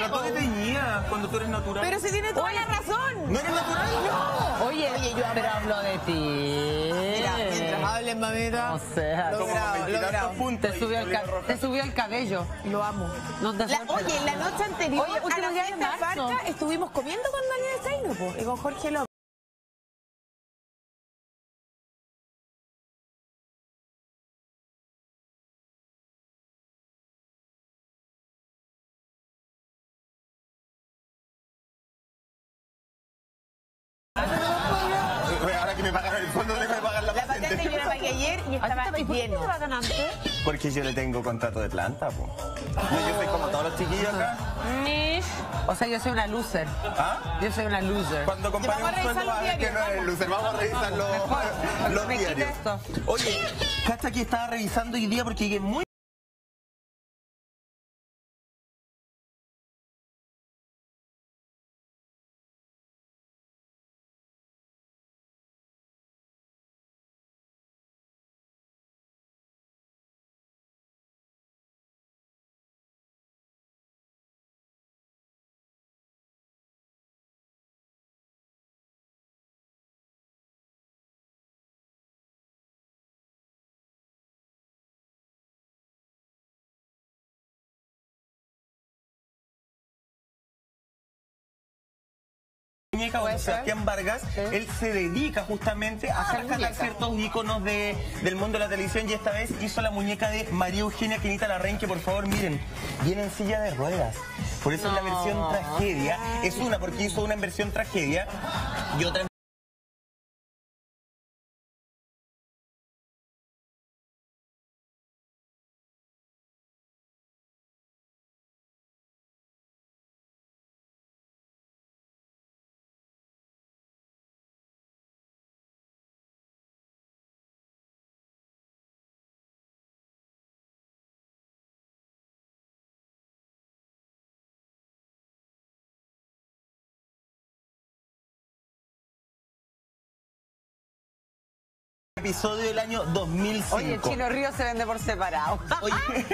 Pero tú te teñías cuando tú eres natural. Pero si tiene toda la razón. ¿No eres natural? Oye, Oye, yo pero hablo de ti. Mira, mientras hablen, mamita. O sea, Lo Como grabo, lo veintitantos grabo. puntos te subió, el te subió el cabello. Lo amo. No te La- oye, la noche anterior Oye, a la de fiesta marzo. Farca estuvimos comiendo con Daniel Zaino y con Jorge López. Lleno. pagan antes? Porque yo le tengo contrato de planta, po. No, yo soy como todos los chiquillos acá. O sea, yo soy una loser. ¿Ah? Yo soy una loser. Cuando comparemos revisar sueldo, va a ver que no eres loser. Vamos a revisar los, los diarios. Oye, cacha que estaba revisando hoy día porque llegué muy muñeca de Sebastián Vargas, él se dedica justamente a rescatar ciertos íconos de, del mundo de la televisión y esta vez hizo la muñeca de María Eugenia Quinita Larraín, que por favor miren, viene en silla de ruedas. Por eso es la versión tragedia. Es una porque hizo una en versión tragedia y otra en episodio del año 2005. Oye, Chino Río se vende por separado. Oye,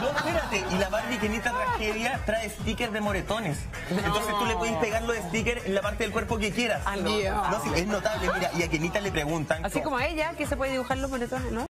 no, espérate, y la Barbie Kenita Tragedia trae stickers de moretones. Entonces tú le puedes pegar los stickers en la parte del cuerpo que quieras. Ah, no. No, sí, es notable, mira, y a Kenita le preguntan. Así como a ella, que se puede dibujar los moretones, ¿no?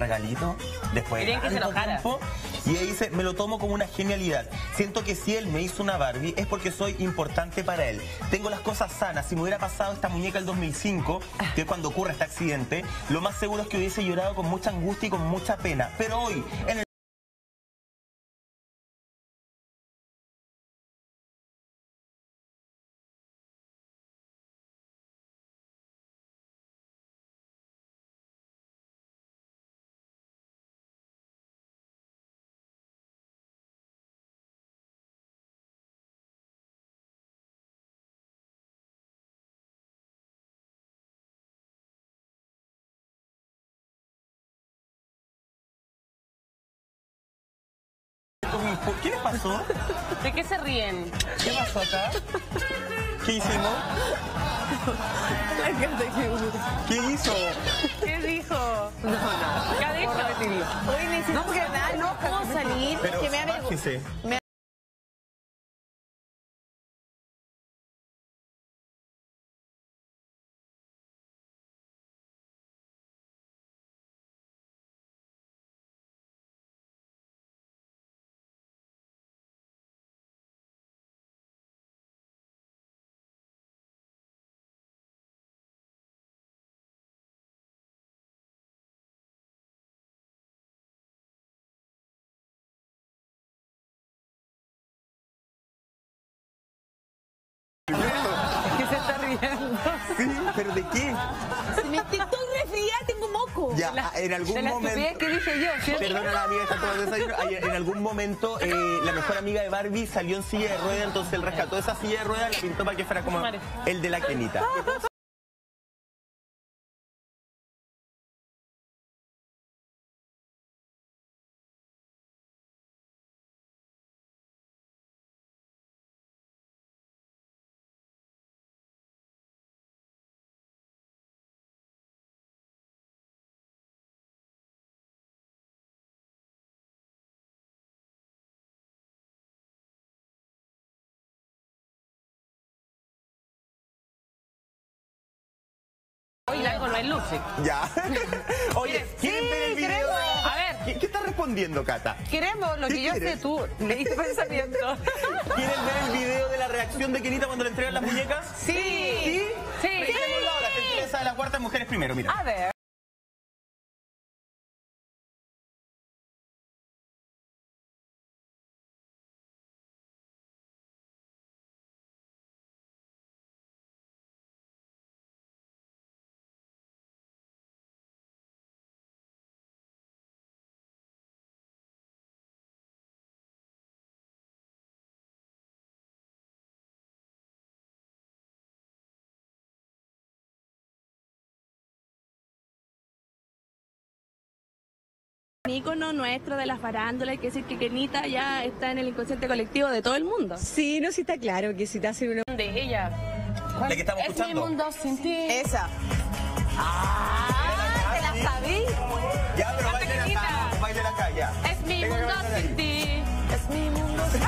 Regalito después de que se tiempo, y ella dice me lo tomo como una genialidad. Siento que si él me hizo una Barbie es porque soy importante para él. Tengo las cosas sanas. Si me hubiera pasado esta muñeca el 2005 que es cuando ocurre este accidente lo más seguro es que hubiese llorado con mucha angustia y con mucha pena. Pero hoy en el pasó? ¿De qué se ríen? ¿Qué pasó acá? ¿Qué hicimos? ¿Qué hizo? ¿Qué dijo? No, no. ¿Qué? Hoy necesito No, porque cenar, no puedo salir, Pero que me me ¿Qué se está riendo? Sí, ¿pero de qué? me estoy resfriada, tengo moco. Ya, La- en algún de la momento. que dije yo, ¿cierto? Perdona la amiga, está tomando desayuno. Ayer, en algún momento, eh, la mejor amiga de Barbie salió en silla de ruedas, entonces él rescató esa silla de ruedas y la pintó para que fuera como el de la Kenita. No es Lucy. Ya. Oye, ¿quieren ver el video? queremos. A ver. ¿Qué, qué está respondiendo, Cata? Queremos lo ¿Qué que yo sé, tú leíste pensamiento. ¿Quieren ver el video de la reacción de Kenita cuando le entregan las muñecas? Sí. ¿Sí? Sí. Ahora, se interesa de las cuartas mujeres primero, mira. A ver. Un ícono nuestro de la farándula, hay que decir que Kenita ya está en el inconsciente colectivo de todo el mundo. Sí, no, sí está claro que si te hace una... De ella. La que estamos Es mi mundo sin ti. Esa. Ah, ¿te la sabí? Ya, pero bailen acá, bailen acá, ya. Es mi Venga, mundo sin ti. Es mi mundo sin ti.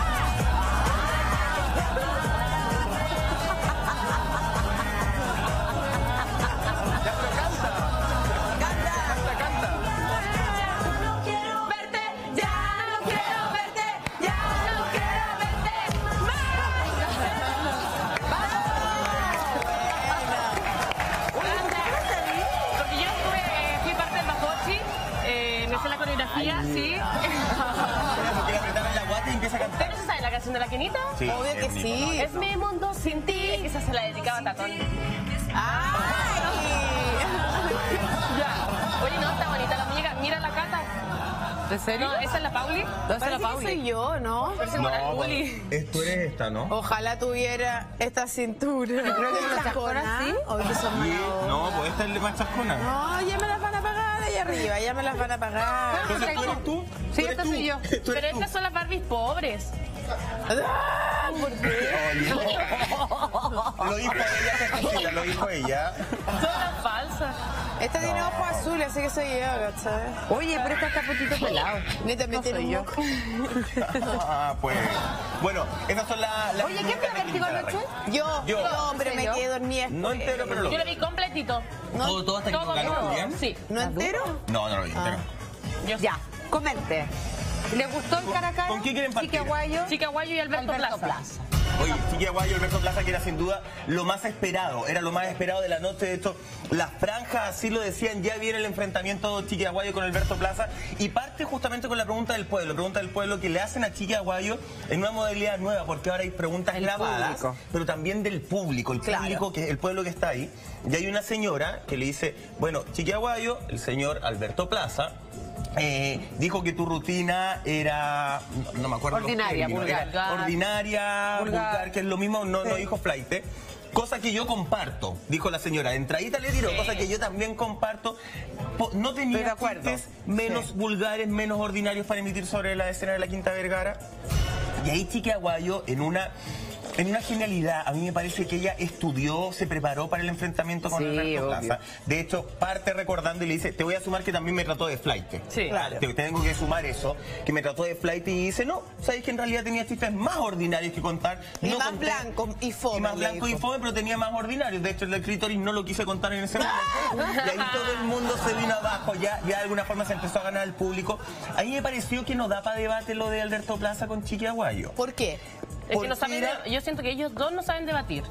Canción de la Kenita? Sí, Obvio que es sí. Es mi mundo sin ti. Esa se la dedicaba a Tatón. ¡Ay! Ya. Oye, no, está bonita la muñeca. Mira la cata. ¿En serio? No, esa es la Pauli. ¿Dónde Parece que soy yo, ¿no? No, una bueno, Uli. es- tú eres esta, ¿no? Ojalá tuviera esta cintura. creo que conas, ¿sí? Hoy que son no, pues esta es la más chascona. No, ya me las van a pagar ahí arriba, ya me las van a pagar. ¿tú eres tú? Sí, ¿Tú eres esta soy yo. ¿Tú eres Pero estas son las Barbies pobres. ¡Ah! ¿Por qué? Lo dijo ella, Cecilia, lo dijo ella. Son las falsas. Esta tiene ojos azules, así que soy yo, ¿cachai? Oye, pero esta está poquito pelado. Ni te en un moco. Ah, pues. Bueno, esas son las. las Oye, ¿quién de Vértigo Kenita anoche? Yo, Yo. yo, pero ¿En me quedé dormida. No entero, pero lo Yo lo vi completito. ¿Todo, todo hasta que Todo, tocaron todo. bien? Sí. ¿No entero? No, no lo vi entero. Yo Ya, comente. ¿Le gustó el cara a cara? ¿Con quién quieren partir? Chique Aguayo. Chica Guayo y Alberto, Alberto Plaza. Plaza. Oye, Chiqui Aguayo, Alberto Plaza, que era sin duda lo más esperado, era lo más esperado de la noche. De hecho, las franjas así lo decían, ya viene el enfrentamiento Chiqui Aguayo con Alberto Plaza. Y parte justamente con la pregunta del pueblo, pregunta del pueblo que le hacen a Chiqui Aguayo en una modalidad nueva, porque ahora hay preguntas grabadas, público. pero también del público, el Claro. público, que el pueblo que está ahí. Y hay una señora que le dice, bueno, Chiqui Aguayo, el señor Alberto Plaza. Eh, dijo que tu rutina era, no, no me acuerdo los Ordinaria, términos, vulgar. ordinaria, vulgar, Vulgar. que es lo mismo, no, no dijo flight. Cosa que yo comparto, dijo la señora. Entradita le tiró, cosa que yo también comparto. No tenía chistes menos vulgares, menos ordinarios para emitir sobre la escena de la Quinta Vergara. Y ahí Chique Aguayo, en una, en una genialidad, a mí me parece que ella estudió, se preparó para el enfrentamiento con Sí, Alberto. Plaza. De hecho, parte recordando y le dice, te voy a sumar que también me trató de flight. Sí. Claro. Te tengo que sumar eso, que me trató de flight y dice, no, sabéis que en realidad tenía chistes más ordinarios que contar. Y No más conté- blanco y fome. y más blanco y fome, pero tenía más ordinarios. De hecho, el del clítoris no lo quise contar en ese momento. Y ahí todo el mundo se vino abajo. Ya, ya de alguna forma se empezó a ganar el público. A mí me pareció que no da para debate lo de Alberto Plaza con Chiqui Aguayo. ¿Por qué? Es que no saben yo siento que ellos dos no saben debatir.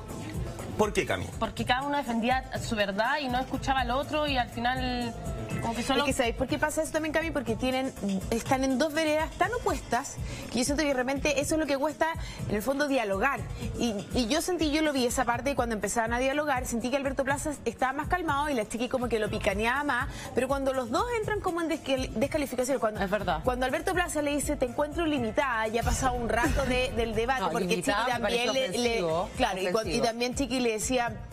¿Por qué, Cami? Porque cada uno defendía su verdad y no escuchaba al otro y al final como que solo... Es que ¿sabéis por qué pasa eso también, Cami? Porque tienen, están en dos veredas tan opuestas que yo siento que de repente eso es lo que cuesta, en el fondo, dialogar. Y, y yo sentí, yo lo vi esa parte y cuando empezaban a dialogar, sentí que Alberto Plaza estaba más calmado y la chiqui como que lo picaneaba más, pero cuando los dos entran como en descal- descalificación, cuando, Es verdad. cuando Alberto Plaza le dice, te encuentro limitada, ya ha pasado un rato de- del debate, No, porque Chiqui también le, le- ofensivo, Claro, y, y también Chiqui le decía...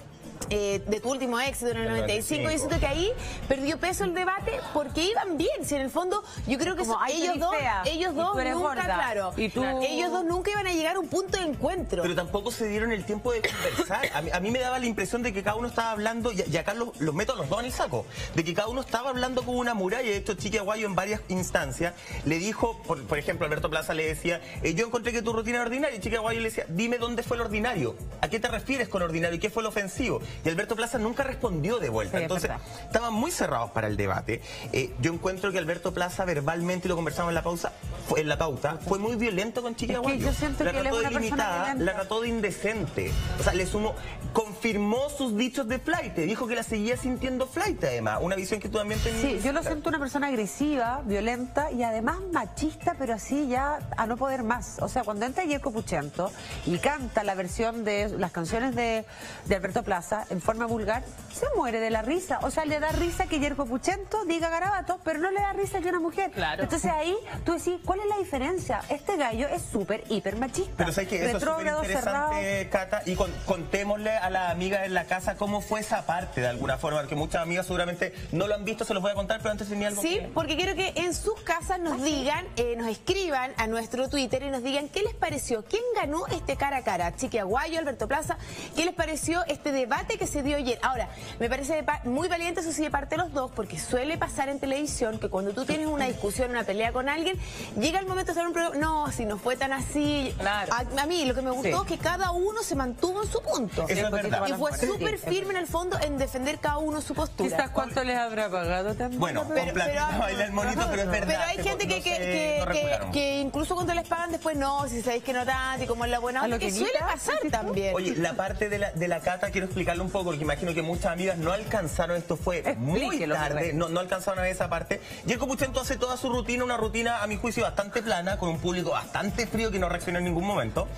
eh, de tu último éxito en el 95, yo siento que ahí perdió peso el debate porque iban bien. Si en el fondo, yo creo que Como, so- "Ay, tú ellos dos, fea, ellos y dos nunca, gorda, claro, y tú- ellos dos nunca iban a llegar a un punto de encuentro. Pero tampoco se dieron el tiempo de conversar. A mí, a mí me daba la impresión de que cada uno estaba hablando, y, y acá los, los meto los dos en el saco, de que cada uno estaba hablando con una muralla. Y de hecho, Chiqui Aguayo en varias instancias le dijo, por, por ejemplo, Alberto Plaza le decía, eh, yo encontré que tu rutina era ordinaria. Y Chiqui Aguayo le decía, dime dónde fue lo ordinario. ¿A qué te refieres con ordinario? ¿Y qué fue lo ofensivo? Y Alberto Plaza nunca respondió de vuelta. Sí, Entonces, estaban muy cerrados para el debate. Eh, yo encuentro que Alberto Plaza verbalmente, y lo conversamos en la pausa, fue- en la pauta, fue muy violento con Chiqui Es que Aguayo. yo siento la que él es trató de una persona limitada, violenta. la trató de indecente. O sea, le sumó, confirmó sus dichos de flight. Dijo que la seguía sintiendo flight, además. Una visión que tú también tenías. Sí, yo lo siento una persona agresiva, violenta y además machista, pero así ya a no poder más. O sea, cuando entra Yerko Puchento y canta la versión de las canciones de, de Alberto Plaza en forma vulgar, se muere de la risa. O sea, le da risa que Yerko Puchento diga garabato, pero no le da risa que una mujer. Claro. Entonces ahí tú decís, ¿cuál es la diferencia? Este gallo es súper, hiper machista. Pero sabes que eso es Retrógrado, cerrado. interesante, Cata, y con- contémosle a las amigas en la casa cómo fue esa parte de alguna forma, porque muchas amigas seguramente no lo han visto, se los voy a contar, pero antes tenía algo Sí, que- porque quiero que en sus casas nos digan, eh, nos escriban a nuestro Twitter y nos digan qué les pareció, quién ganó este cara a cara, Chiqui Aguayo, Alberto Plaza, qué les pareció este debate que se dio ayer. Ahora, me parece muy valiente eso sí de parte de los dos, porque suele pasar en televisión que cuando tú tienes una discusión, una pelea con alguien, llega el momento de hacer un programa, no, si no fue tan así. Claro. A, a mí lo que me gustó Sí. es que cada uno se mantuvo en su punto. Eso es verdad. Y fue súper firme en el fondo en defender cada uno su postura. Quizás cuánto les habrá pagado también. Bueno, Pero- con platita baila el monito, pero es verdad. Pero hay gente no que, que, que, no incluso cuando les pagan después no, si sabéis que no tanto y como es la buena A onda, lo que que suele pasar también. Oye, la parte de la, de la cata quiero explicarlo un poco, porque imagino que muchas amigas no alcanzaron, esto fue muy tarde, no, no alcanzaron a ver esa parte. Yerko Puchento hace toda su rutina, una rutina a mi juicio bastante plana, con un público bastante frío que no reacciona en ningún momento.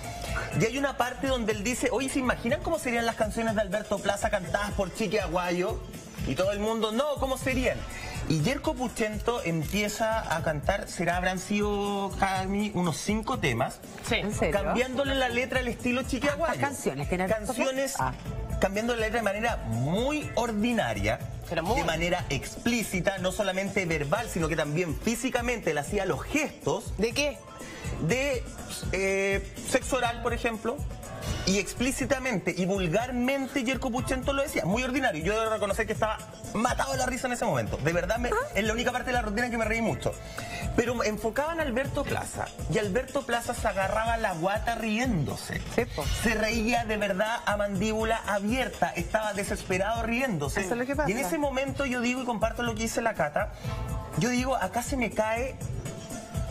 Y hay una parte donde él dice, oye, ¿se imaginan cómo serían las canciones de Alberto Plaza cantadas por Chique Aguayo? Y todo el mundo, no, ¿cómo serían? Y Yerko Puchento empieza a cantar, será, habrán sido, Cami, unos cinco temas. Sí. ¿En serio? Cambiándole la letra al estilo Chique Aguayo. canciones Alberto Canciones, Plaza? cambiando la letra de manera muy ordinaria, muy. de manera explícita, no solamente verbal, sino que también físicamente. Él hacía los gestos ¿De qué? de eh, sexo oral, por ejemplo. Y explícitamente y vulgarmente Yerko Puchento lo decía, muy ordinario. Yo debo reconocer que estaba matado de la risa en ese momento. De verdad, me- es la única parte de la rutina que me reí mucho. Pero enfocaban a Alberto Plaza y Alberto Plaza se agarraba la guata riéndose. Se reía de verdad a mandíbula abierta, estaba desesperado riéndose. Eso es lo que pasa. Y en ese momento yo digo y comparto lo que dice la Cata, yo digo, acá se me cae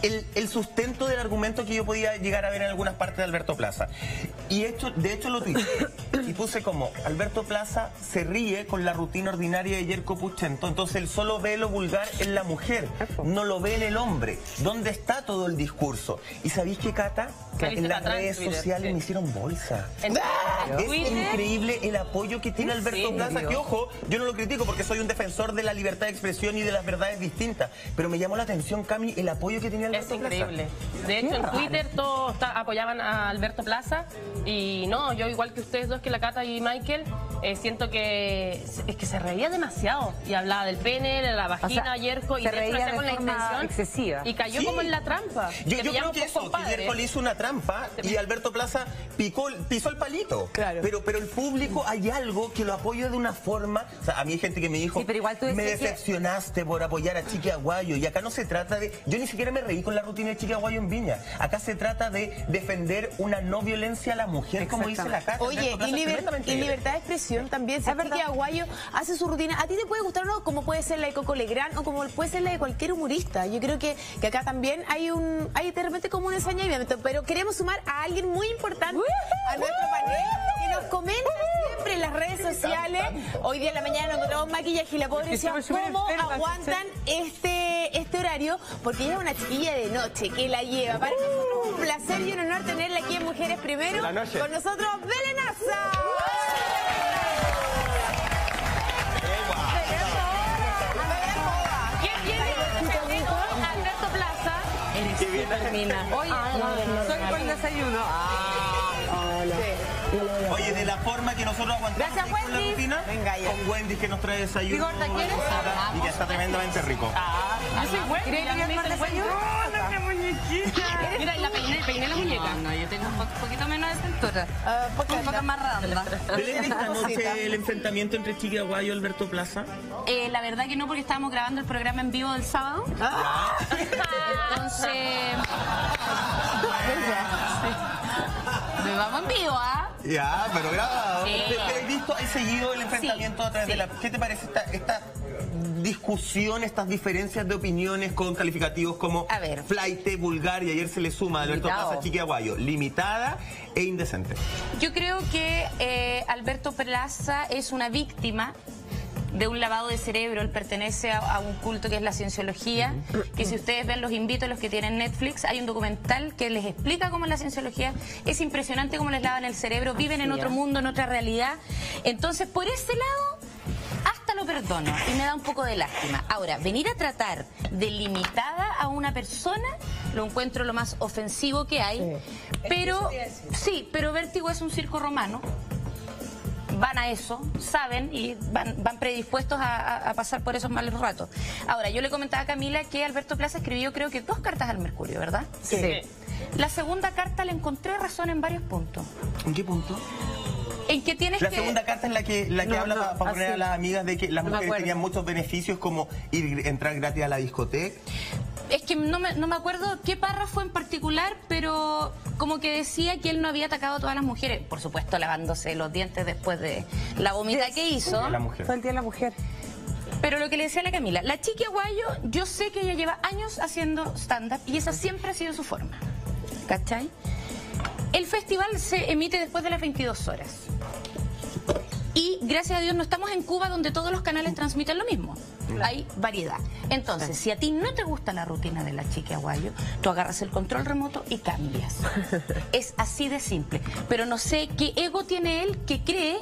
el, el sustento del argumento que yo podía llegar a ver en algunas partes de Alberto Plaza. Y hecho, de hecho lo tuiteé y puse como, Alberto Plaza se ríe con la rutina ordinaria de Yerko Puchento, entonces él solo ve lo vulgar en la mujer, no lo ve en el hombre. ¿Dónde está todo el discurso? ¿Y sabéis qué, Cata? En las redes Twitter, sociales sí. me hicieron bolsa. En- Es Twitter, increíble el apoyo que tiene ¿En Alberto serio? Plaza, que ojo, yo no lo critico porque soy un defensor de la libertad de expresión y de las verdades distintas, pero me llamó la atención, Cami, el apoyo que tenía Es Alberto Plaza. increíble. De hecho, en Twitter todos apoyaban a Alberto Plaza y no, yo igual que ustedes dos, que la Cata y Michael, eh, siento que es que se reía demasiado y hablaba del pene, de la vagina, O sea, Yerko y se de hecho lo reía hacía de con la forma intención excesiva. y cayó Sí. como en la trampa. Yo, Que yo creo que eso, que. Yerko le hizo una trampa y Alberto Plaza picó, pisó el palito. Claro. Pero, pero el público hay algo que lo apoya de una forma. O sea, a mí hay gente que me dijo, Sí, pero igual tú me decías que- decepcionaste por apoyar a Chiqui Aguayo. Y acá no se trata de. Yo ni siquiera me reí con la rutina de Chiqui Aguayo en Viña. Acá se trata de defender una no violencia a la mujer, como dice la Cata. Oye, y, liber- libertad de expresión también. Si Es verdad. Kiki Aguayo hace su rutina, a ti te puede gustar o no, como puede ser la de Coco Legrand o como puede ser la de cualquier humorista. Yo creo que, que acá también hay un hay de repente como un ensañamiento, pero queremos sumar a alguien muy importante a nuestro panel. nos comenta siempre en las redes sociales. Hoy día en la mañana nos encontramos maquillaje y la pobre decía, ¿cómo aguantan este, este horario? Porque ella es una chiquilla de noche que la lleva. Para nosotros es un placer y un honor tenerla aquí en Mujeres Primero. La noche. Con nosotros, Belenaza. Alberto Plaza. Oye, soy el desayuno. Forma que nosotros aguantamos Gracias, con la Wendy. rutina, Venga, ya. con Wendy que nos trae desayuno. ¿Y gorda quieres? Y que está tremendamente rico. Yo soy Wendy, ¿Quieres que me yo desayuno? Wendy. Mira, y la peiné, peiné la muñeca. No, yo tengo un po- poquito menos de cintura. Ah, un poco más redonda. ¿Belén, esta noche el enfrentamiento entre Chiqui Aguayo y Alberto Plaza? Eh, la verdad que no, porque estábamos grabando el programa en vivo del sábado. Entonces. Me vamos en vivo, ¿ah? Ya, pero grabado. Sí. ¿Te- te ¿Has visto, has seguido el enfrentamiento Sí, a través de la... ¿Qué te parece esta, esta discusión, estas diferencias de opiniones con calificativos como A ver. flight, vulgar y ayer se le suma a Alberto. Plaza Chiqui Aguayo? Limitada e indecente. Yo creo que eh, Alberto Plaza es una víctima de un lavado de cerebro. Él pertenece a, a un culto que es la cienciología, que si ustedes ven, los invito a los que tienen Netflix, hay un documental que les explica cómo es la cienciología. Es impresionante cómo les lavan el cerebro, viven en otro mundo, en otra realidad. Entonces, por ese lado... Hasta lo perdono y me da un poco de lástima. Ahora, venir a tratar de limitada a una persona lo encuentro lo más ofensivo que hay. Pero, sí, pero Vértigo es un circo romano van a eso, saben y van, van predispuestos a, pasar por esos malos ratos. Ahora, yo le comentaba a Camila que Alberto Plaza escribió creo que dos cartas al Mercurio, ¿verdad? Sí. La segunda carta le encontré razón en varios puntos. ¿En qué punto? En que tienes La que... segunda carta es la que, la que No, habla no, para poner a las amigas de que las No mujeres acuerdo. tenían muchos beneficios como ir entrar gratis a la discoteca. Es que no me, no me acuerdo qué párrafo en particular, pero como que decía que él no había atacado a todas las mujeres. Por supuesto, lavándose los dientes después de la vomita que hizo. La mujer. Fue el día de la mujer. Pero lo que le decía a la Camila, la chiqui aguayo, yo sé que ella lleva años haciendo stand-up y esa siempre ha sido su forma. ¿Cachai? El festival se emite después de las 22 horas. Y gracias a Dios no estamos en Cuba donde todos los canales transmiten lo mismo. Hay variedad. Entonces, si a ti no te gusta la rutina de la chica aguayo, tú agarras el control remoto y cambias. es así de simple. Pero no sé qué ego tiene él que cree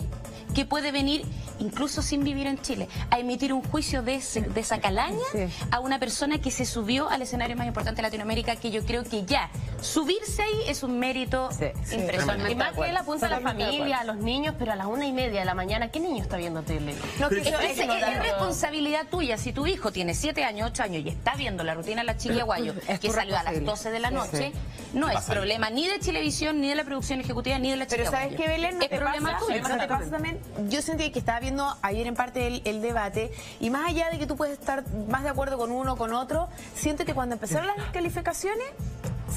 que puede venir, incluso sin vivir en Chile, a emitir un juicio de, ese- de esa calaña Sí. a una persona que se subió al escenario más importante de Latinoamérica, que yo creo que ya subirse ahí es un mérito Sí, sí. impresionante. Y más que él apunta a la familia, a los niños, pero a las una y media de la mañana, ¿qué niño está viendo tele? No, Pero que- Es, eso no es- da- es responsabilidad tuya. Si tu hijo tiene 7 años, 8 años y está viendo la rutina de la chiquilla guayo, Es que salió a las responsabilidad. 12 de la noche, sí. no es problema ni de Televisión, ni de la producción ejecutiva, ni de la Pero chiquilla ¿sabes qué, Belén? ¿No es te problema pasa? tuyo. ¿No te pasa también? Yo sentí que estaba viendo ayer en parte el, el debate y más allá de que tú puedes estar más de acuerdo con uno o con otro, siento que cuando empezaron las calificaciones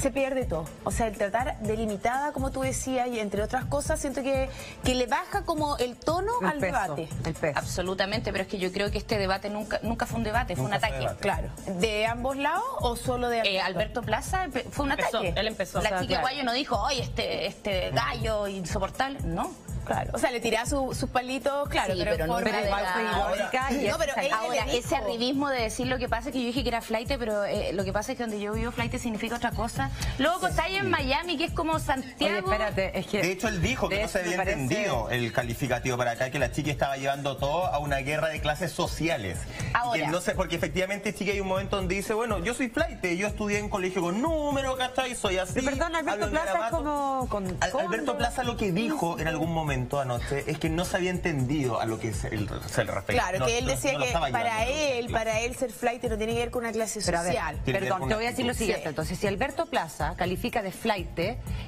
se pierde todo. O sea, el tratar delimitada, como tú decías, y entre otras cosas, siento que, que le baja como el tono El al peso, debate. El peso. Absolutamente, pero es que yo creo que este debate nunca, nunca fue un debate, fue Nunca un fue ataque. debate. Claro. ¿De ambos lados o solo de Eh, Alberto Plaza fue un Empezó, ataque. él empezó. La O sea, claro. guayo no dijo, oye, este, este gallo insoportable. No. Claro. O sea, le tiraba su- sus palitos, claro, Sí, pero, pero en no forma de- irónica y No, pero Ahora, ese arribismo de decir lo que pasa es que yo dije que era flight, pero eh, lo que pasa es que donde yo vivo flight significa otra cosa. Luego está ahí en Miami, que es como Santiago. Oye, espérate, es que... De hecho, él dijo que no se había parece- entendido el calificativo para acá, que la chica estaba llevando todo a una guerra de clases sociales. Ahora. No sé, porque efectivamente, chica, hay un momento donde dice, bueno, yo soy flight, yo estudié en colegio con números, ¿cachai? Soy así. Pero perdón, Alberto Plaza es como con Al-. Alberto Plaza lo que dijo en algún momento anoche es que no se había entendido a lo que se, el- se le refiere. Claro, No- que él decía no que para él, para él ser flight no tiene que ver con una clase Pero a ver, social. Que ver perdón, te voy a decir lo siguiente. Sí. Entonces, si Alberto Plaza califica de flight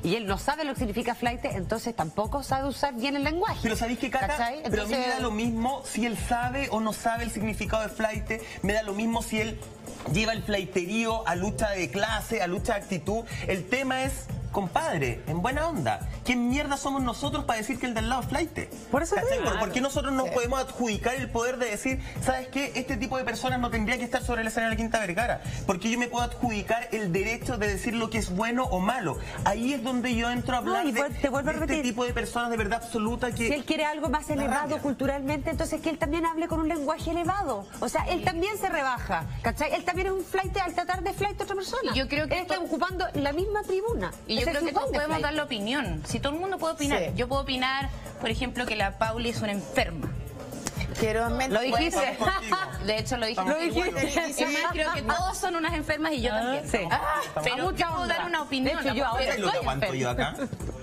y él no sabe lo que significa flight, entonces tampoco sabe usar bien el lenguaje. Pero ¿sabéis qué, Cata? ¿Cachai? Pero a mí me da lo mismo si él sabe o no sabe el significado de flight. Me da lo mismo si él lleva el flaiterío a lucha de clase, a lucha de actitud. El tema es compadre, en buena onda. ¿Qué mierda somos nosotros para decir que el del lado es flight? Por eso ¿Cachai? digo. ¿Por, qué nosotros nos podemos adjudicar el poder de decir, ¿sabes qué? Este tipo de personas no tendría que estar sobre el escenario de la Quinta Vergara. Porque yo me puedo adjudicar el derecho de decir lo que es bueno o malo. Ahí es donde yo entro a hablar de, te a este tipo de personas de verdad absoluta que... Si él quiere algo más elevado culturalmente, entonces que él también hable con un lenguaje elevado. O sea, él también se rebaja. ¿Cachai? Él también es un flight al tratar de flight a otra persona. Y yo creo que él está ocupando la misma tribuna. Y yo creo que todos podemos flight. dar la opinión. Si todo el mundo puede opinar. Sí. Yo puedo opinar, por ejemplo, que la Pauli es una enferma. Quiero Lo dijiste. De hecho, lo dije. Lo dijiste. igual. Es más, creo que todos son unas enfermas y yo también. sí. Ah, pero A mucha yo puedo dar una opinión. De hecho, yo ahora ¿Sabes lo que yo acá?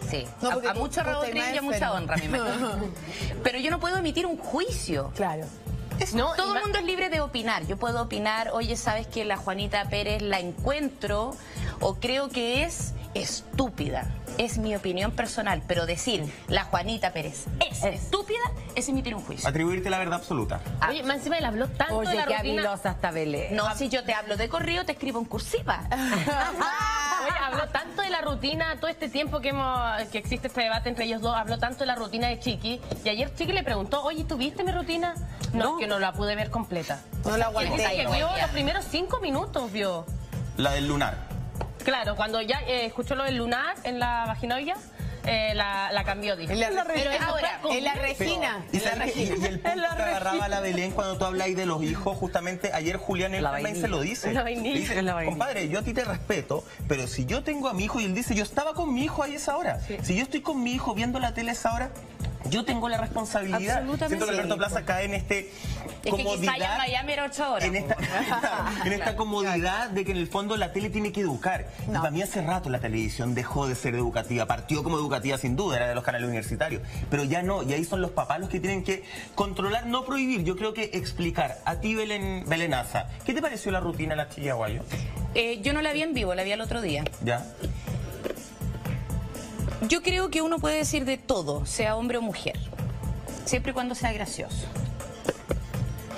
Sí, No, a- a, mucho a mucha honra, me imagino. Pero yo no puedo emitir un juicio. Claro. No, Todo el mundo es libre de opinar. Yo puedo opinar, oye, ¿sabes que la Juanita Pérez la encuentro o creo que es estúpida? Es mi opinión personal, pero decir la Juanita Pérez es estúpida es emitir un juicio. Atribuirte la verdad absoluta. Oye, más encima él habló tanto de Oye, la qué rutina. habilosa está Belén. No, si yo te hablo de corrido, te escribo en cursiva. Oye, habló tanto de la rutina todo este tiempo que hemos que existe este debate entre ellos dos, habló tanto de la rutina de Chiqui y ayer Chiqui le preguntó, oye, ¿tú viste mi rutina? No, No. que no la pude ver completa. No la Él aguanté. dice que vio los primeros cinco minutos, vio. La del lunar. Claro, cuando ya eh, escuchó lo del lunar en la vaginoide, eh, la, la cambió, dijo. En la, Pero eso ahora, fue en la. Regina. Y, sabes que- y- y el punto que agarraba la Belén cuando tú habláis de los hijos, justamente ayer Julián La también se lo dice. La vainilla. Dice, La vainilla. compadre, yo a ti te respeto, pero si yo tengo a mi hijo y él dice, yo estaba con mi hijo ahí esa hora. Si yo estoy con mi hijo viendo la tele a esa hora, yo tengo la responsabilidad. Siento que Alberto Plaza cae en este Es que comodidad. en Miami era ocho horas. En esta, en esta comodidad de que en el fondo la tele tiene que educar. Y para mí hace rato la televisión dejó de ser educativa. Partió como educativa sin duda, era de los canales universitarios. Pero ya no, y ahí son los papás los que tienen que controlar, no prohibir, yo creo que explicar. A ti, Belén, Belenaza, ¿qué te pareció la rutina de la chiquilla guayo? Eh, yo no la vi en vivo, la vi el otro día. ¿Ya? Yo creo que uno puede decir de todo, sea hombre o mujer, siempre y cuando sea gracioso.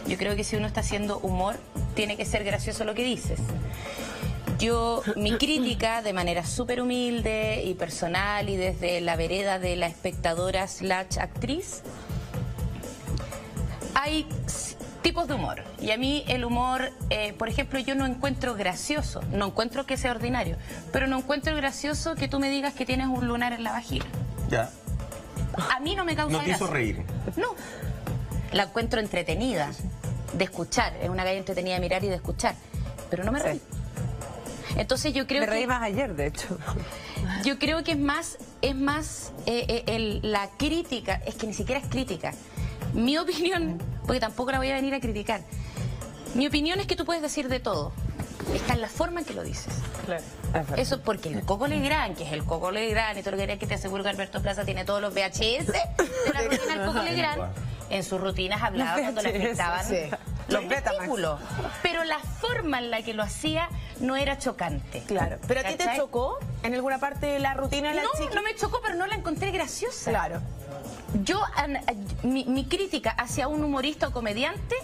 Yo creo que si uno está haciendo humor, tiene que ser gracioso lo que dices. Yo, mi crítica de manera súper humilde y personal y desde la vereda de la espectadora slash actriz, hay tipos de humor. Y a mí el humor, eh, por ejemplo, yo no encuentro gracioso, no encuentro que sea ordinario, pero no encuentro gracioso que tú me digas que tienes un lunar en la vagina. ¿Ya? A mí no me causa No te hizo gracia. reír. No. La encuentro entretenida, de escuchar. Es una galla entretenida de mirar y de escuchar. Pero no me reí. Entonces yo creo Me reí que más ayer, de hecho. yo creo que es más es más eh, eh, el- la crítica es que ni siquiera es crítica mi opinión porque tampoco la voy a venir a criticar mi opinión es que tú puedes decir de todo está en la forma en que lo dices eso porque el Coco Legrand, que es el Coco Legrand, y todo lo que quería que te aseguro que Alberto Plaza tiene todos los VHS de la rutina del Coco Legrand, en sus rutinas hablaba cuando le afectaban sí. los Los Betamax. testículos. Pero la forma en la que lo hacía no era chocante. Claro. ¿Pero a ti te chocó en alguna parte de la rutina de la No, chiqui? no me chocó, pero no la encontré graciosa. Claro. Yo, mi, mi crítica hacia un humorista o comediante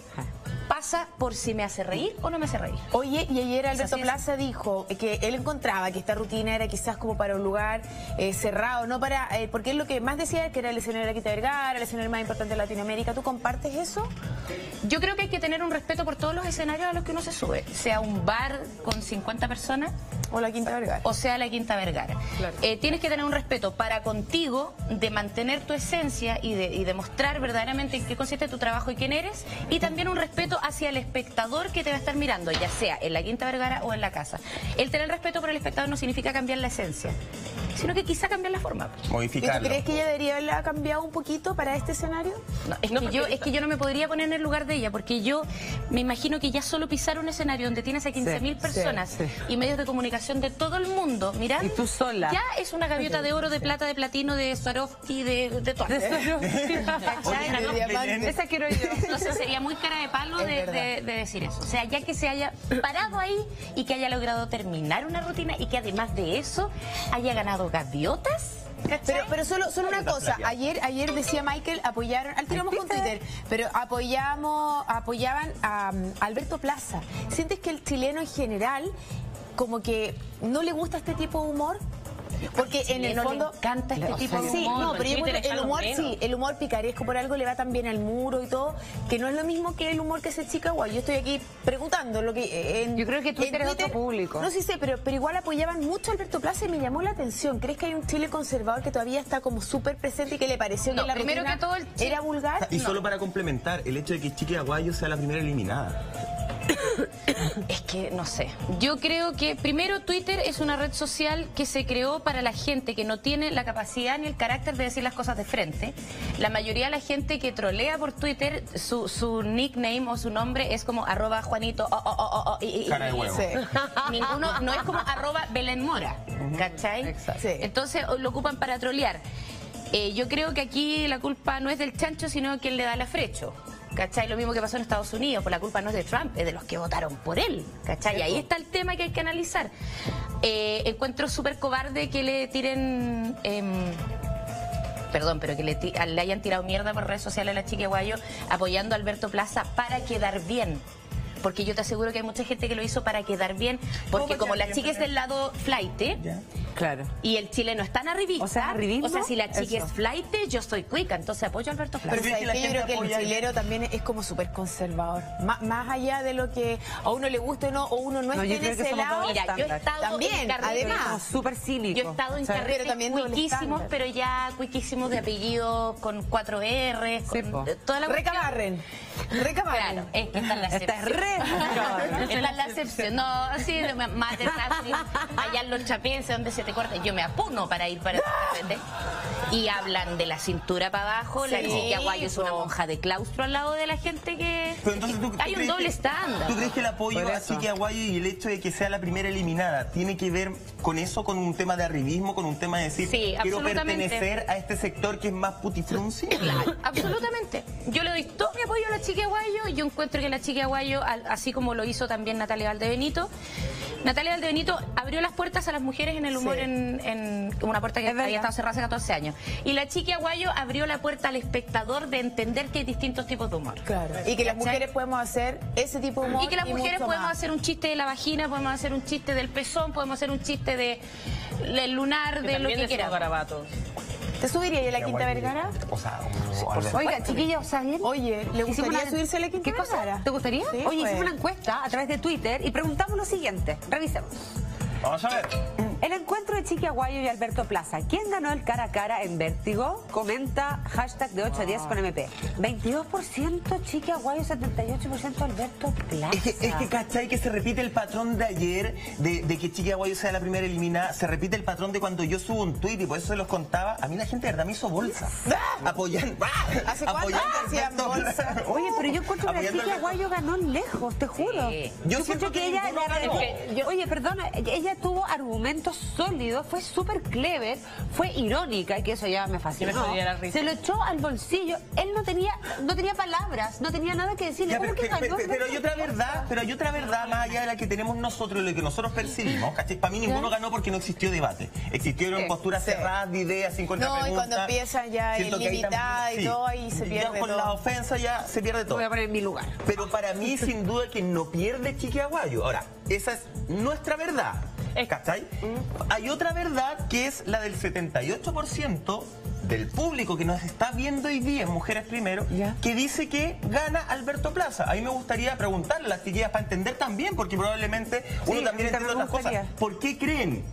pasa por si me hace reír o no me hace reír. Oye, y ayer Alberto así. Plaza dijo que él encontraba que esta rutina era quizás como para un lugar eh, cerrado, no para. eh, porque él lo que más decía que era el escenario de la Quinta Vergara, el escenario más importante de Latinoamérica. ¿Tú compartes eso? Yo creo que hay que tener un respeto por todos los escenarios a los que uno se sube, sea un bar con 50 personas ¿O la Quinta Vergara? o sea la Quinta Vergara. Eh, tienes que tener un respeto para contigo de mantener tu esencia y de, y de mostrar verdaderamente en qué consiste tu trabajo y quién eres, y también un respeto hacia el espectador que te va a estar mirando, ya sea en la Quinta Vergara o en la casa. El tener respeto por el espectador no significa cambiar la esencia, sino que quizá cambiar la forma. ¿Y tú Modificarlo. crees que ella debería haberla cambiado un poquito para este escenario? No, es, No, que yo, es que yo no me podría poner en el lugar de ella, porque yo me imagino que ya solo pisar un escenario donde tienes a 15.000 Sí, personas sí, sí. y medios de comunicación de todo el mundo mirando. Y tú sola. Ya es una gaviota de oro, de plata, de platino, de Swarovski, de, de todo. De diamante. Esa quiero yo. Entonces sería muy cara de palo de, verdad. de- de decir eso. O sea, ya que se haya parado ahí y que haya logrado terminar una rutina y que además de eso haya ganado gaviotas. ¿cachai? Pero, pero solo, solo una cosa, ayer, ayer decía Michael, apoyaron, al tiramos con Twitter, pero apoyamos, apoyaban a um, Alberto Plaza. ¿Sientes que el chileno en general como que no le gusta este tipo de humor? Porque en el fondo... encanta este tipo de Sí, humor. no, pero yo el humor, sí, el humor picaresco por algo le va también al muro y todo, que no es lo mismo que el humor que hace chica guay. Yo estoy aquí preguntando lo que eh, en, Yo creo que Twitter en es otro público. No sí sé, pero, pero igual apoyaban mucho a Alberto Plaza y me llamó la atención. ¿Crees que hay un Chile conservador que todavía está como súper presente y que le pareció No, que la primero que todo el Chile- era vulgar? Y solo para complementar, el hecho de que Chiqui Aguayo sea la primera eliminada. Es que no sé. Yo creo que primero Twitter es una red social que se creó para la gente que no tiene la capacidad ni el carácter de decir las cosas de frente. La mayoría de la gente que trolea por Twitter, su, su nickname o su nombre es como arroba Juanito oh, oh, oh, oh, y- y- Cara de y- huevo. Sí. Ninguno, no es como arroba Belén Mora, ¿cachai? Exacto. Sí. Entonces o- lo ocupan para trolear. Eh, yo creo que aquí la culpa no es del chancho, sino quien le da el afrecho. ¿Cachai? Lo mismo que pasó en Estados Unidos, pues la culpa no es de Trump, es de los que votaron por él. ¿Cachai? Y ahí está el tema que hay que analizar. Eh, encuentro súper cobarde que le tiren... em, Perdón, pero que le, le hayan tirado mierda por redes sociales a la chica Guayo apoyando a Alberto Plaza para quedar bien. Porque yo te aseguro que hay mucha gente que lo hizo para quedar bien, porque como la chica es del lado flight, ¿Ya? Claro. y el chileno es tan arribista. O sea, arribismo, o sea, si la chica eso. es flight, yo estoy cuica, entonces apoyo a Alberto Plaza. Pero ¿Tú crees ¿sabes que la qué? yo creo que el chileno también es como súper conservador. Má- más allá de lo que a uno le guste o no, o uno no, No, esté yo en ese lado. Mira, yo he estado También, en además. Súper cínicos. Yo he estado en O sea, carretes pero también cuiquísimos, pero ya cuiquísimos de apellido con cuatro R, Sí, con po. eh, toda la. Recabarren. Recabarren. Claro, es que esta es la Esta es. Esta es la excepción. No, de mate rápido. Allá en los chapienses donde se te corta. Yo me apuno para ir para. Y hablan de la cintura para abajo. la Sí, chica guayo es una po. monja de claustro al lado de la gente que. Pero entonces, ¿tú, tú Hay un doble estándar. ¿Tú crees que el apoyo a. Chiqui Aguayo y el hecho de que sea la primera eliminada tiene que ver con eso, con un tema de arribismo, con un tema de decir Sí, quiero pertenecer a este sector que es más putifrunci? Claro, absolutamente. Yo le doy todo mi apoyo a la chica Aguayo. Yo encuentro que la chica Aguayo, así como lo hizo también Natalia Valdebenito, Natalia Valdebenito abrió las puertas a las mujeres en el humor Sí. en, en una puerta que Es verdad. había estado cerrada hace 14 años. Y la chica Aguayo abrió la puerta al espectador de entender que hay distintos tipos de humor. Claro. Y que las ¿Cachai? mujeres podemos hacer ese tipo de humor. Y que las mujeres mucho podemos más. hacer un chiste de la vagina, podemos hacer un chiste del pezón, podemos hacer un chiste de del lunar, de lo que quieras. garabatos. ¿Te subiría a la Quinta Vergara? O sea, Alberto. Oiga, chiquillos, ¿saben? Oye, ¿le Hicimos gustaría una- subirse a la Quinta ¿Qué cosa? Vergara? ¿Te gustaría? Sí, Oye, pues. hicimos una encuesta a través de Twitter y preguntamos lo siguiente. Revisemos. Vamos a ver. El encuentro de Chiqui Aguayo y Alberto Plaza. ¿Quién ganó el cara a cara en Vértigo? Comenta hashtag de 8 a 10 con MP. 22% Chiqui Aguayo, 78% Alberto Plaza. Es que, es que, ¿cachai? Que se repite el patrón de ayer, de, de que Chiqui Aguayo sea la primera eliminada. Se repite el patrón de cuando yo subo un tweet y por eso se los contaba. A mí la gente de verdad me hizo bolsa. Apoyando. ¿Hace cuánto apoyando hacían bolsa? Plaza. Oye, pero yo encuentro que Chiqui Aguayo ganó lejos, te juro. Sí. Yo Yo, siento que, que ella, la- yo- oye, perdona, ella tuvo argumentos sólidos, fue súper clever, fue irónica, y que eso ya me fascinó. Yo me jodía la risa. Se lo echó al bolsillo, él no tenía, no tenía palabras, no tenía nada que decirle. Ya, ¿Cómo pero, que pero- ganó pero- pero hay otra verdad, pero hay otra verdad más allá de la que tenemos nosotros y lo que nosotros percibimos. ¿cachai? Para mí ninguno ganó porque no existió debate. Existieron Sí, posturas sí. cerradas de ideas sin No, contrapreguntas. y cuando empiezan ya Siento el que ahí limitada también- y todo, ahí se Ya pierde con todo. la ofensa ya se pierde todo. Voy a poner en mi lugar. Pero para mí, sin duda, que no pierde Chiqui Aguayo. Ahora, esa es nuestra verdad. ¿Cachai? Hay otra verdad que es la del 78% del público que nos está viendo hoy día, en Mujeres Primero, Ya. que dice que gana Alberto Plaza. Ahí me gustaría preguntarle a las chiquillas para entender también, porque probablemente uno Sí, también a mí entiende otras cosas. ¿Por qué creen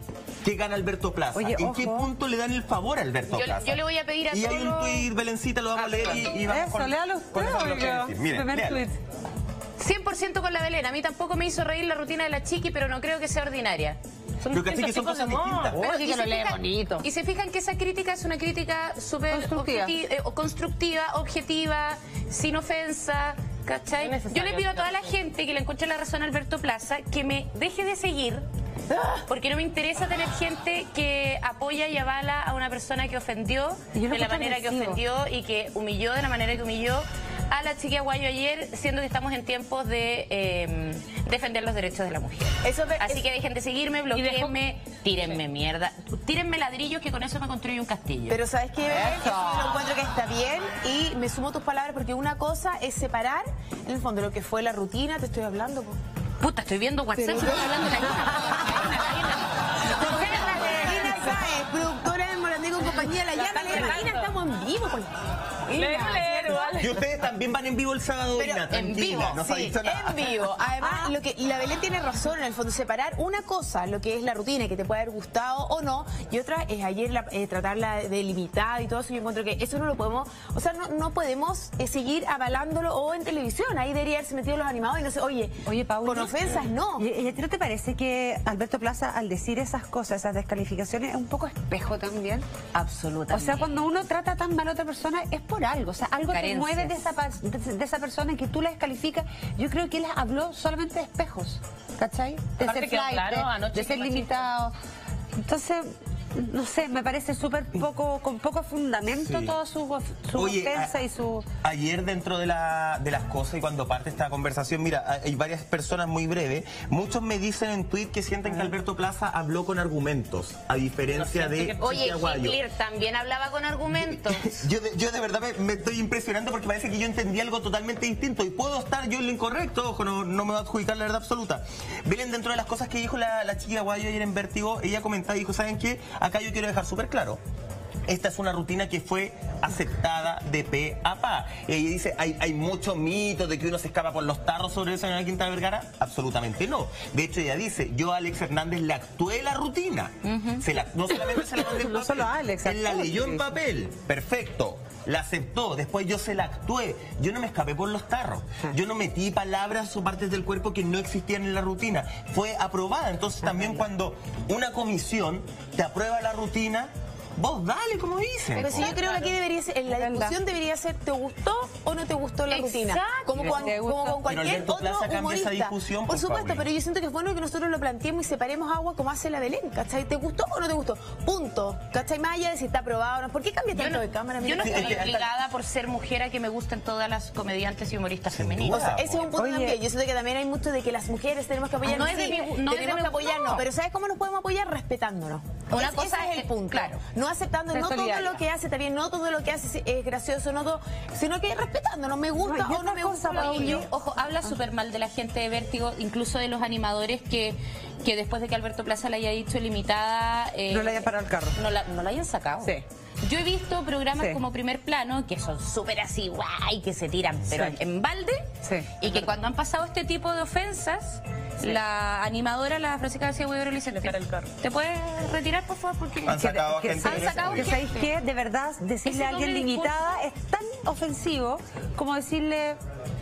que gana Alberto Plaza? Oye, ¿En qué punto le dan el favor a Alberto Yo- Plaza? yo le voy a pedir a Y hay un tuit, Belencita, lo vamos a leer y, y vamos Eso, con, léalo con usted, eso que lo decir. Miren, tweet. 100% con la Belén. A mí tampoco me hizo reír la rutina de la chiqui, pero no creo que sea ordinaria. Son Pero cachai que son cosas distintas. Pero, y que se lo lee fijan- bonito. Y se fijan que esa crítica es una crítica súper Constructiva. objeti- eh, constructiva, objetiva, sin ofensa. ¿Cachai? Yo le pido a toda la gente que le encuentre la razón a Alberto Plaza que me deje de seguir. Porque no me interesa tener gente que apoya y avala a una persona que ofendió de la manera que ofendió y que humilló de la manera que humilló a la chiquilla Guayo ayer, siendo que estamos en tiempos de eh, defender los derechos de la mujer. Eso es ver- Así es- que dejen de seguirme, bloqueenme, tírenme mierda, tírenme ladrillos que con eso me construyo un castillo. Pero ¿sabes qué? Eso yo lo encuentro que está bien y me sumo a tus palabras porque una cosa es separar, en el fondo, lo que fue la rutina, te estoy hablando. po. Puta, estoy viendo WhatsApp, Pero- estoy hablando de la productora de Morandé con compañía, la llama, le Marina, estamos en vivo con. Y ustedes también van en vivo el sábado, Pero Ina, en vivo, ha dicho nada. en vivo. Además, Ah. lo que la Belén tiene razón en el fondo, separar una cosa, lo que es la rutina, que te puede haber gustado o no, y otra es ayer la- eh, tratarla de limitada y todo eso. Yo encuentro que eso no lo podemos, o sea, no, no podemos eh, seguir avalándolo o en televisión. Ahí debería haberse metido los animados y no sé, oye, Oye, Paula. con ofensas no. ¿Y, y a ti no te parece que Alberto Plaza, al decir esas cosas, esas descalificaciones, es un poco espejo también? Absolutamente. O sea, cuando uno trata tan mal a otra persona, es por algo. O sea, algo te Carencias. mueve de esa, de, esa persona y que tú la descalificas. Yo creo que él habló solamente de espejos, ¿cachai? De Aparte ser flight, claro de- de ser limitado. Entonces, no sé, me parece súper poco, con poco fundamento Sí. toda su, su Oye, ofensa a- y su... Ayer dentro de, la, de las cosas y cuando parte esta conversación, mira, hay varias personas muy breves. Muchos me dicen en tweet que sienten que Alberto Plaza habló con argumentos, a diferencia de que- Oye. Hitler también hablaba con argumentos. Yo de, yo de verdad me, me estoy impresionando porque parece que yo entendí algo totalmente distinto y puedo estar yo en lo incorrecto, ojo, no, no me va a adjudicar la verdad absoluta. Belén, dentro de las cosas que dijo la, la chica Aguayo ayer en Vértigo, ella comentaba y dijo, ¿saben qué? Acá yo quiero dejar súper claro. Esta es una rutina que fue aceptada de pe a pa. Y ella dice, ¿hay, hay muchos mitos de que uno se escapa por los tarros sobre eso en la Quinta Vergara. Absolutamente no. De hecho, ella dice, yo a Alex Hernández le actué la rutina. se la, no solamente se la mandé en No papel, solo a Alex, él la leyó en papel. Perfecto. La aceptó, después yo se la actué. Yo no me escapé por los tarros. Yo no metí palabras o partes del cuerpo que no existían en la rutina. Fue aprobada. Entonces también cuando una comisión te aprueba la rutina, vos dale, como dicen. Pero si yo creo que aquí debería ser, en la discusión debería ser, ¿te gustó o no te gustó la rutina? Exacto. Como, cuan- ¿Te gusta? como con cualquier otro Plaza humorista. discusión, Por por supuesto, pero yo siento que es bueno que nosotros lo planteemos y separemos agua como hace la Belén, ¿cachai? ¿Te gustó o no te gustó? Punto. ¿Cachai? Más allá de si está aprobado o no. ¿Por qué cambia tanto no, de cámara? yo no mira? estoy obligada por ser mujer a que me gusten todas las comediantes y humoristas femeninas. O sea, ese es un punto Oye. también. Yo siento que también hay mucho de que las mujeres tenemos que apoyarnos. No es de sí, mi no es de tenemos mi que apoyarnos. Pero ¿sabes cómo nos podemos apoyar? Respetándonos. Una Es- cosa ese es el punto. claro. No aceptando, no todo lo que hace está bien, no todo lo que hace es gracioso, no todo, sino que respetándonos. Me gusta No, o no me gusta. Oye, Pauli. yo- ojo, habla súper mal de la gente de Vértigo, incluso de los animadores que, que después de que Alberto Plaza le haya dicho limitada... eh, No le hayan parado el carro. No la, no la hayan sacado. Sí. Yo he visto programas Sí. como Primer Plano que son súper así, guay, que se tiran, pero Sí. en balde. Sí. Y que cuando han pasado este tipo de ofensas, la animadora, la Francisca García Huevero, le dice. ¿te puedes retirar, por favor? Porque Han sacado que- gente han sacado Que sabéis que de verdad decirle Ese a alguien limitada es tan ofensivo como decirle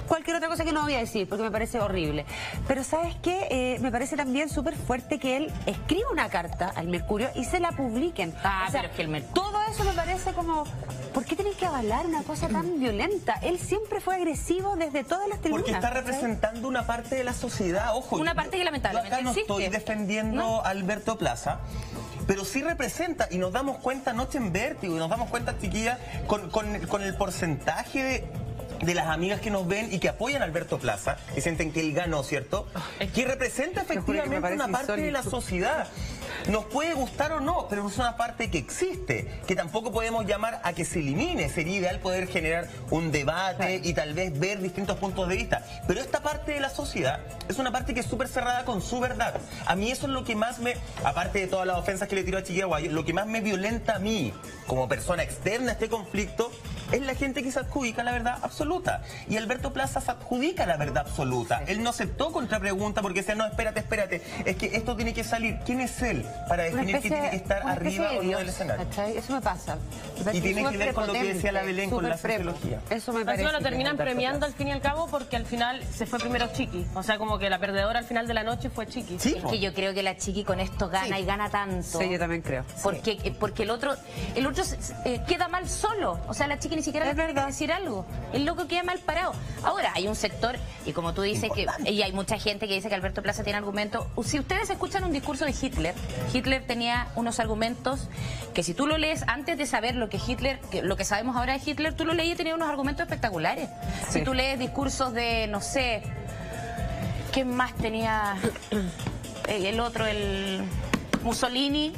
cualquier otra cosa que no voy a decir, porque me parece horrible. Pero ¿sabes qué? Eh, me parece también súper fuerte que él escriba una carta al Mercurio y se la publiquen. Ah, pero es que el Mer- Todo eso me parece como... ¿Por qué tenéis que avalar una cosa tan violenta? Él siempre fue agresivo desde todas las tribunas. Porque está representando una parte de la sociedad, ojo. Una parte que lamentablemente Yo acá no existe. estoy defendiendo ¿No? a Alberto Plaza, pero sí representa, y nos damos cuenta anoche en Vértigo, y nos damos cuenta, con, con- con el porcentaje de de las amigas que nos ven y que apoyan a Alberto Plaza, que sienten que él ganó, ¿cierto? Que representa efectivamente una parte de la sociedad. Nos puede gustar o no, pero es una parte que existe, que tampoco podemos llamar a que se elimine. Sería ideal poder generar un debate y tal vez ver distintos puntos de vista. Pero esta parte de la sociedad es una parte que es súper cerrada con su verdad. A mí eso es lo que más me, aparte de todas las ofensas que le tiró a Chiquilla Guayo, lo que más me violenta a mí, como persona externa a este conflicto, es la gente que se adjudica la verdad absoluta. Y Alberto Plaza se adjudica la verdad absoluta. Él no aceptó contrapregunta porque decía, no, espérate, espérate, es que esto tiene que salir. ¿Quién es él para definir que tiene que estar arriba de o no del escenario? ¿cachai? Eso me pasa. Y tiene que ver con lo que decía la Belén con la sociología. Eso me parece. lo que terminan premiando al fin y al cabo porque al final se fue primero Chiqui. O sea, como que la perdedora al final de la noche fue Chiqui. Sí, Es que yo creo que la chiqui con esto gana Sí. y gana tanto. Sí, yo también creo. Porque, eh, porque el otro, el otro eh, queda mal solo. O sea, la chica ni siquiera Es le tiene que decir algo. El loco queda mal parado. Ahora, hay un sector, y como tú dices, que y hay mucha gente que dice que Alberto Plaza tiene argumentos. Si ustedes escuchan un discurso de Hitler, Hitler tenía unos argumentos que si tú lo lees antes de saber lo que Hitler, que- lo que sabemos ahora de Hitler, tú lo leías y tenía unos argumentos espectaculares. Sí. Si tú lees discursos de, no sé, ¿Qué más tenía eh, el otro, el Mussolini?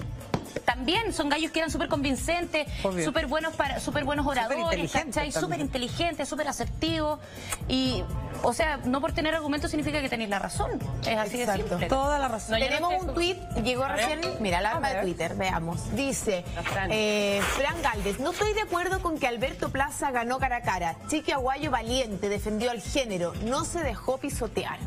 También son gallos que eran súper convincentes, súper buenos para, súper buenos oradores. Súper inteligentes, súper asertivos. Y, o sea, no por tener argumentos significa que tenéis la razón. Es así Exacto. de simple. Toda la razón. No, yo no Tenemos un tweet, llegó recién, mira, el alma de Twitter, veamos. Dice, La Fran. eh, Fran Galdes, no estoy de acuerdo con que Alberto Plaza ganó cara a cara. Chiqui Aguayo valiente, defendió al género, no se dejó pisotear.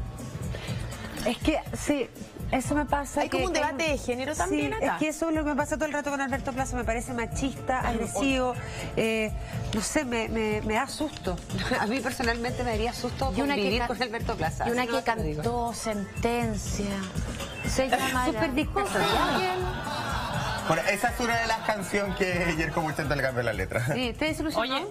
Es que, sí, eso me pasa. Hay que- como un debate de género también sí, acá. Es que eso es lo que me pasa todo el rato con Alberto Plaza. Me parece machista, agresivo. eh, no sé, me, me, me da susto. A mí personalmente me daría susto Y una que convivir ca- con Alberto Plaza. Y una que cantó sentencia. Se llama. Súper. Bueno, esa es una de las canciones que Yerko Buchento le cambió la letra. Sí, ¿te desilusionó? Oye,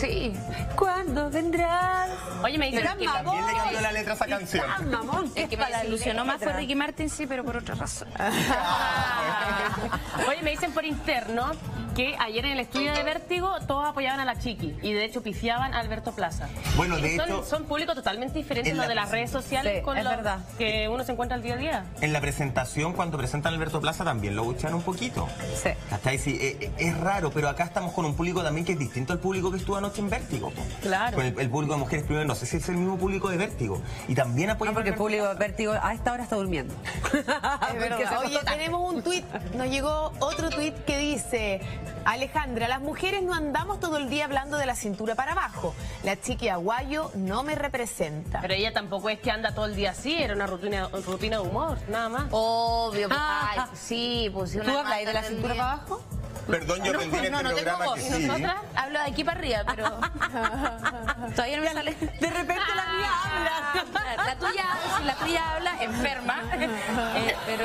Sí. ¿Cuándo vendrás? oye, me dicen que mamón. ¿Quién le cambió la letra a esa canción? Tan mamón, El que me es para la desilusionó más fue. Ricky Martin, sí, pero por otra razón. Oye, me dicen por interno que ayer en el estudio de Vértigo todos apoyaban a la Chiqui y de hecho pifiaban a Alberto Plaza. Bueno, de son, hecho- son públicos totalmente diferentes En lo la- de las redes sociales Sí, con es lo verdad. que uno se encuentra al día a día. En la presentación, cuando presentan a Alberto Plaza, también lo buchean un poquito. Sí. ¿Cachai? Sí, eh, eh, es raro, pero acá estamos con un público también que es distinto al público que estuvo anoche en Vértigo. Claro. Con el, el público de Mujeres Primero, no sé si es el mismo público de Vértigo. Y también apoyan No, porque a el público de Vértigo a esta hora está durmiendo. Es. Oye, tenemos un tuit, nos llegó otro tuit que dice, Alejandra, las mujeres no andamos todo el día hablando de la cintura para abajo. La chiqui aguayo no me representa. Pero ella tampoco es que anda todo el día así, era una rutina, rutina de humor, nada más. Obvio, pues, Ah. ay, sí, pues si ¿Tú una hablas de la cintura para abajo? Perdón, yo aprendí en este no, no tengo programa voz. que Y sí. nosotras hablo de aquí para arriba, pero todavía no me sale. De repente la mía habla. La tuya, si la tuya habla, enferma. Eh, pero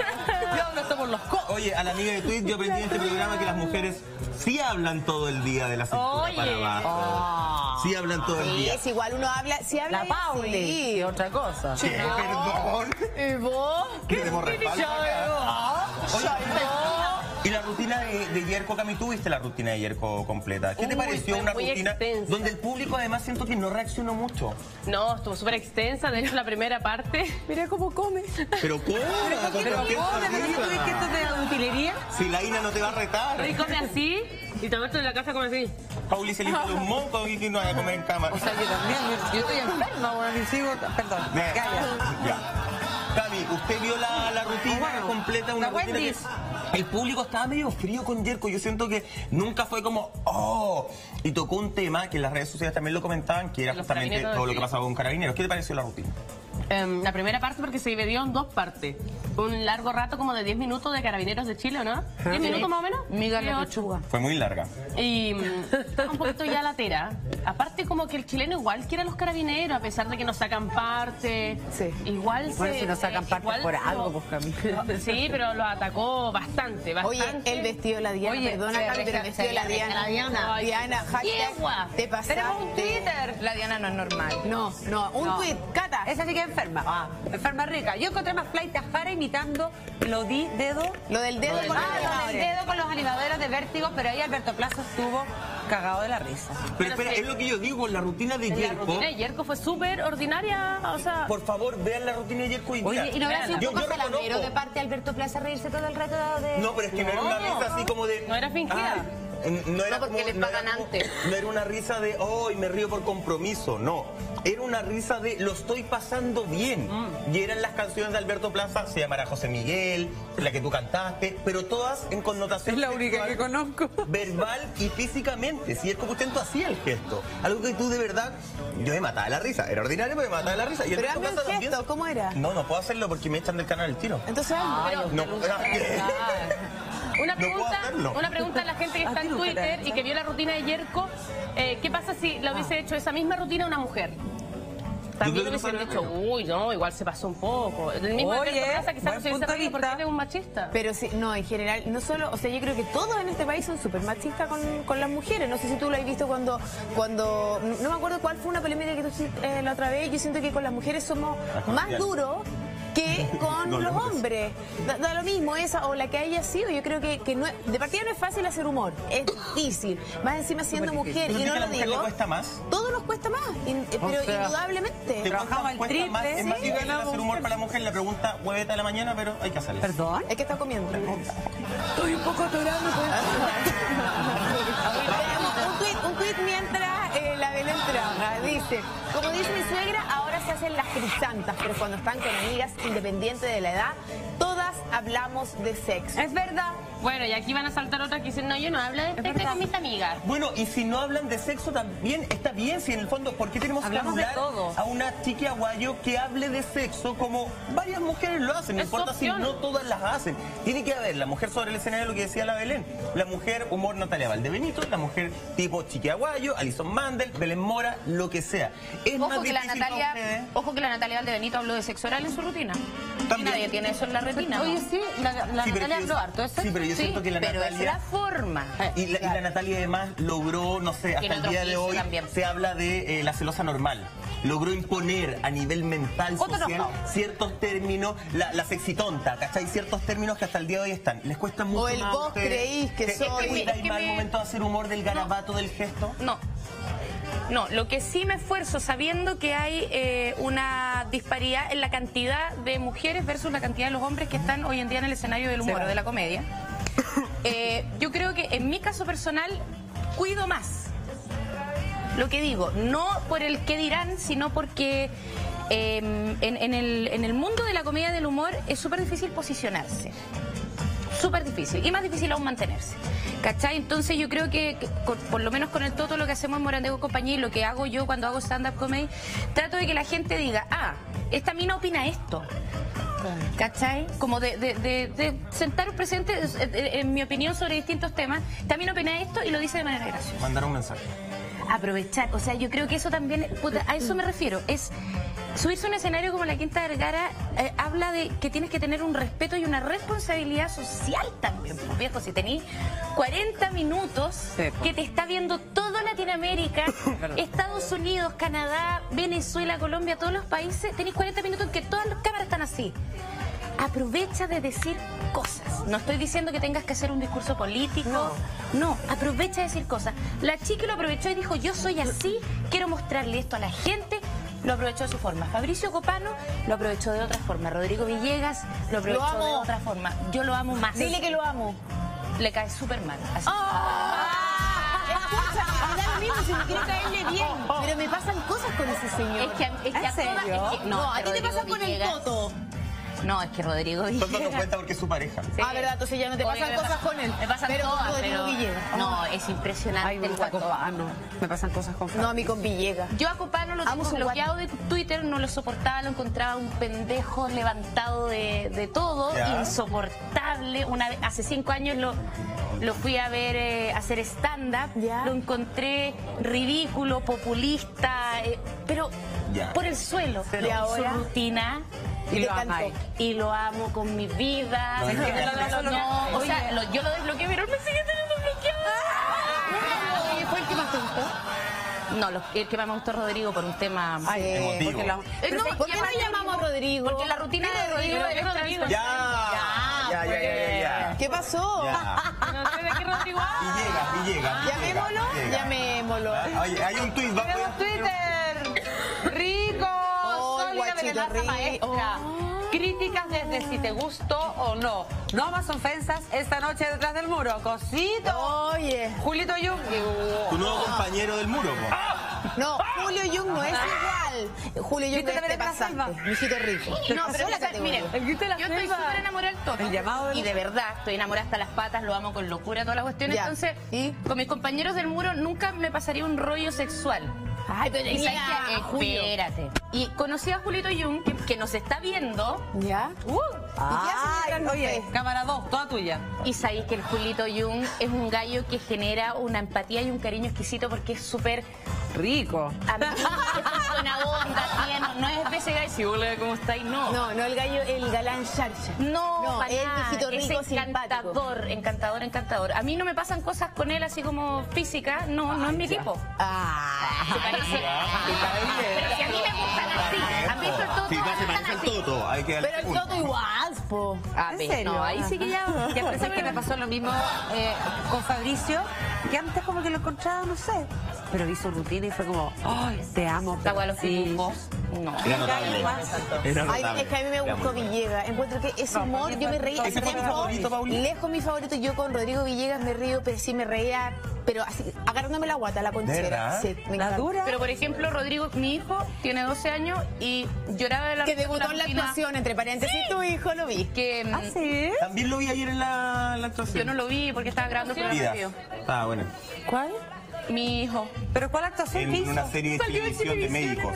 por los codos. Oye, a la amiga de Twitch, yo aprendí en este programa que las mujeres sí hablan todo el día de la cintura Oye. para abajo. Sí hablan todo el Sí, día. es igual uno habla, si habla La Pauli. sí. otra cosa. Che, perdón. ¿Y vos? Acá. Oye, Y la rutina de, de Yerko, Cami, tú viste la rutina de Yerko completa. ¿Qué te pareció una rutina extensa. donde el público además siento que no reaccionó mucho? No, estuvo súper extensa, de hecho la primera parte. Mira cómo come. Pero ¿cómo? ¿Con Pero verdad tú ves que esto es de utilería? Si la Ina no te va a retar. Y come así, y te en la casa como así. Pauli se limpia los mocos y que no vaya a comer en cámara. O sea, yo también, yo, estoy enferma, bueno, y sigo, perdón, calla. Ya. Cami, usted vio la, la rutina Bueno, completa, una la rutina que el público estaba medio frío con Yerko. Yo siento que nunca fue como, oh, y tocó un tema que en las redes sociales también lo comentaban, que era Los justamente todo lo que pasaba con carabineros. ¿Qué te pareció la rutina? Em, la primera parte porque se dividió en dos partes. Un largo rato como de 10 minutos de Carabineros de Chile, ¿o no? ¿10 minutos más o menos? Miga la pechuga. Fue muy larga. Y mm, estaba un poquito ya latera. Aparte como que el chileno igual quiere a los carabineros, a pesar de que nos sacan parte. Sí. Igual Bueno, se- si nos sacan eh, parte igual por algo, pues, Camila. Sí, pero lo atacó bastante, Oye, bastante. el vestido de la Diana, Oye, perdona, pero el vestido de la Diana. la Diana. Diana, Yegua. hashtag, te pasaste. Tenemos un Twitter. La Diana no es normal. No, no, un No. tweet, Cata. Esa sí que es enferma. Ah, enferma rica. Yo encontré más flight a Jara imitando lo di dedo. Lo del dedo con Ah, los lo del animadores. dedo con los animadores de vértigo, pero ahí Alberto Plaza estuvo cagado de la risa. Pero espera, sí. es lo que yo digo, la rutina de La Yerko. rutina de Yerko fue súper ordinaria, o sea... Por favor, vean la rutina de Yerko día. Oye, ¿y no habrá sido un yo, poco yo salamero reconozco. de parte de Alberto Plaza reírse todo el rato de... No, pero es que no, era una risa así como de. No era fingida. Ay, no era No, porque como- les no pagan era antes. No era una risa de, oh, me río por compromiso. No. Era una risa de, lo estoy pasando bien. Mm. Y eran las canciones de Alberto Plaza, se llamará José Miguel, la que tú cantaste, pero todas en connotación. Es la única sexual, que conozco. Verbal y físicamente. Si es como usted hacía el gesto. Algo que tú de verdad. Yo me mataba la risa. Era ordinario, pero me mataba la risa. Y Pero hazme un Plaza también- gesto, ¿cómo era? No, no puedo hacerlo porque me echan del canal el tiro. Entonces, hazlo. No, era- Una pregunta, una pregunta a la gente que A está en Twitter y que vio la rutina de Yerko. eh, ¿Qué pasa si le hubiese hecho esa misma rutina a una mujer? También hubiesen dicho, uy, no, igual se pasó un poco. El mismo Oye, Plaza quizás se hubiese porque un machista. Pero sí, no, en general, no solo, o sea, yo creo que todos en este país son súper machistas con, con las mujeres. No sé si tú lo has visto cuando, cuando, no me acuerdo cuál fue una polémica que tú hiciste, eh, la otra vez. Yo siento que con las mujeres somos más duros que con No, los no. hombres. Da, da lo mismo esa o la que haya sido. Yo creo que, que no de partida no es fácil hacer humor. Es difícil. Más encima siendo mujer. ¿Tú Y no que lo digo. cuesta más? Todo nos cuesta más. in- eh, pero sea, indudablemente. ¿Te Trabajamos el cuesta más? triple, Es más difícil hacer humor para la mujer. La pregunta hueveta de la mañana, pero hay que hacerla. ¿Perdón? Es que está comiendo. Estoy un poco atorado. un tweet, un tweet mientras eh, la Belén trabaja. Dice, como dice mi suegra, ahora se hacen las crisantas, pero cuando están con amigas, independiente de la edad, todas hablamos de sexo. Es verdad. Bueno, y aquí van a saltar otras que dicen, no, yo no hablo de sexo con mis amigas. Bueno, y si no hablan de sexo también está bien, si en el fondo, ¿por qué tenemos Hablamos que hablar a una chiqui aguayo que hable de sexo como varias mujeres lo hacen? No Es importa si no todas las hacen. Tiene que haber la mujer sobre el escenario, lo que decía la Belén. La mujer humor Natalia Valdebenito, la mujer tipo chiqui aguayo, Alison Mandel, Belén Mora, lo que sea. Es más Ojo que, la difícil Natalia, ojo que la Natalia Valdebenito habló de sexo oral en su rutina. Y nadie tiene eso en la retina. Oye, sí, la, la Sí, Natalia es- habló harto de Sí, pero yo Sí, siento que la pero es Natalia... la forma. Y la, y la Natalia además logró, no sé, hasta el día de hoy también. se habla de eh, la celosa normal. Logró imponer a nivel mental, Otro social, ciertos términos, la, la sexitonta, ¿cachai? Ciertos términos que hasta el día de hoy están. Les cuesta mucho O el vos creís que ¿Te- soy- ¿Te cuesta Es que más me- el momento de hacer humor del garabato, del gesto? No. No, lo que sí me esfuerzo sabiendo que hay eh, una disparidad en la cantidad de mujeres versus la cantidad de los hombres que están hoy en día en el escenario del humor Sí. de la comedia. Eh, yo creo que en mi caso personal cuido más. Lo que digo, no por el qué dirán, sino porque eh, en, en el, en el mundo de la comedia del humor es súper difícil posicionarse. Súper difícil. Y más difícil aún mantenerse. ¿Cachai? Entonces yo creo que, por lo menos con el Toto, lo que hacemos en Morandego Compañía y lo que hago yo cuando hago stand-up comedy, trato de que la gente diga, ah, esta mina opina esto. ¿Cachai? Como de, de, de- de sentar presente, eh, eh, en mi opinión, sobre distintos temas. También opina esto y lo dice de manera graciosa Mandar un mensaje. Aprovechar. O sea, yo creo que eso también, puta, a eso me refiero. Es subirse a un escenario como la Quinta Vergara eh, habla de que tienes que tener un respeto y una responsabilidad social también. Pues, viejo, si tenés 40 minutos Sí, pues. que te está viendo toda Latinoamérica, Estados Unidos, Canadá, Venezuela, Colombia, todos los países, tenés 40 minutos en que todas las cámaras están así. Aprovecha de decir cosas. No estoy diciendo que tengas que hacer un discurso político. No, aprovecha de decir cosas. La chica lo aprovechó y dijo, yo soy así, quiero mostrarle esto a la gente. Lo aprovechó de su forma. Fabricio Copano lo aprovechó de otra forma. Rodrigo Villegas lo aprovechó amo. de otra forma. Yo lo amo más. Dile que lo amo. Le cae súper mal. Así. Si quiero caerle bien. Pero me pasan cosas con ese señor. Es que, a- es que ¿En a todas- es que- no, a ti te pasa Rodrigo con el Toto. No, es que Rodrigo Toto no Villegas... cuenta porque es su pareja. Sí. Ah, verdad, entonces ya no te Oye, pasan cosas con él. Me pasan pero con todas, Rodrigo pero... Villegas. No, es impresionante Ay, me el guato. Copano. Me pasan cosas con No, a mí con Villegas. Yo a Copano lo tengo bloqueado de Twitter, no lo soportaba, lo encontraba un pendejo levantado de, de todo, Ya. insoportable. Una vez, hace cinco años lo, lo fui a ver eh, hacer stand-up, lo encontré ridículo, populista, eh, pero por el suelo. ¿Y ahora? Su rutina. Y te lo. Y lo amo con mi vida. No, no, No, no, no, o sea, lo- yo lo desbloqueé, pero él me sigue teniendo bloqueado. ¿Y fue el que más te gustó? No, lo- el que más me gustó es Rodrigo por un tema. Ay, Emotivo. porque la- Pero no, ¿Por qué no llamamos a Rodrigo? Porque la rutina de Rodrigo es Rodrigo. Ya, ya, ya, ya, ya, ya. ¿Qué pasó? Ya. No sé de qué Rodrigo Y llega, y llega. Llamémoslo, llamémoslo. Ah, Oye, hay un va Tenemos Twitter. Rico. Oh, Sólida venenosa maestra. Críticas desde si te gustó o no. No más ofensas esta noche detrás del muro. Cosito. Oye. Julito Jung. Tu nuevo compañero del muro, po. No, Julio Jung no es igual. Julio Jung ¿Viste es la te Verena pasaste. Selva? Mijito rico. No, pero la miren, yo estoy súper enamorada del Toto. El llamado del- Y de verdad, estoy enamorada hasta las patas, lo amo con locura, todas las cuestiones. Ya. Entonces, ¿Y? con mis compañeros del muro nunca me pasaría un rollo sexual. Ay, pero Y sabes que- espérate. Y conocí a Julito Jung, que, que nos está viendo. ¿Ya? Uh, qué hacen oye, cámara 2, toda tuya. Y sabéis que el Julito Jung es un gallo que genera una empatía y un cariño exquisito porque es súper Rico. amigo, es buena onda, tierno. No es ese gallo, si hola, ¿cómo estáis? No. No, no el gallo, el galán Charcha. No, No, para es nada. mijito rico, es encantador, encantador, encantador. A mí no me pasan cosas con él así como física, no, no es mi tipo. Ah. Se parece. Pero si a mí me gustan así. ¿Han visto el? Sí, no, se parece al Toto, hay que Pero el. Toto igual, po. Ah, ¿En ve, serio? No, ahí sí que ya. Ya pensé que me pasó lo mismo eh, con Fabricio, que antes como que lo encontraba, no sé, pero vi su rutina y fue como, ¡ay, te amo! Hueá de los Sí. pitufos. No. Era notable. Era Ay, es que a mí me gustó Villegas. Encuentro que ese humor, yo me reía. ¿Ese fue tu favorito, Pauli? Lejos mi favorito. Yo con Rodrigo Villegas me río, pero sí me reía, pero así, agarrándome la guata, la conchera. Sí, me La dura. Pero por ejemplo, Rodrigo, mi hijo, tiene 12 años y lloraba de la Que debutó en la rutina actuación, entre paréntesis, tu hijo lo vi. Que mm, ¿Ah, sí? También lo vi ayer en la, en la actuación. yo no lo vi porque estaba grabando el Vida. mío. Ah, bueno. ¿Cuál? Mi hijo. ¿Pero cuál actuación En que hizo? una serie de televisión de médicos.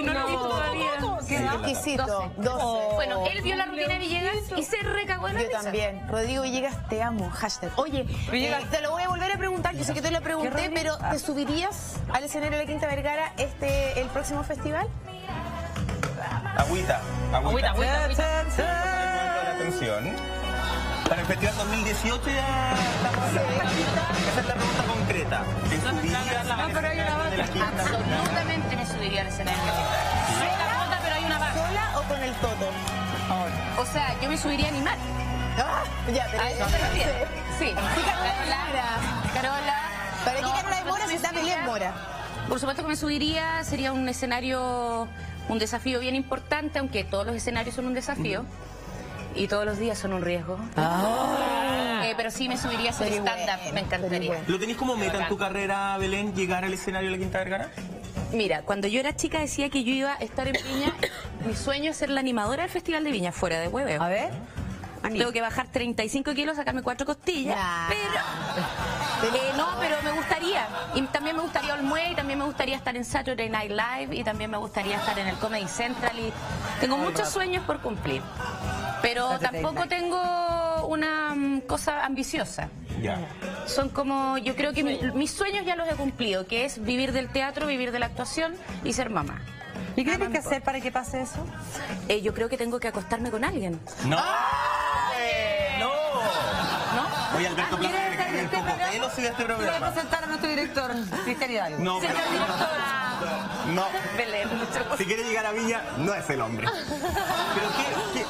Y no, lo vi todavía. Qué exquisito. 12. Bueno, él vio la rutina de Villegas y se recagó en la Yo risa. también. Rodrigo Villegas, te amo. Hashtag. Oye, eh, te lo voy a volver a preguntar. Yo sé que te lo pregunté, pero ¿te subirías al escenario de la Quinta Vergara este el próximo festival? Agüita. Agüita, agüita, agüita. la atención. Para el Festival 2018 ya estamos hablando. Esa es la pregunta concreta. ¿Te subirías No, al pero hay una escenario de la Quinta Vergara? Absolutamente me subiría al escenario. Hay una nota, pero hay una baja. ¿Sola o con el Toto? O sea, yo me subiría a animar. Ah, ya, pero ¿A eso te refieres? Sí. Sí, Carola. Carola. ¿Para qué No, Carola de por Mora si está Belén Mora? Por supuesto que me subiría, sería un escenario, un desafío bien importante, aunque todos los escenarios son un desafío. Y todos los días son un riesgo. Eh, pero sí me subiría a hacer stand-up, bueno, me encantaría. bueno. ¿Lo tenés como meta en tu carrera, Belén, llegar al escenario de la Quinta Vergara? Mira, cuando yo era chica decía que yo iba a estar en Viña. Mi sueño es ser la animadora del Festival de Viña, fuera de hueveo. A ver. Tengo que bajar 35 kilos, sacarme cuatro costillas. Ya. Pero. eh, no, pero me gustaría. Y también me gustaría Olmué, y también me gustaría estar en Saturday Night Live, y también me gustaría estar en el Comedy Central. Y tengo muchos sueños por cumplir. Pero Saturday tampoco Night. tengo una mm, cosa ambiciosa. Ya. Son como, yo creo que mi- mis sueños ya los he cumplido, que es vivir del teatro, vivir de la actuación y ser mamá. ¿Y qué tienes que hacer para que pase eso? Eh, yo creo que tengo que acostarme con alguien. ¡No! ¡No! ¿No? Oye, Alberto Plaza, ¿quiere que el cocotelo siga este Voy a programa? presentar a nuestro director, Cristian Hidalgo. No, pero... No. Belén, mucho. Si quiere llegar a Viña, no es el hombre. Pero qué... qué.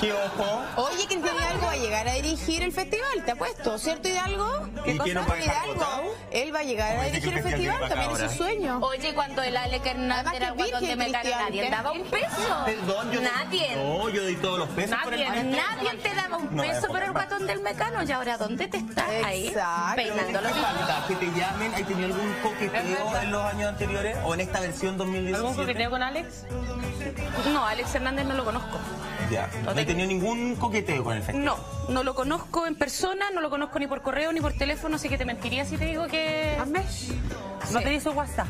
¿Qué ojo? Oye, que Hidalgo va a llegar a dirigir el festival, te apuesto, ¿cierto Hidalgo? ¿Y quién nos va a dejar Hidalgo, él va a llegar a dirigir el festival también es su sueño. Oye, cuando el Alec Hernández era guatón de Mecano, nadie Cristian. daba un peso. Perdón, yo... Nadie. No, yo di todos los pesos por el Nadie, te daba un No, peso es por el guatón del Mecano. Y ahora, ¿dónde te estás ahí? Exacto. Peinando los ¿Qué? ¿Que te llamen? ¿Hay tenido algún coqueteo en los años anteriores? ¿O en esta versión 2017? ¿Algún coqueteo con Alex? No, Alex Hernández no lo conozco. Ya. No tenido ningún coqueteo con el festival. No, no lo conozco en persona, no lo conozco ni por correo ni por teléfono, así que te mentiría si te digo que Hazme. No Sí. tenés su WhatsApp.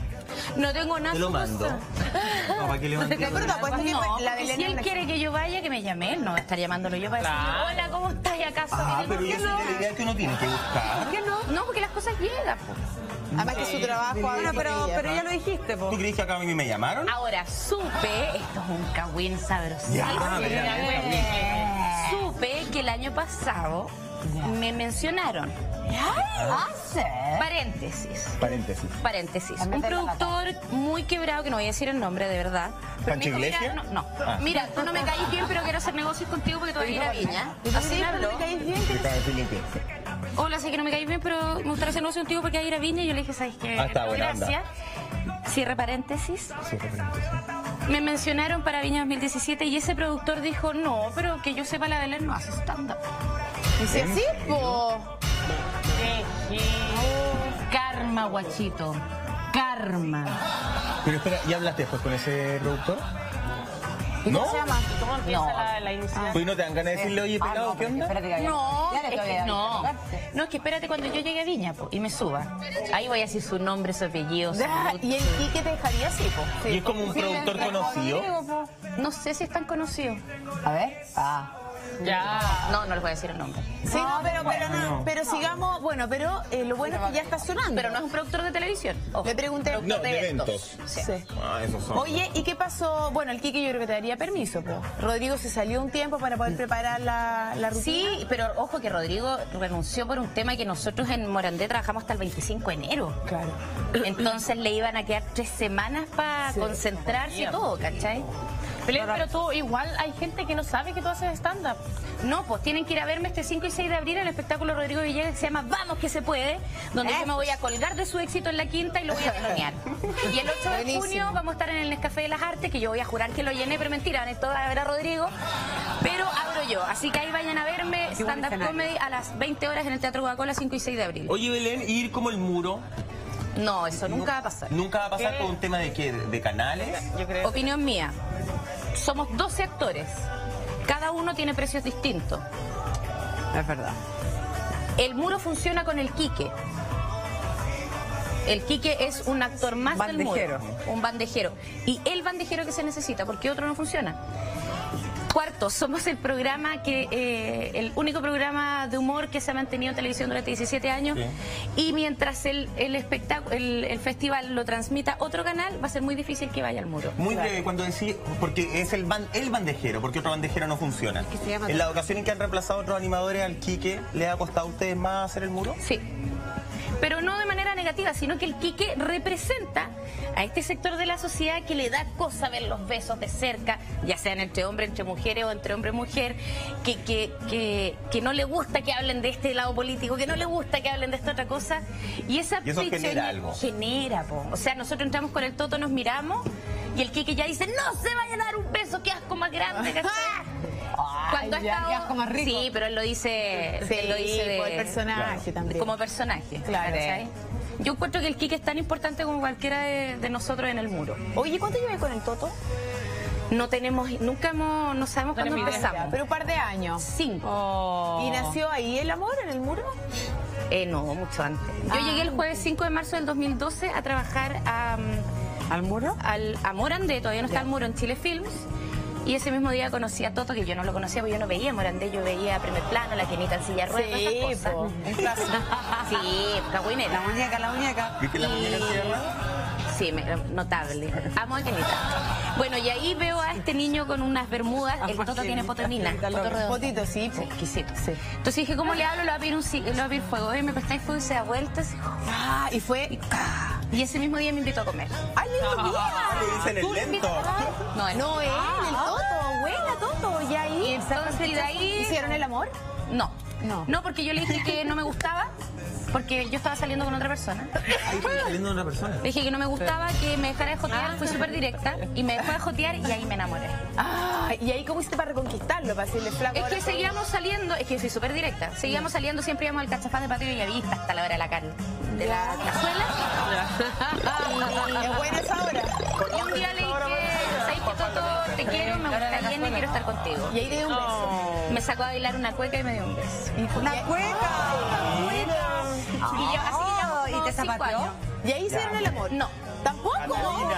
no tengo nada. Te lo mando. No, ¿para qué le ¿Te mando? Pues, que No, la si él la- quiere que yo vaya, que me llame él, no va a estar llamándolo yo para decir, Claro. hola, ¿cómo estás? ¿Acaso? Ah, pero ¿Por qué es no? la idea que uno tiene que buscar. ¿Qué no? No, porque las cosas llegan. po. Además que su trabajo Bueno, pero, ya lo dijiste, po. ¿Tú crees que acá a mí me llamaron? Ahora, supe, esto es un cagüín sabroso. Ya, ya, Supe que el año pasado me mencionaron. Ah, sí. Paréntesis. Paréntesis. Paréntesis. Un productor muy quebrado, que no voy a decir el nombre de verdad. ¿Pancho Iglesias? No, no. Ah. Mira, tú no me caís bien, pero quiero hacer negocios contigo porque tú vas a ir a Viña. Así me habló. ¿Me caes bien? Hola, sé que no me caís bien, pero me gustaría hacer negocios contigo porque voy a Viña. Y yo le dije, ¿sabes qué? Ah, está buena. Gracias. Cierre paréntesis. Sí, paréntesis. Me mencionaron para Viña 2017 y ese productor dijo, no, pero que yo sepa la Belén no hace stand-up. Así, po. Karma, guachito. Karma. Pero espera, ¿y hablaste después con ese productor? ¿No? ¿Cómo se llama? ¿Cómo empieza No. la, la iniciativa? Pues no te dan ganas de decirle, oye, pegado, ¿qué onda? Espérate que No, es que, no, no, es que espérate cuando yo llegue a Viña po, y me suba. Ahí voy a decir su nombre, su apellido. su Ah. Y el Quique te dejaría así, po. Y es como un productor conocido. No sé si es tan conocido. A ver. Ah. Ya. No, no les voy a decir el nombre. Sí, no, pero, pero, no, pero sigamos, bueno, pero eh, lo bueno es que ya está sonando. Pero no es un productor de televisión. Ojo. Le pregunté. No, de eventos. Sí. Ah, esos son. Oye, ¿y qué pasó? Bueno, el Quique yo creo que te daría permiso, po. Rodrigo se salió un tiempo para poder preparar la, la rutina. Sí, pero ojo que Rodrigo renunció por un tema que nosotros en Morandé trabajamos hasta el 25 de enero. Claro. Entonces le iban a quedar tres semanas para concentrarse y todo, ¿cachai? Belén, pero tú igual hay gente que no sabe que tú haces stand-up. No, pues tienen que ir a verme este 5 y 6 de abril en el espectáculo Rodrigo Villegas que se llama Vamos que se puede, donde yo me voy a colgar de su éxito en la quinta y lo voy a telonear. Y el 8 de Buenísimo. junio vamos a estar en el Nescafé de las Artes, que yo voy a jurar que lo llené, pero mentira, van a todos a ver a Rodrigo. Pero abro yo, así que ahí vayan a verme stand-up comedy a las 20 horas en el Teatro Coca-Cola 5 y 6 de abril. Oye, Belén, ir como el muro. No, eso nunca va a pasar. Nunca va a pasar por un tema de qué? ¿De canales? Yo creo. Opinión mía. Somos 12 actores. Cada uno tiene precios distintos. Es verdad. El muro funciona con el Quique. El Quique es un actor más Bandejero. del muro. Un bandejero. Y el bandejero que se necesita, porque otro no funciona. Cuarto, somos el programa que, eh, el único programa de humor que se ha mantenido en televisión durante 17 años. Y mientras el, el espectáculo, el, el festival lo transmita otro canal, va a ser muy difícil que vaya al muro. Muy breve, cuando decís, porque es el, ban- el bandejero, porque otro bandejero no funciona. se llama? En la ocasión en que han reemplazado a otros animadores al Quique, ¿le ha costado a ustedes más hacer el muro? Sí. Pero no de manera negativa, sino que el Quique representa a este sector de la sociedad que le da cosa ver los besos de cerca, ya sean entre hombre, entre mujeres o entre hombre y mujer, que, que, que, que no le gusta que hablen de este lado político, que no le gusta que hablen de esta otra cosa. Y esa Y eso genera algo. Genera, po. O sea, nosotros entramos con el Toto, nos miramos y el Quique ya dice, no se vayan a dar un beso, qué asco más grande. ¿cachai? Cuando ha estado- qué asco más rico. Sí, pero él lo dice, Sí, él lo dice de, por el personaje también. como personaje. Claro. ¿Cachai? Yo encuentro que el Kike es tan importante como cualquiera de, de nosotros en el muro. Oye, ¿cuánto llevas con el Toto? No tenemos, nunca hemos, no sabemos No cuándo idea. empezamos. Pero un par de años. Cinco. ¿Y nació ahí el amor en el muro? Eh, no, mucho antes. Yo Ah. llegué el jueves 5 de marzo del 2012 a trabajar a, ¿Al muro? al, a Morandé, todavía no está el muro en Chile Films. Y ese mismo día conocí a Toto, que yo no lo conocía porque yo no veía Morandé, yo veía primer plano, la Kenita en silla de ruedas, esas cosas. po. Sí, cagüinera. La muñeca, la muñeca. ¿Viste la muñeca en silla? Sí, me- notable. Amo a Kenita. Bueno, y ahí veo a este niño con unas bermudas. El Amo a Toto tiene redondo. Potito, sí. Exquisito. Entonces dije, ¿cómo le hablo? Le voy a pedir, un, le voy a pedir fuego. Oye, me prestáis fuego y se da vueltas. Ah, y fue. Y ese mismo día me invitó a comer. ¡Ay, lindo día! Ah, le dicen el lento. No, No, él, el Toto. Y ahí. Entonces, y de ahí... ¿Hicieron el amor? No. No. No, porque yo le dije que no me gustaba, porque yo estaba saliendo con otra persona. Ahí está saliendo una persona. Le dije que no me gustaba, que me dejara de jotear, fui súper directa, y me dejó de jotear y ahí me enamoré. Ah, ¿y ahí cómo hiciste para reconquistarlo? Para decirle flaco. Es que soy- seguíamos saliendo, es que soy súper directa, seguíamos saliendo, siempre íbamos al cachafán de Patio Villavista hasta la hora de la carne. De la cazuela. Es buena esa hora. ¿Sabes qué, Toto? Te quiero, me gusta bien y quiero estar contigo. Y ahí dio un beso. Me sacó a bailar una cueca y me dio un beso. ¡Una cueca! Y yo así que llevamos ¿Y te zapateó? ¿Y ahí hicieron el amor? No. ¿Tampoco?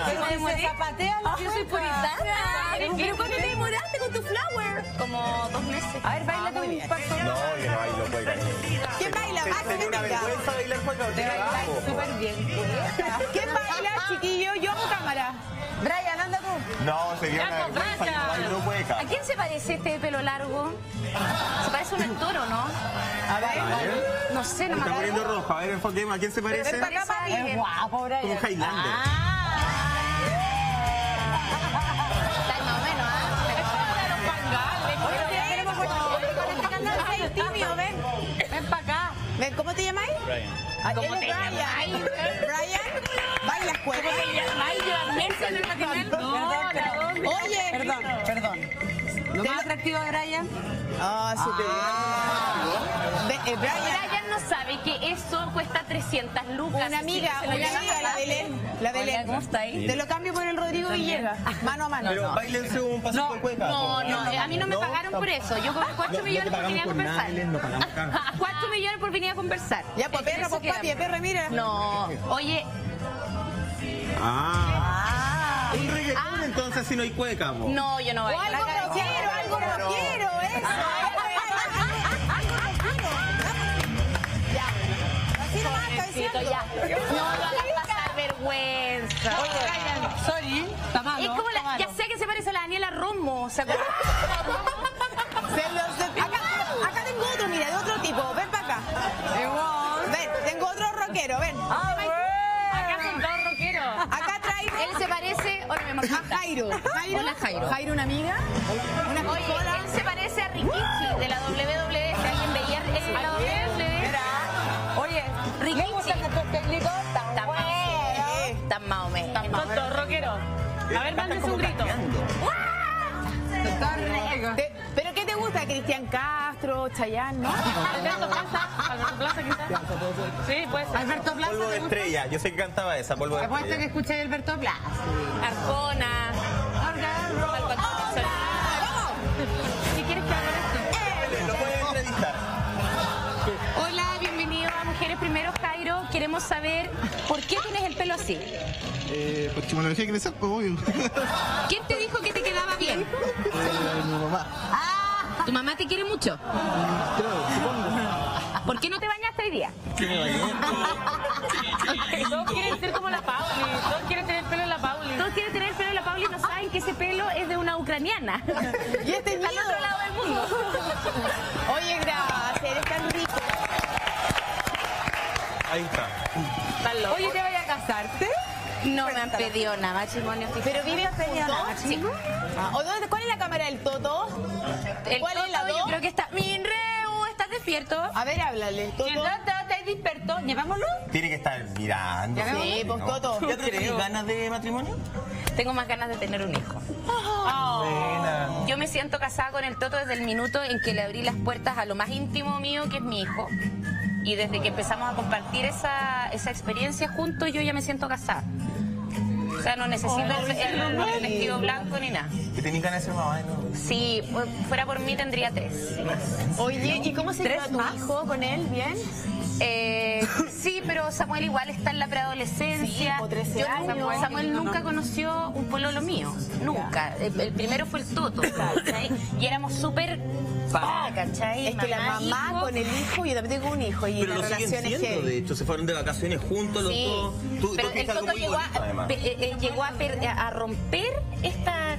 Pero me se demoré. zapatea la Yo soy cueca. puritana. Pero ¿cuándo te demoraste con tu flower? Como dos meses. A ver, baila muy con un paso. No, yo no bailo. ¿Quién baila? Ah, una vergüenza bailar cueca. Te bailas súper bien. ¿Quién baila, chiquillo? Yo hago cámara. Brian, anda tú. No, sería una vergüenza. Bailo. ¿A quién se parece este de pelo largo? Se parece a un actor, ¿o no? A ver. No sé, Me no me está poniendo rojo. A ver, enfoquemos. ¿A quién se parece? ven para acá, papi. Es guapo, Brian. Como Highlander. Está ahí más o menos, ¿ah? ven. Ven. Ven, ¿cómo te llamáis? Brian. ¿Cómo te Brian? llamáis? Brian, ¿bailas cueca? Oye. Perdón, perdón. Lo más atractivo de Brian. Ah, súper. Ve- eh, Brian, Brian no sabe que eso cuesta 300 lucas. una amiga, una amiga, la Belén. La Belén. ¿cómo está ahí? Te lo cambio por el Rodrigo Villegas. Mano a mano. Pero bailense un pasito de cueca. No, no, a mí no me pagaron por eso. Yo cobré 4 No, millones por venir a por conversar. No pagamos acá. 4 millones por venir a conversar. Ya, pues eso pues papi, perra, mira. No, oye, Ah. Un reggaetón entonces si no hay cueca, po. no, yo no O bailo. algo rockero, algo rockero, eso. Ya. Así nomás, cabeceando. ya. No hagas pasar vergüenza. Sorry, está malo. Es como está la, malo. ya sé que se parece a la Daniela Romo, ¿se acuerdan? Se lo- se- acá, acá tengo otro, mira, de otro tipo. Ven para acá. Ven, tengo otro rockero, ven. Acá son todos rockeros. Acá Él se parece, ahora me a imagino. Jairo. Jairo. Hola, Jairo. Jairo, una amiga. Una Oye, él se parece a Rikichi de la WWE. Si alguien veía el- la WWE. Oye, Rikichi. ¿le gustan nuestros técnicos? Tan Tan más o menos. Tan más o menos. Rockero. A ver, mándese un grito. Te- ¿Pero qué te gusta? Cristian Castro, Chayanne, ¿no? Alberto Plaza. Alberto Plaza, quizás. Sí, puede ser. Alberto Plaza. Polvo de estrella. Yo sé que cantaba esa, polvo de Apuesto que escuché Alberto Plaza. Arjona. Queremos saber por qué tienes el pelo así. Eh, porque me lo dejé crecer, pues obvio. ¿Quién te dijo que te quedaba bien? Eh, mi mamá. ¿Tu mamá te quiere mucho? Creo, supongo. ¿Por qué no te bañaste hoy día? Todos quieren ser como la Pauli. Todos quieren tener pelo en la Pauli. Todos quieren tener el pelo de la Pauli y no saben que ese pelo es de una ucraniana. Y este es Está al otro lado del mundo. Oye, gracias. Ahí está. Locos. Oye, ¿te vayas a casarte? No me han pedido nada, matrimonio. ¿Pero viven juntos? Sí. Ah, ¿O dónde, ¿Cuál es la cámara del Toto? El ¿Cuál es la Toto, dos? Yo creo que está. Minreu, ¿estás despierto? A ver, háblale. Toto. ¿Estás despierto? ¿Llevámoslo? Tiene que estar mirando. Sí, pues Toto. ¿Ya tienes ganas de matrimonio? Tengo más ganas de tener un hijo. Buena. Yo me siento casada con el Toto desde el minuto en que le abrí las puertas a lo más íntimo mío, que es mi hijo. Y desde que empezamos a compartir esa, esa experiencia juntos, yo ya me siento casada. O sea, no necesito el, el- el vestido blanco ni nada. ¿Que tenés ganas de ser mamá? ¿no? Si fu- fuera por mí, tendría tres. Oye, ¿y cómo se lleva tu más? hijo con él? ¿Bien? Eh, sí, pero Samuel igual está en la preadolescencia. Sí, po, 13 Yo años. nunca- Samuel nunca conoció un pololo mío. Nunca. El, el primero fue el Toto. ¿cachai? Y éramos súper... pa, ¿cachai? Es que la mamá hijo. con el hijo, yo también tengo un hijo y Pero la lo siguen relación es de hecho, se fueron de vacaciones juntos los Sí, dos. Tú, tú pero el Toto llegó, a, además. Llegó a, per- a romper esta...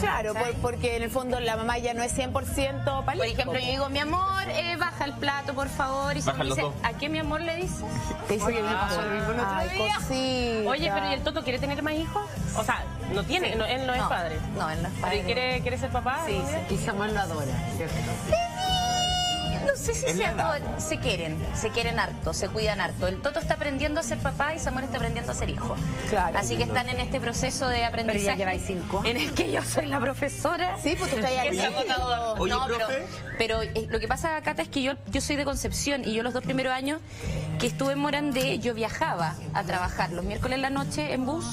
Claro, por- porque en el fondo la mamá ya no es 100% Por palito. ejemplo, yo digo, mi amor, eh, baja el plato, por favor. Y se los dice. ¿a qué mi amor le dice? Te dice que me pasó lo mismo Ay, día. cosita. Oye, pero ¿y el Toto quiere tener más hijos? O sea, no tiene, no, él no, es padre. No, él no es ¿Pero padre. quiere, quiere ser papá? Sí, día? Y Samuel lo adora, ¿cierto? No sé si se, se quieren, se quieren harto, se cuidan harto. El Toto está aprendiendo a ser papá y Samuel está aprendiendo a ser hijo. Claro. Así que están en este proceso de aprendizaje. lleváis cinco. En el que yo soy la profesora. Sí, pues tú estás ahí. Oye, no, pero, pero eh, lo que pasa, Cata, es que yo, yo soy de Concepción y yo los dos primeros años que estuve en Morandé, yo viajaba a trabajar los miércoles en la noche en bus,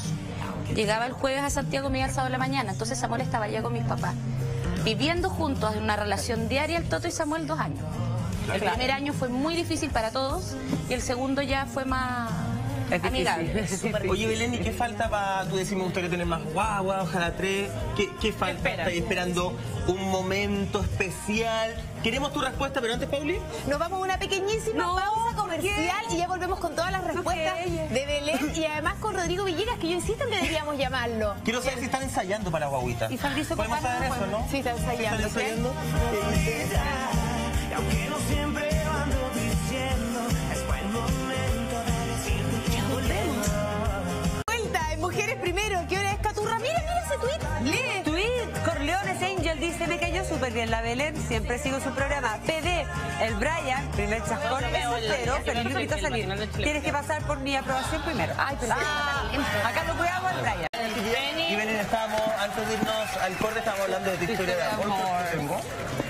llegaba el jueves a Santiago, me iba el sábado en la mañana, entonces Samuel estaba allá con mis papás, viviendo juntos en una relación diaria, el Toto y Samuel dos años. El primer año fue muy difícil para todos y el segundo ya fue más Es amigable. Oye, Belén, ¿y qué falta para tú decir me gustaría tener más guagua, ojalá tres? ¿Qué, qué falta? espera? ¿Estás esperando un momento especial? Queremos tu respuesta, pero antes, Pauli. Nos vamos a una pequeñísima pausa comercial y ya volvemos con todas las respuestas de Belén y además con Rodrigo Villegas, que yo insisto en que deberíamos llamarlo. Quiero saber si están ensayando para guaguita. Y Fabricio ¿Podemos saber eso, no? sí, están ensayando, ¿Están ¿sí? ensayando? aunque no siempre ando diciendo, Dice, me cayó súper bien la Belén, siempre sigo su programa. PD, el Brian, primer chascón, es soltero, pero lo invito a salir. Tienes que pasar por mi aprobación primero. Ay, pero acá lo cuidamos al Brian. Y Belén, estábamos, antes de irnos al corte, estábamos hablando de tu historia de amor.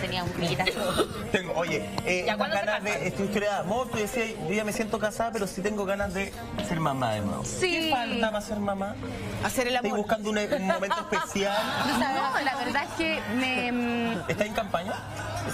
Tenía un. Tengo, oye, eh, ¿Ya cuándo se ganas casan? de esta historia de amor. Tú decías, yo ya me siento casada, pero sí tengo ganas de ser mamá de nuevo. Sí. ¿Qué falta para ser mamá? Hacer el ¿Estás amor. buscando un, un momento especial? No, la verdad es que me... ¿Estás en campaña?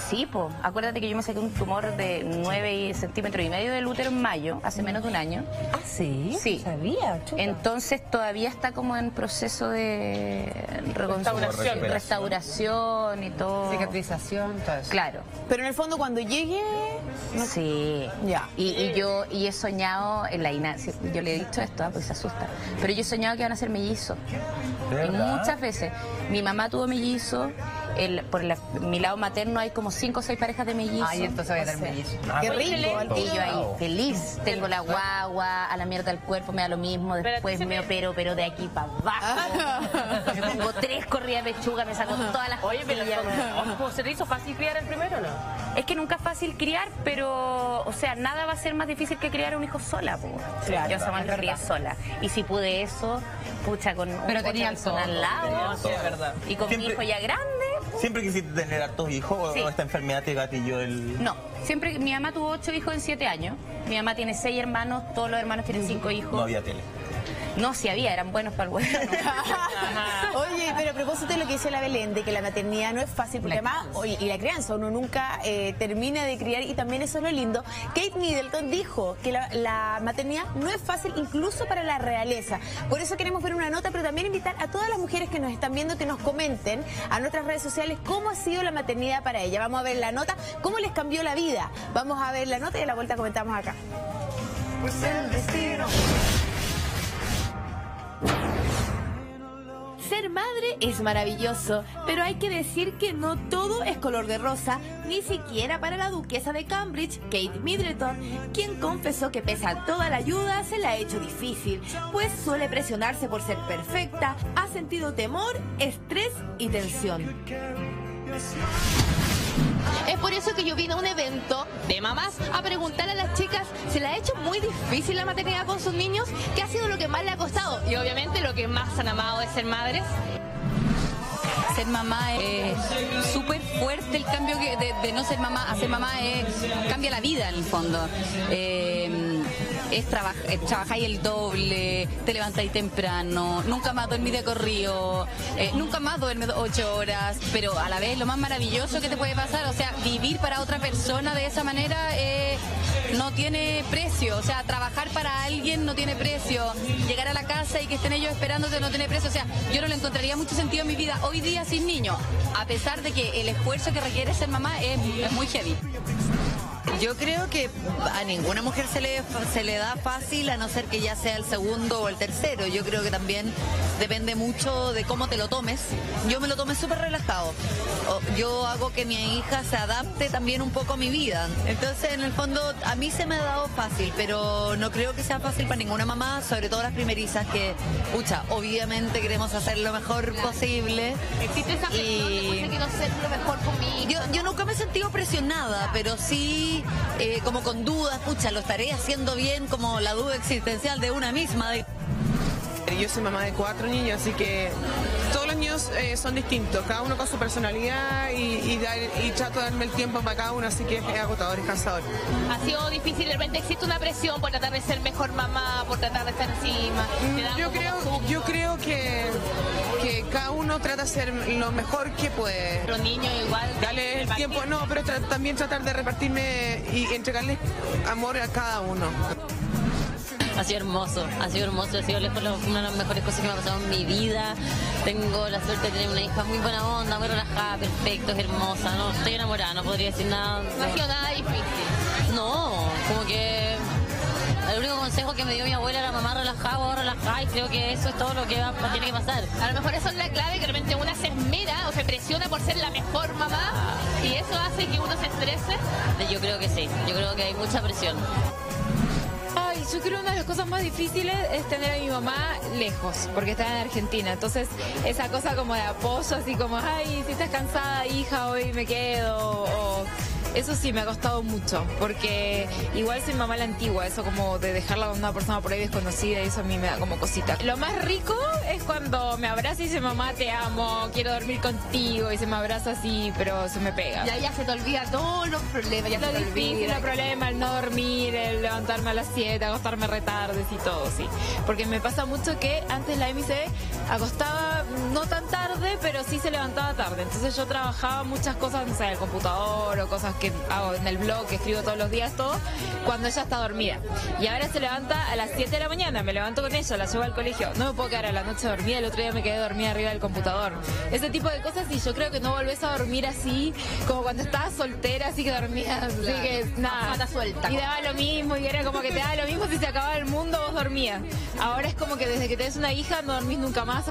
Sí, po. acuérdate que yo me saqué un tumor de 9 centímetros y medio del útero en mayo, hace menos de un año. Ah, sí, Sí. sabía. chuta. Entonces todavía está como en proceso de reconstrucción, Restauración. restauración y todo. Cicatrización, todo eso. Claro. Pero en el fondo cuando llegue... Sí. Ya. Y, y yo y he soñado, en la Ina, sí, yo le he dicho esto, ah, porque se asusta, pero yo he soñado que van a ser mellizos. Muchas veces. Mi mamá tuvo mellizo el- por la- mi lado materno hay como cinco o seis parejas de mellizos. Ay, entonces voy a dar mellizo. Ah, Qué rico. Y yo ahí feliz, tengo la guagua, a la mierda del cuerpo, me da lo mismo, después me opero, pero de aquí para abajo. Me pongo tres corridas de pechuga, me saco todas las Oye, pero. ¿cómo- ¿se te hizo fácil criar el primero o no? Es que nunca es fácil criar, pero, o sea, nada va a ser más difícil que criar un hijo sola, po. Claro, Yo la crié sola. Y si pude eso, pucha, con un Pero tenía persona al lado. No, sí, es verdad. Y con Siempre- mi hijo ya grande. ¿Siempre quisiste tener hartos hijos o esta enfermedad te gatilló el...? No, siempre, mi mamá tuvo ocho hijos en siete años. Mi mamá tiene seis hermanos, todos los hermanos tienen cinco hijos. No había tele. No, sí había, eran buenos para el huevo. Oye, pero a propósito de lo que dice la Belén, de que la maternidad no es fácil, porque además, oye, y la crianza, uno nunca eh, termina de criar, y también eso es lo lindo. Kate Middleton dijo que la, la maternidad no es fácil incluso para la realeza. Por eso queremos ver una nota, pero también invitar a todas las mujeres que nos están viendo que nos comenten a nuestras redes sociales cómo ha sido la maternidad para ella. Vamos a ver la nota, cómo les cambió la vida. Vamos a ver la nota y a la vuelta comentamos acá. Pues el destino. Ser madre es maravilloso, pero hay que decir que no todo es color de rosa, ni siquiera para la duquesa de Cambridge, Kate Middleton, quien confesó que pese a toda la ayuda se le ha hecho difícil, pues suele presionarse por ser perfecta, ha sentido temor, estrés y tensión. Es por eso que yo vine a un evento de mamás a preguntar a las chicas si le ha hecho muy difícil la maternidad con sus niños, qué ha sido lo que más le ha costado y obviamente lo que más han amado es ser madres. ser mamá es súper fuerte el cambio que de, de no ser mamá a ser mamá es, cambia la vida en el fondo. Eh, es trabajar trabajáis el doble te levantáis temprano nunca más dormí de corrido eh, nunca más duermes ocho horas pero a la vez lo más maravilloso que te puede pasar o sea vivir para otra persona de esa manera eh, no tiene precio o sea trabajar para alguien no tiene precio llegar a la casa y que estén ellos esperándote no tiene precio o sea yo no le encontraría mucho sentido en mi vida hoy día sin niños a pesar de que el esfuerzo que requiere ser mamá es muy heavy Yo creo que a ninguna mujer se le, se le da fácil a no ser que ya sea el segundo o el tercero. Yo creo que también depende mucho de cómo te lo tomes. Yo me lo tomé súper relajado. Yo hago que mi hija se adapte también un poco a mi vida. Entonces, en el fondo, a mí se me ha dado fácil, pero no creo que sea fácil para ninguna mamá, sobre todo las primerizas que, pucha, obviamente queremos hacer lo mejor posible. Existe esa presión de conseguir hacer lo mejor conmigo. Yo, yo nunca me he sentido presionada, pero sí eh, como con dudas, pucha, lo estaré haciendo bien, como la duda existencial de una misma. de- Yo soy mamá de cuatro niños, así que todos los niños eh, son distintos, cada uno con su personalidad y, y dar- y trato de darme el tiempo para cada uno, así que es agotador, es cansador. Ha sido difícil, de repente existe una presión por tratar de ser mejor mamá, por tratar de estar encima. Dan Yo creo, yo creo que, que cada uno trata de hacer lo mejor que puede. Los niños igual. Dale el tiempo, no, pero tra- también tratar de repartirme y entregarles amor a cada uno. Ha sido hermoso, ha sido hermoso, ha sido lejos una de las mejores cosas que me ha pasado en mi vida. Tengo la suerte de tener una hija muy buena onda, muy relajada, perfecto, es hermosa. No, estoy enamorada, no podría decir nada. No ha sido nada difícil. No, como que el único consejo que me dio mi abuela era mamá relajada, vos relajada y creo que eso es todo lo que va, tiene que pasar. A lo mejor eso es la clave, que de repente una se esmera o se presiona por ser la mejor mamá y eso hace que uno se estrese. Yo creo que sí, yo creo que hay mucha presión. Ay, yo creo que una de las cosas más difíciles es tener a mi mamá lejos, porque está en Argentina. Entonces, esa cosa como de apoyo, así como, ay, si estás cansada, hija, hoy me quedo. O, eso sí me ha costado mucho, porque igual soy mamá la antigua, eso como de dejarla con una persona por ahí desconocida, y eso a mí me da como cosita. Lo más rico es cuando me abraza y dice, mamá, te amo, quiero dormir contigo, y se me abraza así, pero se me pega. Ya, ya se te olvida todos los problemas, ya Lo se te difícil, olvida. el problema, el no dormir, el levantarme a las 7, acostarme retardes y todo, sí. Porque me pasa mucho que antes la Emi se acostaba no tan tarde, pero sí se levantaba tarde. Entonces yo trabajaba muchas cosas, no sé, en el computador o cosas que hago en el blog, que escribo todos los días, todo, cuando ella está dormida. Y ahora se levanta a las 7 de la mañana, me levanto con ella, la llevo al colegio. No me puedo quedar a la noche dormida, el otro día me quedé dormida arriba del computador. Ese tipo de cosas y yo creo que no volvés a dormir así, como cuando estabas soltera, así que dormías, así que nada. Suelta. Y daba lo mismo, y era como que te daba lo mismo si se acababa el mundo, vos dormías. Ahora es como que desde que tenés una hija no dormís nunca más.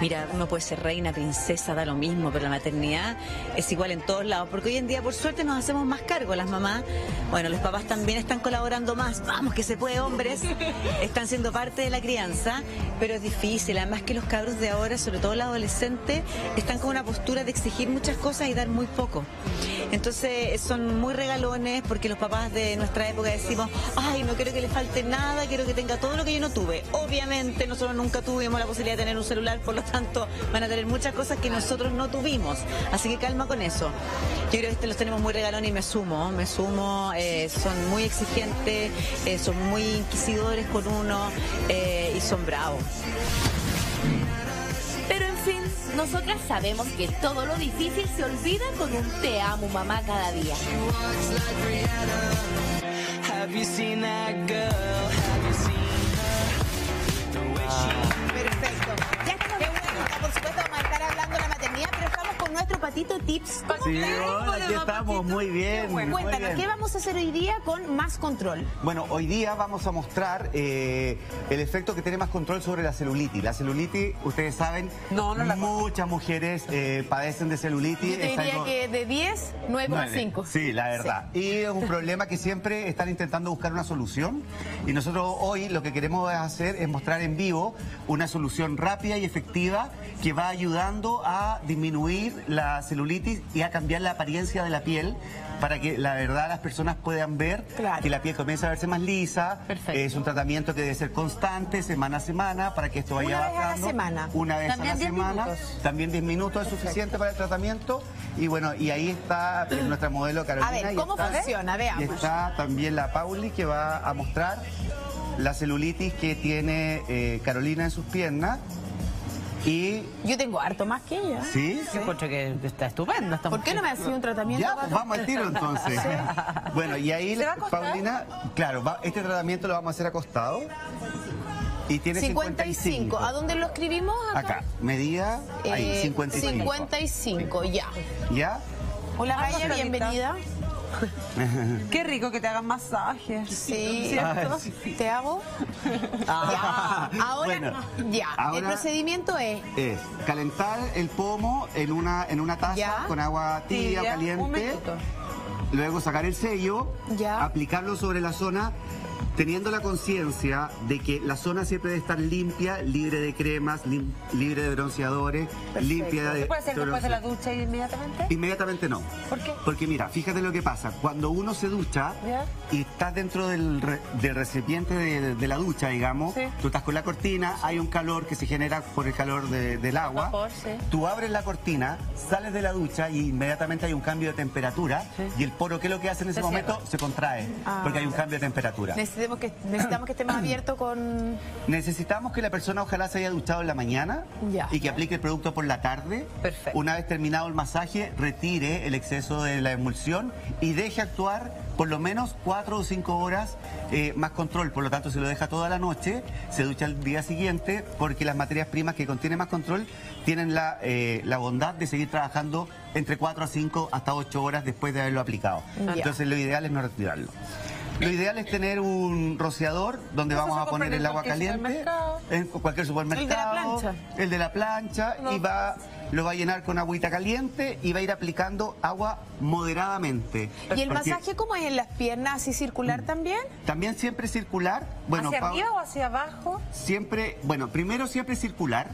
Mira, uno puede ser reina, princesa, da lo mismo, pero la maternidad es igual en todos lados, porque hoy en día por suerte nos hacemos más cargo las mamás. Bueno, los papás también están colaborando más. Vamos, que se puede, hombres. Están siendo parte de la crianza, pero es difícil. Además que los cabros de ahora, sobre todo los adolescentes, están con una postura de exigir muchas cosas y dar muy poco. Entonces son muy regalones porque los papás de nuestra época decimos, ay, no quiero que le falte nada, quiero que tenga todo lo que yo no tuve. Obviamente nosotros nunca tuvimos la posibilidad de tener un celular, por lo tanto van a tener muchas cosas que nosotros no tuvimos. Así que calma con eso. Yo creo que este los tenemos muy regalones y me sumo, me sumo, eh, son muy exigentes, eh, son muy inquisidores con uno eh, y son bravos. Nosotras sabemos que todo lo difícil se olvida con un te amo mamá cada día. Have con nuestro patito tips. ¿Cómo Sí, hola, aquí estamos, muy bien. muy Cuéntanos, bien. ¿qué vamos a hacer hoy día con más control? Bueno, hoy día vamos a mostrar eh, el efecto que tiene más control sobre la celulitis. La celulitis, ustedes saben, muchas mujeres eh, padecen de celulitis. Yo te diría algo- que de 10, 9,5. Nueve. Sí, la verdad. Y es un problema que siempre están intentando buscar una solución. Y nosotros hoy lo que queremos hacer es mostrar en vivo una solución rápida y efectiva que va ayudando a disminuir la celulitis y a cambiar la apariencia de la piel para que la verdad las personas puedan ver que la piel comienza a verse más lisa. Es un tratamiento que debe ser constante, semana a semana, para que esto vaya Una vez a la semana. Una vez También a la 10 semana. minutos. También 10 minutos es suficiente para el tratamiento. Y bueno, y ahí está nuestra modelo Carolina. A ver, y ¿cómo está- funciona? Veamos. Y está también la Pauli que va a mostrar la celulitis que tiene eh, Carolina en sus piernas. Y Yo tengo harto más que ella. ¿Sí? Yo encuentro que está estupenda. esta ¿Por qué no me ha sido un tratamiento? Ya, pues vamos al tiro entonces. Sí. Bueno, y ahí, ¿Se va a acostar? Paulina, claro, va- este tratamiento lo vamos a hacer acostado. Y tiene 55. 55. ¿A dónde lo escribimos? Acá, medida, ahí, Eh, 55. 55, ya. ¿Ya? Hola, Florita. bienvenida. Qué rico que te hagan masajes. Sí, ¿Cierto? ¿Te hago? Ah. Ya. Ahora, Bueno, ya. El procedimiento es Es calentar el pomo en una, en una taza Ya. con agua tibia, caliente. un. Luego sacar el sello, aplicarlo sobre la zona, teniendo la conciencia de que la zona siempre debe estar limpia, libre de cremas, lim- libre de bronceadores, limpia de... ¿Se puede hacer de después de la ducha inmediatamente? Inmediatamente no. ¿Por qué? Porque mira, fíjate lo que pasa. Cuando uno se ducha ¿Ya? y estás dentro del, re- del recipiente de, de la ducha, digamos, tú estás con la cortina, hay un calor que se genera por el calor de- del agua. Tú abres la cortina, sales de la ducha y inmediatamente hay un cambio de temperatura y el poro, ¿qué es lo que hace en ese Se momento? cierra. Se contrae Ah. porque hay un cambio de temperatura. Necesitamos que, necesitamos que esté más abierto con... Necesitamos que la persona ojalá se haya duchado en la mañana Ya. y que aplique el producto por la tarde. Una vez terminado el masaje, retire el exceso de la emulsión y deje actuar por lo menos cuatro o cinco horas eh, más control. Por lo tanto, se lo deja toda la noche, se ducha el día siguiente porque las materias primas que contienen más control tienen la, eh, la bondad de seguir trabajando entre 4 a 5 hasta 8 horas después de haberlo aplicado. Entonces, lo ideal es no retirarlo. Lo ideal es tener un rociador donde Eso vamos a poner el agua caliente, en cualquier supermercado, plancha. el de la plancha, y va, lo va a llenar con agüita caliente y va a ir aplicando agua moderadamente. ¿Y el Porque masaje cómo es en las piernas, así circular también? También siempre circular. Bueno, ¿Hacia arriba o hacia abajo? siempre, bueno, primero siempre circular,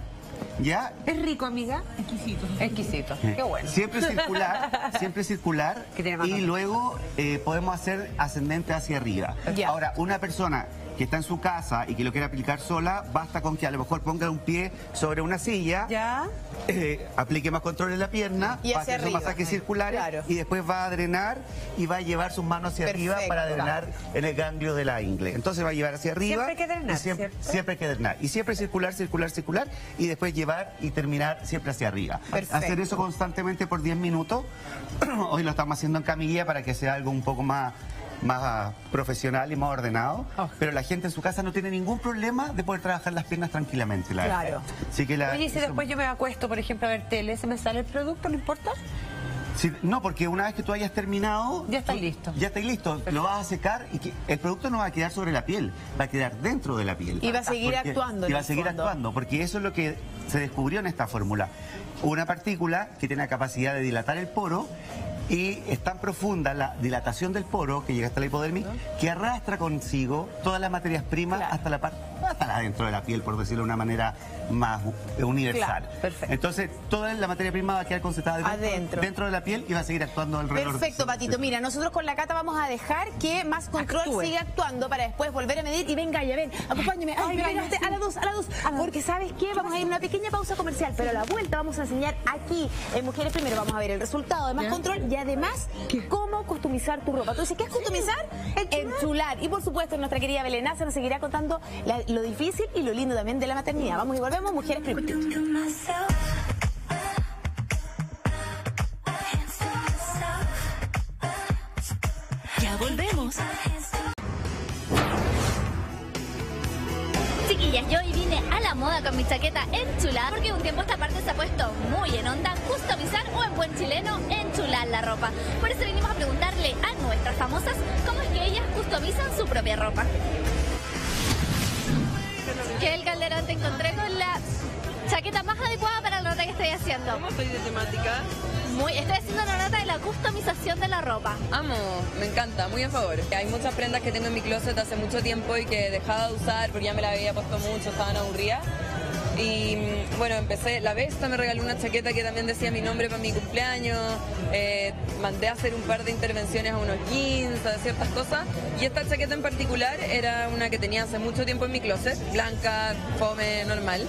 ¿ya? ¿Es rico, amiga? Exquisito. Exquisito. Qué bueno. Siempre circular, siempre circular y luego eh, podemos hacer ascendente hacia arriba. Ya. Ahora, una persona que está en su casa y que lo quiere aplicar sola, basta con que a lo mejor ponga un pie sobre una silla, eh, aplique más control en la pierna, Y va a hacia arriba. masajes circulares Claro. y después va a drenar y va a llevar sus manos hacia arriba para drenar en el ganglio de la ingle. Entonces va a llevar hacia arriba. Siempre hay que drenar, siempre hay que drenar. Y siempre circular, circular, circular y después llevar y terminar siempre hacia arriba. Perfecto. Hacer eso constantemente por 10 minutos. Hoy lo estamos haciendo en camilla para que sea algo un poco más más profesional y más ordenado, pero la gente en su casa no tiene ningún problema de poder trabajar las piernas tranquilamente, la verdad. Claro. Así que la- Oye, y si eso- después yo me acuesto, por ejemplo, a ver tele, ¿se me sale el producto? ¿No importa? Sí, no, porque una vez que tú hayas terminado... Ya está tú- listo. Ya está listo. Lo vas a secar y que el producto no va a quedar sobre la piel, va a quedar dentro de la piel. Y va a seguir Porque- actuando, Y va a seguir fondo. actuando, porque eso es lo que se descubrió en esta fórmula? Una partícula que tiene la capacidad de dilatar el poro y es tan profunda la dilatación del poro que llega hasta la hipodermis que arrastra consigo todas las materias primas hasta la parte hasta la- dentro de la piel, por decirlo de una manera más universal. Claro, perfecto. Entonces, toda la materia prima va a quedar concentrada dentro, Adentro. dentro de la piel y va a seguir actuando alrededor. Perfecto, Patito. Mira, nosotros con la Cata vamos a dejar que más control Actúe. siga actuando para después volver a medir. Y venga, ya ven, acompáñame. Ay, Ay, sí. a la dos, a la dos. Porque ¿sabes qué? Vamos a ir a una pequeña pausa comercial, pero a la vuelta vamos a enseñar aquí en Mujeres Primero. Vamos a ver el resultado de más control y además cómo customizar tu ropa. Tú dices, ¿qué es customizar? Enchular. Y por supuesto, nuestra querida Belenaza nos seguirá contando la- lo difícil y lo lindo también de la maternidad. Vamos y volvemos, Mujeres Primero. Ya volvemos. Chiquillas, yo hoy vine a la moda con mi chaqueta enchulada porque un tiempo esta parte se ha puesto muy en onda customizar o en buen chileno enchular la ropa. Por eso venimos a preguntarle a nuestras famosas cómo es que ellas customizan su propia ropa. Que el Calderón te encontré con la chaqueta más adecuada para la nota que estoy haciendo. ¿Cómo estoy de temática? Muy, estoy haciendo una nota de la customización de la ropa. Amo, me encanta, muy a favor. Hay muchas prendas que tengo en mi closet hace mucho tiempo y que dejaba de usar porque ya me la había puesto mucho, estaban aburridas. Y mm, bueno, empecé, la Vesta me regaló una chaqueta que también decía mi nombre para mi cumpleaños, eh, mandé a hacer un par de intervenciones a unos jeans, a ciertas cosas, y esta chaqueta en particular era una que tenía hace mucho tiempo en mi closet, blanca, fome, normal.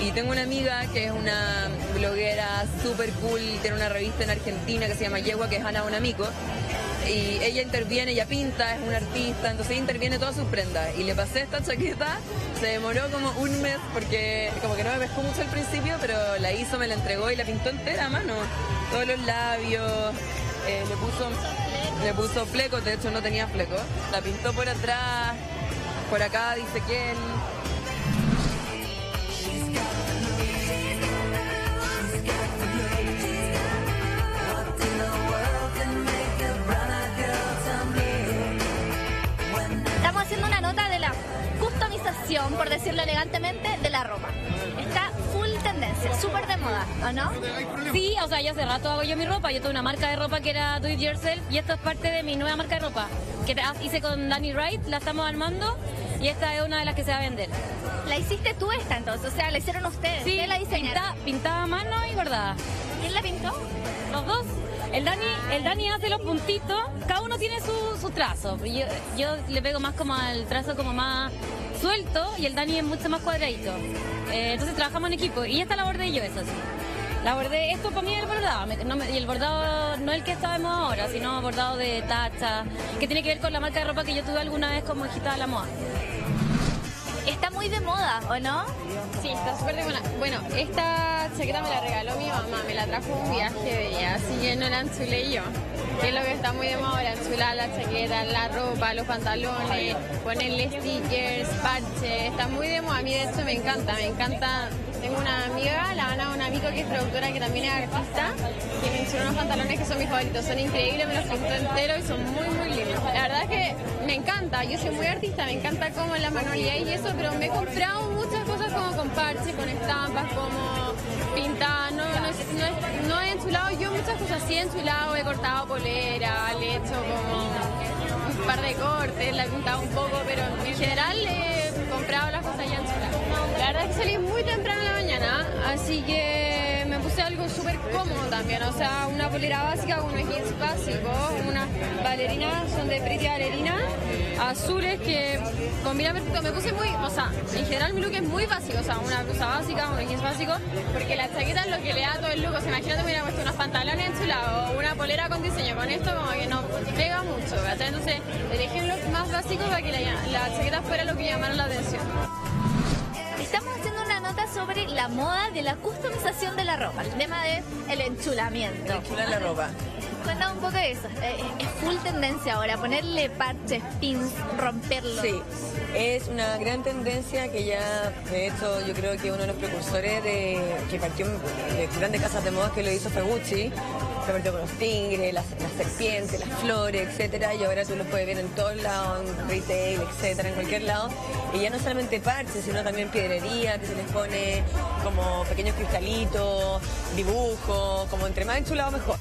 Y tengo una amiga que es una bloguera súper cool, tiene una revista en Argentina que se llama Yegua, que es Ana Bonamico. Y ella interviene, ella pinta, es una artista, entonces interviene todas sus prendas. Y le pasé esta chaqueta, se demoró como un mes porque como que no me pescó mucho al principio, pero la hizo, me la entregó y la pintó entera a mano. Todos los labios, eh, le puso le puso flecos, de hecho no tenía flecos. La pintó por atrás, por acá dice quién. Por decirlo elegantemente, de la ropa. Está full tendencia, súper de moda, ¿o no? Sí, o sea, yo hace rato hago yo mi ropa. Yo tuve una marca de ropa que era Do It Yourself y esto es parte de mi nueva marca de ropa que hice con Danny Wright, la estamos armando y esta es una de las que se va a vender. La hiciste tú esta entonces, o sea, la hicieron ustedes. Sí, ¿Ustedes la diseñaron? pinta- pintada a mano y bordada. ¿Quién la pintó? Los dos. El Dani, el Dani hace los puntitos, cada uno tiene su, su trazo. Yo, yo le pego más como al trazo como más suelto y el Dani es mucho más cuadradito. Eh, entonces trabajamos en equipo y esta la bordé yo, eso sí. La bordé, esto para mí es el bordado, no y el bordado no el que moda ahora, sino bordado de tacha, que tiene que ver con la marca de ropa que yo tuve alguna vez como hijita de la moda. Está muy de moda, ¿o no? Sí, está súper de moda. Bueno, esta chaqueta me la regaló mi mamá, me la trajo un viaje de ella, así que no la enchulé yo. Es lo que está muy de moda, enchular la chaqueta, la ropa, los pantalones, ponerle stickers, parches, está muy de moda. A mí de hecho me encanta, me encanta. Tengo una amiga, la Ana, una amiga que es productora, que también es artista, que me enchuló unos pantalones que son mis favoritos, son increíbles, me los pintó entero y son muy, muy lindos. La verdad es que me encanta, yo soy muy artista, me encanta como la manualidad y eso, pero me he comprado muchas cosas como con parches, con estampas, como pintadas, no, no, he enchulado yo muchas cosas, sí he enchulado, he cortado polera, le he hecho como un par de cortes, la he pintado un poco, pero en general he comprado las cosas ya enchuladas. La verdad es que salí muy temprano en la mañana, así que me puse algo súper cómodo también, o sea, una polera básica con unos jeans básicos, unas bailarinas, son de Pretty Ballerina, azules que combinan perfecto. Me puse muy, o sea, en general mi look es muy básico, o sea, una blusa básica, unos jeans básicos, porque la chaqueta es lo que le da todo el look. O sea, imagínate me hubiera puesto unos pantalones enchulados o una polera con diseño, con esto como que no pega mucho, ¿cachai? Entonces elegí un look más básico para que la, la chaqueta fuera lo que llamara la atención. Estamos haciendo sobre la moda de la customización de la ropa, el tema de el enchulamiento. Enchular la ropa. Cuéntame un poco de eso. Eh, Es full tendencia ahora, ponerle parches, pins, romperlo. Sí, es una gran tendencia que ya, de hecho, yo creo que uno de los precursores de que partió de grandes casas de moda que lo hizo fue Gucci, que partió con los tigres, las, las serpientes, las flores, etcétera, y ahora tú los puedes ver en todos lados, en retail, etcétera, en cualquier lado. Y ya no solamente parches, sino también piedrería que se les pone, como pequeños cristalitos, dibujos, como entre más enchulado mejor.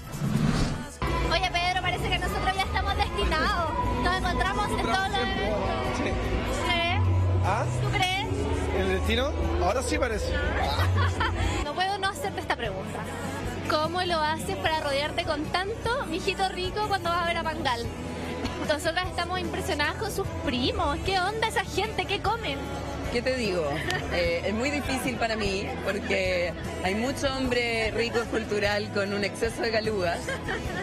Oye, Pedro, parece que nosotros ya estamos destinados. Nos encontramos en todos los eventos. ¿Tú crees? ¿Ah? ¿Tú crees? ¿El destino? Ahora sí parece. No puedo no hacerte esta pregunta. ¿Cómo lo haces para rodearte con tanto mijito rico cuando vas a ver a Pangal? Nosotras estamos impresionadas con sus primos. ¿Qué onda esa gente? ¿Qué comen? ¿Qué te digo? Eh, es muy difícil para mí porque hay mucho hombre rico cultural con un exceso de galugas.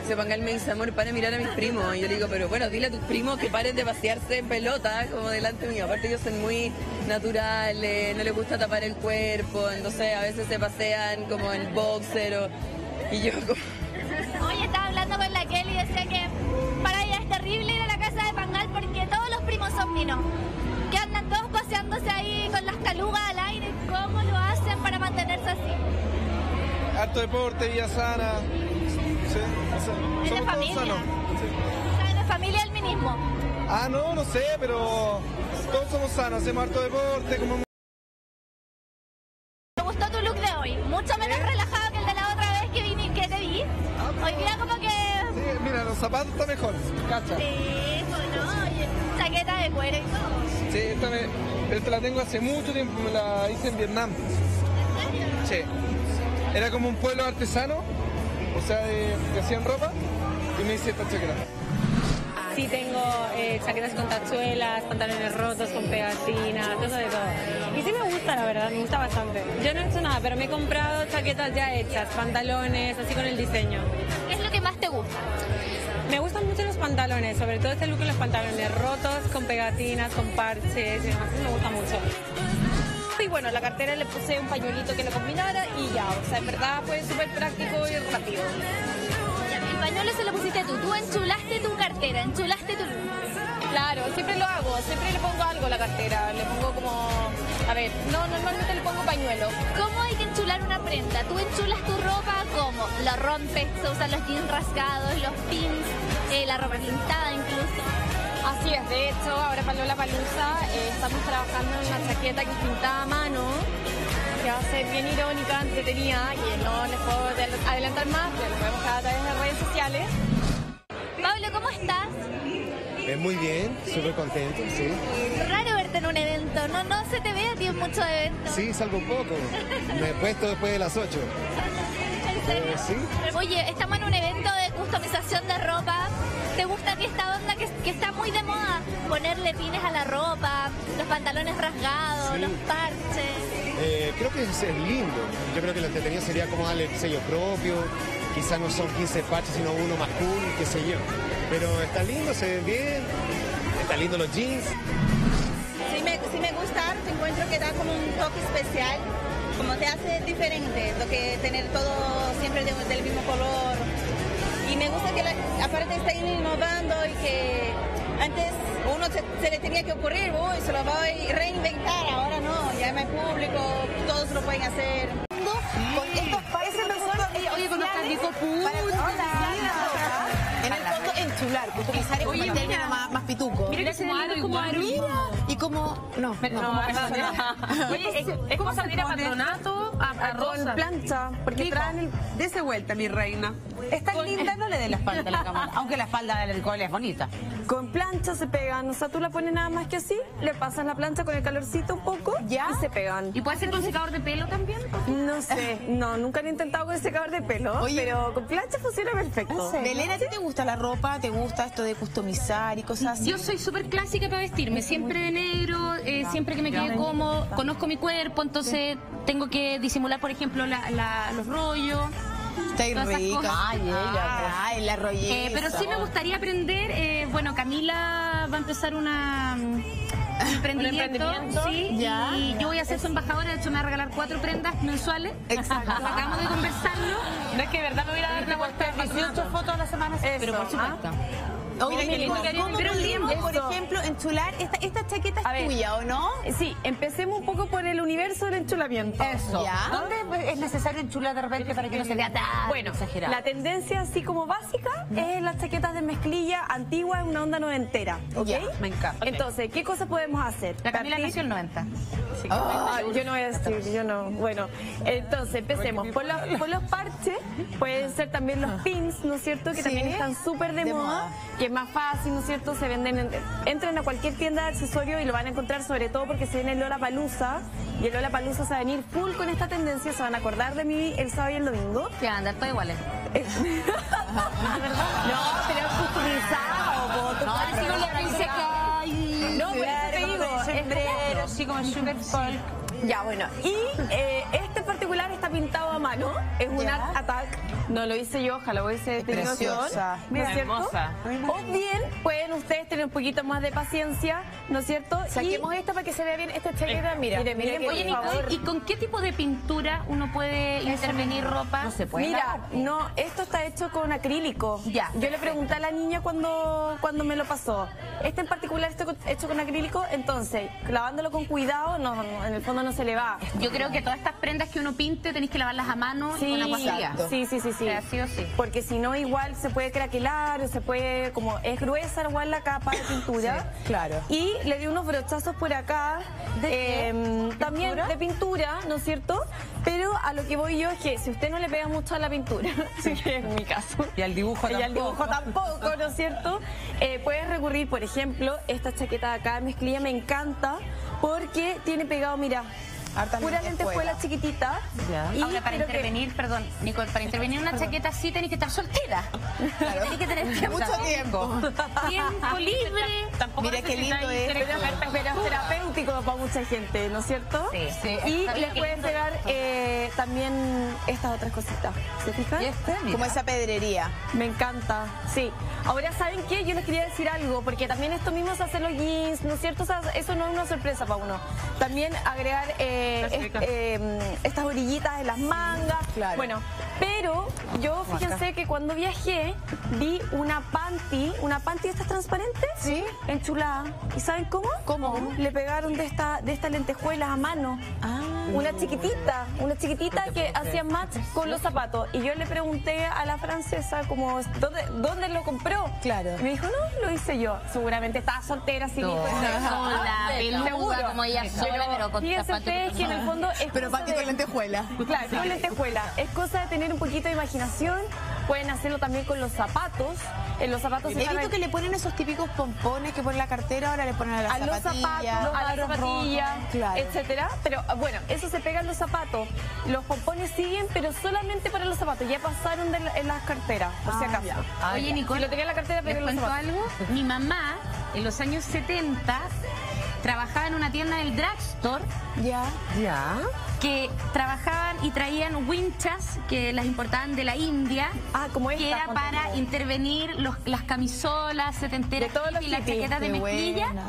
Se Pangal me dice, amor, para mirar a mis primos. Y yo le digo, pero bueno, dile a tus primos que paren de pasearse en pelota como delante mío. Aparte ellos son muy naturales, no les gusta tapar el cuerpo, entonces a veces se pasean como en boxer o... Y yo como... Oye, estaba hablando con la Kelly y decía que para ella es terrible ir a la casa de Pangal porque todos los primos son minos. Paseándose ahí con las calugas al aire. ¿Cómo lo hacen para mantenerse así? Harto deporte, vida sana. Sí, sea, Es de familia. sanos. ¿Saben de familia el minismo? Ah, no, no sé, pero todos somos sanos, hacemos harto deporte, como hace mucho tiempo, me la hice en Vietnam. Sí. Era como un pueblo artesano, o sea, de, que hacían ropa, y me hice esta chaqueta. Sí, tengo eh, chaquetas con tachuelas, pantalones rotos con pegatinas, todo de todo. Y sí me gusta, la verdad, me gusta bastante. Yo no he hecho nada, pero me he comprado chaquetas ya hechas, pantalones, así con el diseño. ¿Qué es lo que más te gusta? Me gustan mucho los pantalones, sobre todo este look en los pantalones rotos, con pegatinas, con parches y demás, me gusta mucho. Y bueno, la cartera le puse un pañuelito que lo combinara y ya, o sea, en verdad fue súper práctico y rápido. El pañuelo se lo pusiste tú, tú enchulaste tu cartera, enchulaste tu look. Claro, siempre lo hago, siempre le pongo algo a la cartera, le pongo como, a ver, no, normalmente le pongo pañuelo. ¿Cómo hay que enchular una prenda? ¿Tú enchulas tu ropa cómo? ¿La rompes? ¿Se usan los jeans rasgados, los pins, eh, la ropa pintada incluso? Así es, de hecho, ahora para la Palusa estamos trabajando en una chaqueta que es pintada a mano, que va a ser bien irónica, entretenida, y no les puedo adel- adelantar más, pero lo voy a mostrar a través de redes sociales. Pablo, ¿cómo estás? Eh, muy bien, súper contento, sí. Raro verte en un evento, no, no se te ve a ti en muchos eventos. Sí, salgo poco. Me he puesto después de las 8. ¿En serio? sí. Oye, estamos en un evento de customización de ropa. ¿Te gusta a ti esta onda que, que está muy de moda? Ponerle pines a la ropa, los pantalones rasgados, Sí. los parches. Eh, creo que es, es lindo. Yo creo que lo entretenido sería como darle el sello propio. Quizás no son 15 parches, sino uno más cool, qué sé yo. Pero está lindo, se ve bien. Está lindo los jeans. Sí me, sí me gusta, te encuentro que da como un toque especial, como te hace diferente, lo que tener todo siempre de- del mismo color. Y me gusta que la- aparte está innovando y que antes uno se, se le tenía que ocurrir, uy, se lo voy a reinventar, ahora no, ya hay público, todos lo pueden hacer. Enchular, customizar es como el término más, más pituco. Mira que se como. Mira, y como... No, no, Oye, es, como salir a patronato, a, a Con plancha, porque traen el... Dese vuelta, mi reina. Es tan linda, no le dé la espalda a la cámara. Aunque la espalda del alcohol es bonita. Con plancha se pegan, o sea, tú la pones nada más que así, le pasas la plancha con el calorcito un poco y se pegan. ¿Y puede ser con secador de pelo también? No sé, no, nunca lo he intentado con el secador de pelo, Oye. pero con plancha funciona perfecto. Belén, ¿a ti te gusta la ropa? ¿Te gusta esto de customizar y cosas así? Yo soy súper clásica para vestirme, siempre de negro, eh, siempre que me quede cómodo, conozco mi cuerpo, entonces tengo que disimular, por ejemplo, la- la- los rollos. Rica. Ay, ella, Ay, la rolleza. Eh, pero sí me gustaría aprender, eh, bueno, Camila va a empezar una... mm, un emprendimiento, emprendimiento? sí, Ya. y yo voy a ser su embajadora, de hecho me va a regalar cuatro prendas mensuales. Exacto. Acabamos de conversarlo. No es que de verdad me voy a dar una vuelta 18 fotos a la semana. Pero por supuesto. Oye, Mira, ¿cómo, mira, cómo pero podríamos, lindo. por ejemplo, enchular? Esta, esta chaqueta es tuya, ¿o no? Sí, empecemos un poco por el universo del enchulamiento. Eso. ¿Ya? ¿Dónde es necesario enchular de repente para que no se vea tan Bueno, exagerado? la tendencia así como básica es las chaquetas de mezclilla antigua en una onda noventera, ¿ok? Ya, me encanta. Entonces, ¿qué cosas podemos hacer? La Camila Partir- nació el 90. Ah, yo no voy a decir, yo no. Bueno, entonces empecemos. Por los, por los parches pueden ser también los pins, ¿no es cierto? Que también están súper de, De moda, moda. que es más fácil, ¿no es cierto? Se venden, en- entran a cualquier tienda de accesorios y lo van a encontrar sobre todo porque se viene el Lola Palusa y el Lola Palusa se va a venir full con esta tendencia, se van a acordar de mí el sábado y el domingo. Que van a andar todas iguales. No, pero es customizado, No, así con la. Ay, No, pero te digo, es como super folk. Ya, bueno, y eh, este particular está pintado a mano, es un Ya. art attack, no lo hice yo, ojalá lo hubiese tenido Preciosa. ¿no es cierto? Hermosa. O bien pueden ustedes tener un poquito más de paciencia, ¿no es cierto? Saquemos esto para que se vea bien esta chaqueta. Mira, Mire, mira miren, qué Oye. ¿y con qué tipo de pintura uno puede intervenir ropa? No se puede. Mira, no, esto está hecho con acrílico. Ya, Yo le pregunté a la niña cuando, cuando me lo pasó. Este en particular está hecho con acrílico, entonces, lavándolo con cuidado, no, no, en el fondo no se le va. Yo creo que todas estas prendas que uno pinte tenéis que lavarlas a mano y con agua fría. sí, sí, sí, sí. O sea, sí o sí. Porque si no, igual se puede craquelar, se puede, como es gruesa igual la capa de pintura. Sí, claro. Y le di unos brochazos por acá, eh, también de pintura, ¿no es cierto? Pero a lo que voy yo es que si usted no le pega mucho a la pintura, que es mi caso, Y al dibujo y al dibujo tampoco. tampoco, ¿no es cierto? Eh, puedes recurrir, por ejemplo, esta chaqueta de acá de mezclilla me encanta porque tiene pegado, mira, Harta pura lentejuela. lentejuela chiquitita. Ya. Y Ahora, para que- intervenir, perdón, Nicole, para intervenir en una chaqueta así tenés que estar soltera. Tenés que tener tiempo. Mucho tiempo. Tiempo libre. Tampoco Mira qué lindo es. Pero, pero es terapéutico para mucha gente, ¿no es cierto? Sí, sí. Y les pueden pegar eh, también estas otras cositas. ¿Se fijan? ¿Y este? Como esa pedrería. Me encanta, sí. Ahora, ¿saben qué? Yo les quería decir algo, porque también esto mismo se hace en los jeans, ¿no es cierto? O sea, eso no es una sorpresa para uno. También agregar eh, es- eh, estas orillitas en las mangas. Claro. Bueno, pero yo fíjense que cuando viajé vi una panty, una panty estas transparentes, Sí. enchulada. ¿Y saben cómo? ¿Cómo? Le pegaron de esta de estas lentejuelas a mano. Ah. Una chiquitita, una chiquitita que hacía match con los zapatos. Y yo le pregunté a la francesa como, ¿dónde, dónde lo compró? Claro. Y me dijo, no, lo hice yo. Seguramente estaba soltera, así que... Sola, peluda, Seguro. como ella sola, pero con Fíjense zapatos ustedes que en el fondo es Pero Pati con lentejuela. Claro, con lentejuela. Es cosa de tener un poquito de imaginación. Pueden hacerlo también con los zapatos. En los zapatos He visto que le ponen esos típicos pompones que ponen la cartera, ahora le ponen a la a los zapatos, a la zapatilla, Claro. etcétera. Pero bueno, eso se pega en los zapatos. Los pompones siguen, pero solamente para los zapatos. Ya pasaron de la- en las carteras, por si acaso. Oye, Nicole, Si lo tenía en la cartera, ¿les pero los zapatos. algo? Mi mamá, en los años 70, trabajaba en una tienda del drugstore Ya. Ya. que trabajaban y traían winchas que las importaban de la India. Ah, como que esta, era ponte para intervenir los, las camisolas setenteras De todos los y las chaquetas de mezclilla. buena.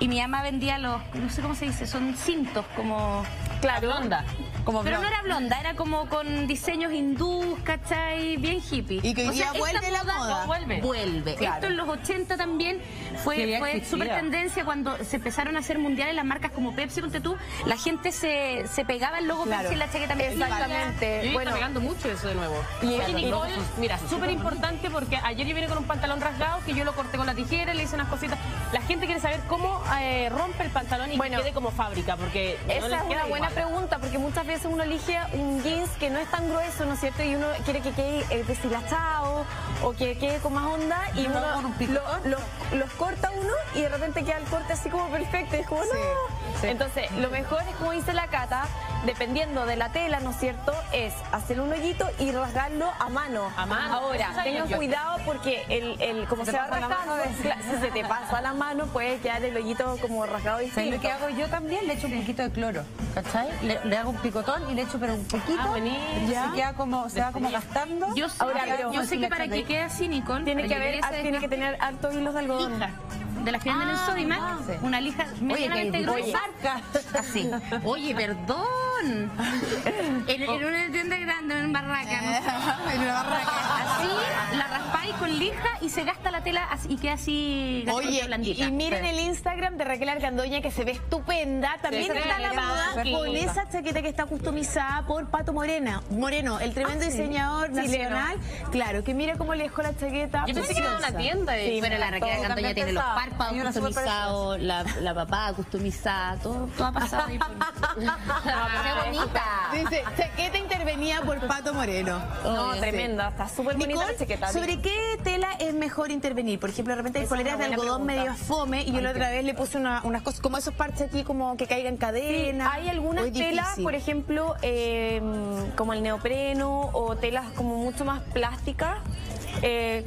Y mi mamá vendía los, no sé cómo se dice, son cintos como... Claro. Blonda. Como Pero no era blonda, era como con diseños hindús, ¿cachai? Bien hippie. Y que hoy O sea, vuelve la moda. Vuelve. Vuelve. Claro. Esto en los 80 también fue, fue súper tendencia cuando se empezaron a hacer mundiales las marcas como Pepsi, ponte tú, la gente se, se pegaba el logo Claro. Pepsi en la chaqueta. Exactamente. Yo Bueno, está pegando mucho eso de nuevo. Y Oye, Nicole, no, mira, súper importante porque ayer yo vine con un pantalón rasgado que yo lo corté con la tijera, le hice unas cositas. La gente quiere saber cómo eh, rompe el pantalón y Bueno. que quede como fábrica, porque no Esa les es queda una buena pregunta porque muchas veces uno elige un jeans que no es tan grueso, ¿no es cierto? Y uno quiere que quede eh, deshilachado o que quede con más onda y No, uno con un picotón. lo- lo- los corta uno y de repente queda el corte así como perfecto y es como Sí, no. sí. Entonces, lo mejor es como dice la Cata, dependiendo de la tela, ¿no es cierto? Es hacer un hoyito y rasgarlo a mano. A mano, Ahora, sabía tengan cuidado porque el, el como Se se, va rasgando, si se te pasa la mano puede quedar el hoyito como rasgado ¿Sabes distinto. lo que hago yo también? Le echo un poquito de cloro, ¿cachai? Le, le hago un picotón y le echo pero un poquito. Ah, buenísimo. Se queda como, se va como gastando. Yo sé, Ahora, pero- yo sé que para que quede así, Nicole, Tiene que haber, tiene que tener hartos hilos de algodón. lija de las que venden en Ah, Sodimac, sí. una lija medianamente gruesa. Así. Oye, perdón. En, en una tienda grande, en barraca. no sé. En una barraca. Así, la raspáis con lija y se gasta la tela así- y queda así Oye, blandita. y miren el Instagram de Raquel Argandoña que se ve estupenda. También Sí, está la moda con esa chaqueta que está customizada por Pato Morena. Moreno, el tremendo Ah, sí. diseñador Chileno. nacional. Claro, que mira cómo le dejó la chaqueta. Yo pensé que era una tienda de- Sí, Pero la. Raquel Argandoña tiene los párpados customizados, la, la papada customizada, todo, todo ha pasado ahí por... ¡Qué bonita! Dice, chaqueta intervenida por Pato Moreno. No, Sí. tremenda, está súper bonita la chaqueta. ¿sobre qué tela es mejor intervenir? Por ejemplo, de repente hay Esa es poleras de algodón pregunta. medio fome y yo la otra vez le puse una- unas cosas como esos parches aquí como que caigan cadena. hay algunas es telas, por ejemplo, eh, como el neopreno o telas como mucho más plásticas, eh,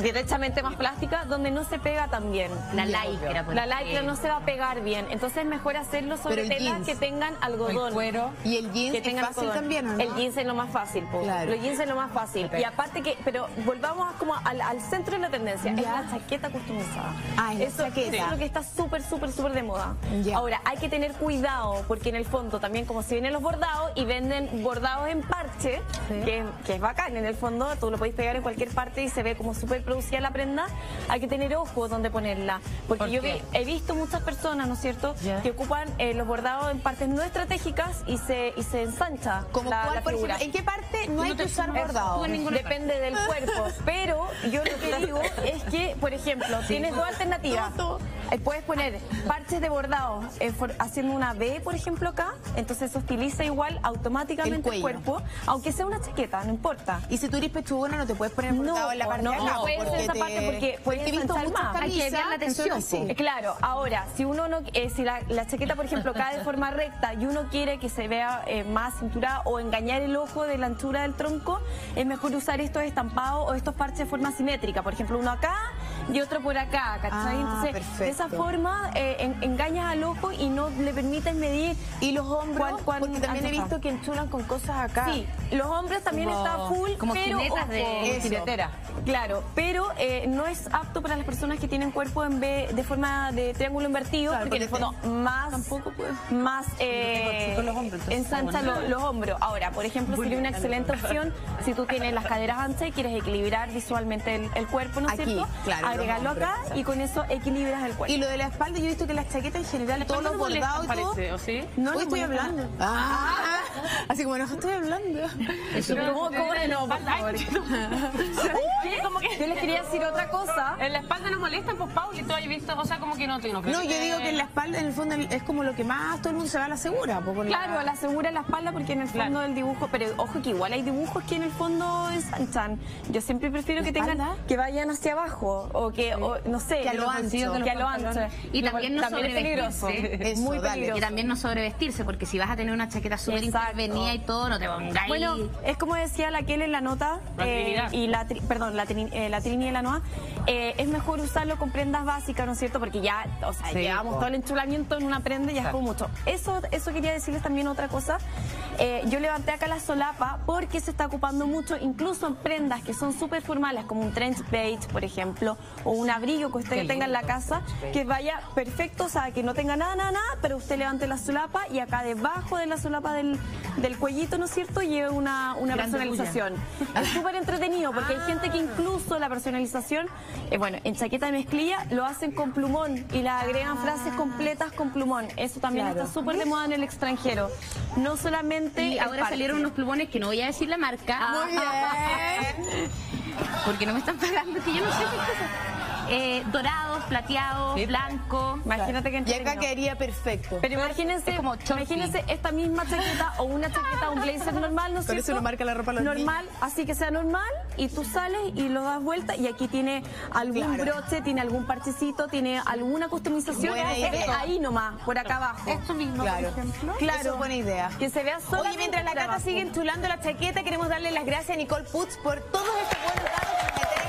derechamente más plásticas, donde no se pega tan bien. La lycra, por La lycra no se va a pegar bien. Entonces es mejor hacerlo sobre telas jeans. que tengan algodón. El cuero. ¿Y el jeans que es tengan fácil algodón. también, o no? El jeans es lo más fácil. Claro. El jeans es lo más fácil. Y aparte que, pero volvamos como al, al centro de la tendencia, es la chaqueta customizada. La Eso, chaqueta. eso es lo que está súper, súper, súper de moda. Ya. Ahora, hay que tener cuidado, porque en el fondo también como si vienen los bordados y venden bordados en parche, que, que es bacán, en el fondo tú lo podéis pegar en cualquier parte y se ve como súper producida la prenda, hay que tener ojo donde ponerla. Porque ¿Por yo vi- he visto muchas personas, ¿no es cierto?, que ocupan eh, los bordados en partes no estratégicas y se, y se ensancha ¿Como la, cuál, la figura. ejemplo? ¿En qué parte no Tú hay no que usar bordado? Depende del cuerpo. Pero yo lo que digo es que, por ejemplo, tienes dos alternativas. Eh, Puedes poner parches de bordado eh, for- haciendo una B, por ejemplo, acá. Entonces eso estiliza igual automáticamente El el, cuerpo, aunque sea una chaqueta, no importa. Y si tú eres pechugona no te puedes poner bordado en la parte no, de acá. no puede ser esa te- parte porque puede he visto ensanchar muchas más. Hay que ver la entonces, Eh, Claro, ahora, si uno no, eh, si la, la chaqueta, por ejemplo, cae de forma recta y uno quiere que se vea eh, más cintura o engañar el ojo de la anchura del tronco, es mejor usar estos estampados o estos parches de forma simétrica. Por ejemplo, uno acá y otro por acá, ¿cachai? Ah, Entonces, perfecto. de esa forma eh, en- engañas al ojo y no le permites medir Y los hombros, cuán- cuán porque también he visto que enchulan con cosas acá. Sí, los hombres también Como- está full, como pero de. Claro, pero eh, no es apto para las personas que tienen cuerpo en B de forma de triángulo invertido, Claro, porque en el fondo más, más eh, chicos los hombros, ensancha los hombros. Ahora, por ejemplo, sería una excelente opción si tú tienes las caderas anchas y quieres equilibrar visualmente el, el cuerpo, ¿no es cierto? claro, Agregarlo acá y con eso equilibras el cuerpo. Y lo de la espalda, yo he visto que las chaquetas en general, todos los bordados y todo. parece, ¿o sí? No, No estoy hablando. Ah, así como no estoy hablando. ¿Cómo, cómo de no, por favor? ¿Qué? Como que Yo les quería decir otra cosa. en la espalda nos molesta, pues Pauli, tú has visto, o sea, como que no te No, yo digo que en la espalda, en el fondo, es como lo que más todo el mundo se va a la segura. pues, Claro, a la segura en la espalda porque en el fondo del dibujo, pero ojo que igual hay dibujos que en el fondo ensanchan. Yo siempre prefiero que tengan? Que vayan hacia abajo o que o, no sé, Que a lo ancho. de Que a lo pantalones. Y también no es peligroso. sobrevestirse. Es muy dale. peligroso. Y también no sobrevestirse, porque si vas a tener una chaqueta súper intervenida y todo, no te pongáis. Bueno, es como decía la Kelly en la nota, La eh, y la, tri- perdón, la, Trini- eh, la Trini y la Noa, eh, es mejor usarlo con prendas básicas, ¿no es cierto? Porque ya, o sea, Sí, llevamos todo el enchulamiento en una prenda y ya es como mucho. Eso, eso quería decirles también otra cosa. Eh, yo levanté acá la solapa porque se está ocupando mucho, incluso en prendas que son súper formales, como un trench beige, por ejemplo, o un abrigo que usted tenga en la casa, que vaya perfecto, o sea, que no tenga nada, nada, nada, pero usted levante la solapa y acá debajo de la solapa del, del cuellito, ¿no es cierto?, lleve una, una personalización. Es súper entretenido porque hay gente que incluso la personalización, eh, bueno, en chaqueta de mezclilla lo hacen con plumón y le agregan frases completas con plumón. Eso también Claro. está súper de moda en el extranjero. No solamente Y ahora salieron unos plumones que no voy a decir la marca. Muy bien. Porque no me están pagando, que yo no sé qué cosas. Eh, dorados, plateados, blancos. Imagínate que Y acá entretenido. quedaría perfecto. Pero imagínense, Es como chunky. imagínense esta misma chaqueta o una chaqueta, un blazer normal, ¿no es Con eso uno marca la ropa los Normal, así que sea normal y tú sales y lo das vuelta y aquí tiene algún Claro. broche, tiene algún parchecito, tiene alguna customización Es ahí nomás, por acá abajo. Esto mismo, Claro. por ejemplo. Claro. Eso es buena idea. Que se vea solo. Oye, mientras la Cata sigue enchulando la chaqueta, queremos darle las gracias a Nicole Putz por todos estos buenos datos que nos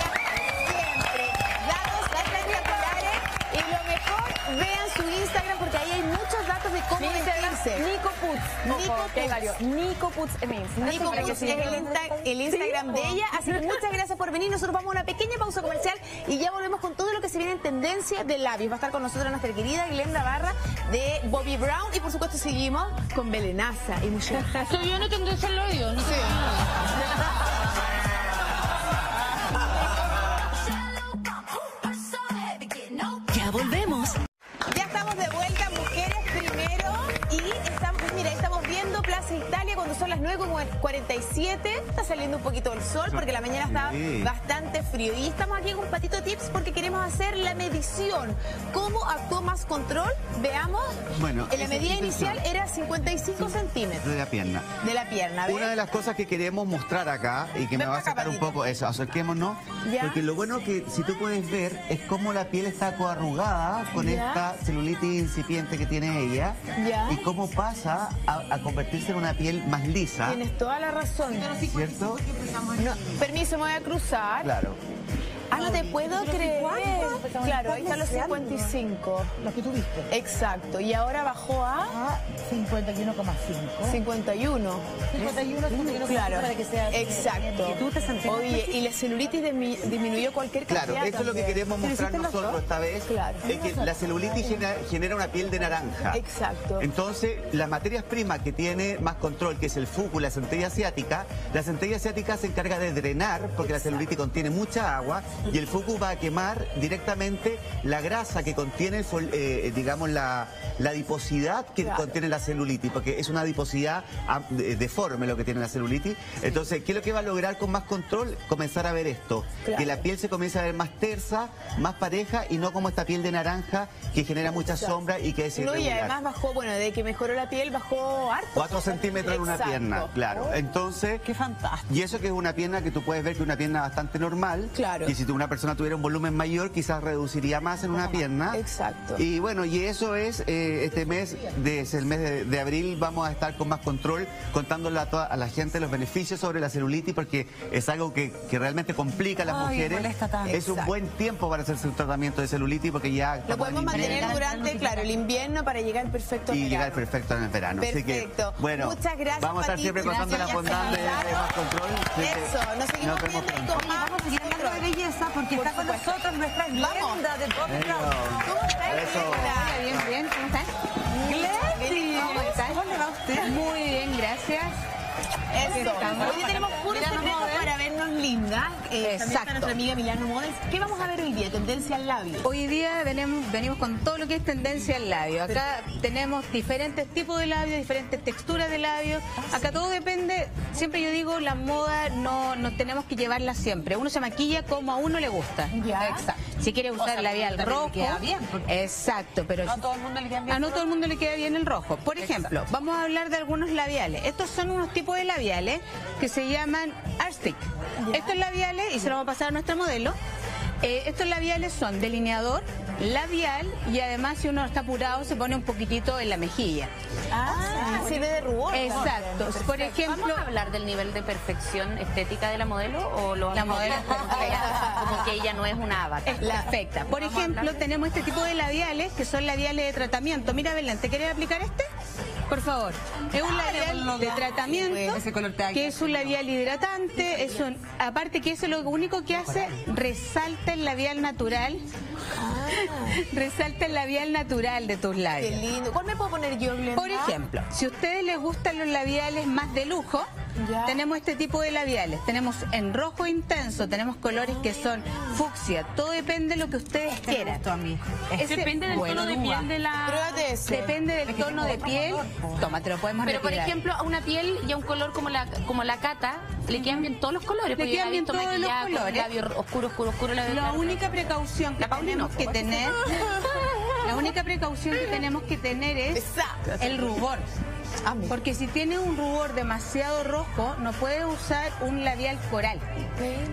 vean su Instagram porque ahí hay muchos datos de cómo vestirse. Nico Putz. Nico Ojo, Putz. Nico Putz en mi Instagram. Nico Putz es el, insta- el Instagram Sí, de ella, así que muchas gracias por venir. Nosotros vamos a una pequeña pausa comercial y ya volvemos con todo lo que se viene en tendencia de labios. Va a estar con nosotros nuestra querida Glenda Barra de Bobby Brown y por supuesto seguimos con Belenaza y mucho. Soy yo no tendencia al labio, no sé. Plaza Italia cuando son las 9.47. Está saliendo un poquito el sol porque la mañana estaba Sí. bastante frío. Y estamos aquí con Patito Tips porque queremos hacer la medición. ¿Cómo actuó más control? Veamos. Bueno, En la medida inicial era 55 centímetros De la pierna. de la pierna. ¿ves? Una de las cosas que queremos mostrar acá y que me va a sacar un poco eso, acerquémonos, Ya. porque lo bueno que si tú puedes ver es cómo la piel está coarrugada con Ya. esta celulitis incipiente que tiene ella Ya. y cómo pasa a, a convertirse en una piel más lisa, Tienes toda la razón. ¿cierto? No, permiso, me voy a cruzar. Claro. Ah, no te puedo creer. Claro, ahí están los deseando. 55. Los que tuviste. Exacto. Y ahora bajó a Ah, 51,5. 51. 51, 51,5 Claro. para que sea- Exacto. ¿Y tú te Oye, y la celulitis dismi- disminuyó cualquier cantidad. Claro, esto es lo que queremos mostrar nosotros esta vez, Claro. es que la celulitis genera, genera una piel de naranja. Exacto. Entonces, las materias primas que tiene más control, que es el fuco y la centella asiática, la centella asiática se encarga de drenar, porque la celulitis contiene mucha agua, y el fuku va a quemar directamente la grasa que contiene, el fol- eh, digamos, la, la adiposidad que contiene la celulitis, porque es una adiposidad ah, de- deforme lo que tiene la celulitis. Entonces, ¿qué es lo que va a lograr con más control? Comenzar a ver esto, Claro. que la piel se comienza a ver más tersa, más pareja, y no como esta piel de naranja que genera mucha Exacto. sombra y que es No, y irregular. además bajó, bueno, de que mejoró la piel, bajó harto. 4 centímetros en una Exacto. pierna, claro. Entonces, Qué fantástico. y eso que es una pierna que tú puedes ver que es una pierna bastante normal. Claro. Y si tú- una persona tuviera un volumen mayor, quizás reduciría más en una pierna. Exacto. Y bueno, y eso es eh, este mes, de, es el mes de, de abril, vamos a estar con más control, contándole a toda a la gente los beneficios sobre la celulitis, porque es algo que, que realmente complica a las Ay, mujeres. molesta tanto. Es un buen tiempo para hacerse un tratamiento de celulitis, porque ya Lo podemos en mantener durante, claro, el invierno para llegar perfecto al y llegar perfecto en el verano. Así Perfecto. que, bueno, Muchas gracias, vamos a estar siempre contando la bondad de, más control. Así Eso, nos seguimos vemos viendo y con más Vamos a seguir hablando de belleza porque Por está con supuesto. nosotros nuestra Glenda de Bobby. Brown. ¿Cómo. Glenda? Bien, bien, ¿cómo están? Glenda, ¿Cómo están? ¿Cómo le va a usted? Muy bien, gracias. Eso. Hoy tenemos Vernos lindas. Eh, también está Exacto. nuestra amiga Milano Models. ¿Qué vamos a ver hoy día? Tendencia al labio. Hoy día venimos, venimos con todo lo que es tendencia al labio. Acá tenemos diferentes tipos de labios, diferentes texturas de labios. Acá todo depende, siempre yo digo, la moda no, no tenemos que llevarla siempre. Uno se maquilla como a uno le gusta. Ya. Exacto. Si quiere usar sea, labial rojo. queda bien, porque- Exacto, pero No a todo el mundo le quedan bien a no todo el mundo le queda bien el rojo. Por ejemplo, vamos a hablar de algunos labiales. Estos son unos tipos de labiales que se llaman Arstick. Estos labiales, y se lo vamos a pasar a nuestra modelo, eh, estos labiales son delineador, labial y además si uno está apurado se pone un poquitito en la mejilla. Ah, sirve de rubor. Exacto. Por ejemplo, ¿Vamos a hablar del nivel de perfección estética de la modelo o lo La modelo como que, ella, como que ella no es una avatar? es perfecta. Por ejemplo, tenemos este tipo de labiales que son labiales de tratamiento. Mira, Belén, ¿te querés aplicar este? Por favor. Es un labial de tratamiento que es un labial hidratante. Es un, aparte que eso lo único que hace, resalta el labial natural. Resalta el labial natural de tus Qué labios. lindo. ¿Cuál me puedo poner yo, Glenda? Por ejemplo, si a ustedes les gustan los labiales más de lujo, Ya. tenemos este tipo de labiales. Tenemos en rojo intenso, tenemos colores que son fucsia. Todo depende de lo que ustedes quieran. A mí. Depende del bueno, tono de piel de la... Pruébate ese. Depende del tono de piel. Toma, te lo podemos Pero por ejemplo, a una piel y a un color como la como la cata, le quedan bien todos los colores. Le porque quedan bien todos los colores. labio oscuro, oscuro, oscuro. labio La claro. única precaución que La tenemos no, que tener, la única precaución que tenemos que tener es Exacto. el rubor. Porque si tiene un rubor demasiado rojo, no puede usar un labial coral.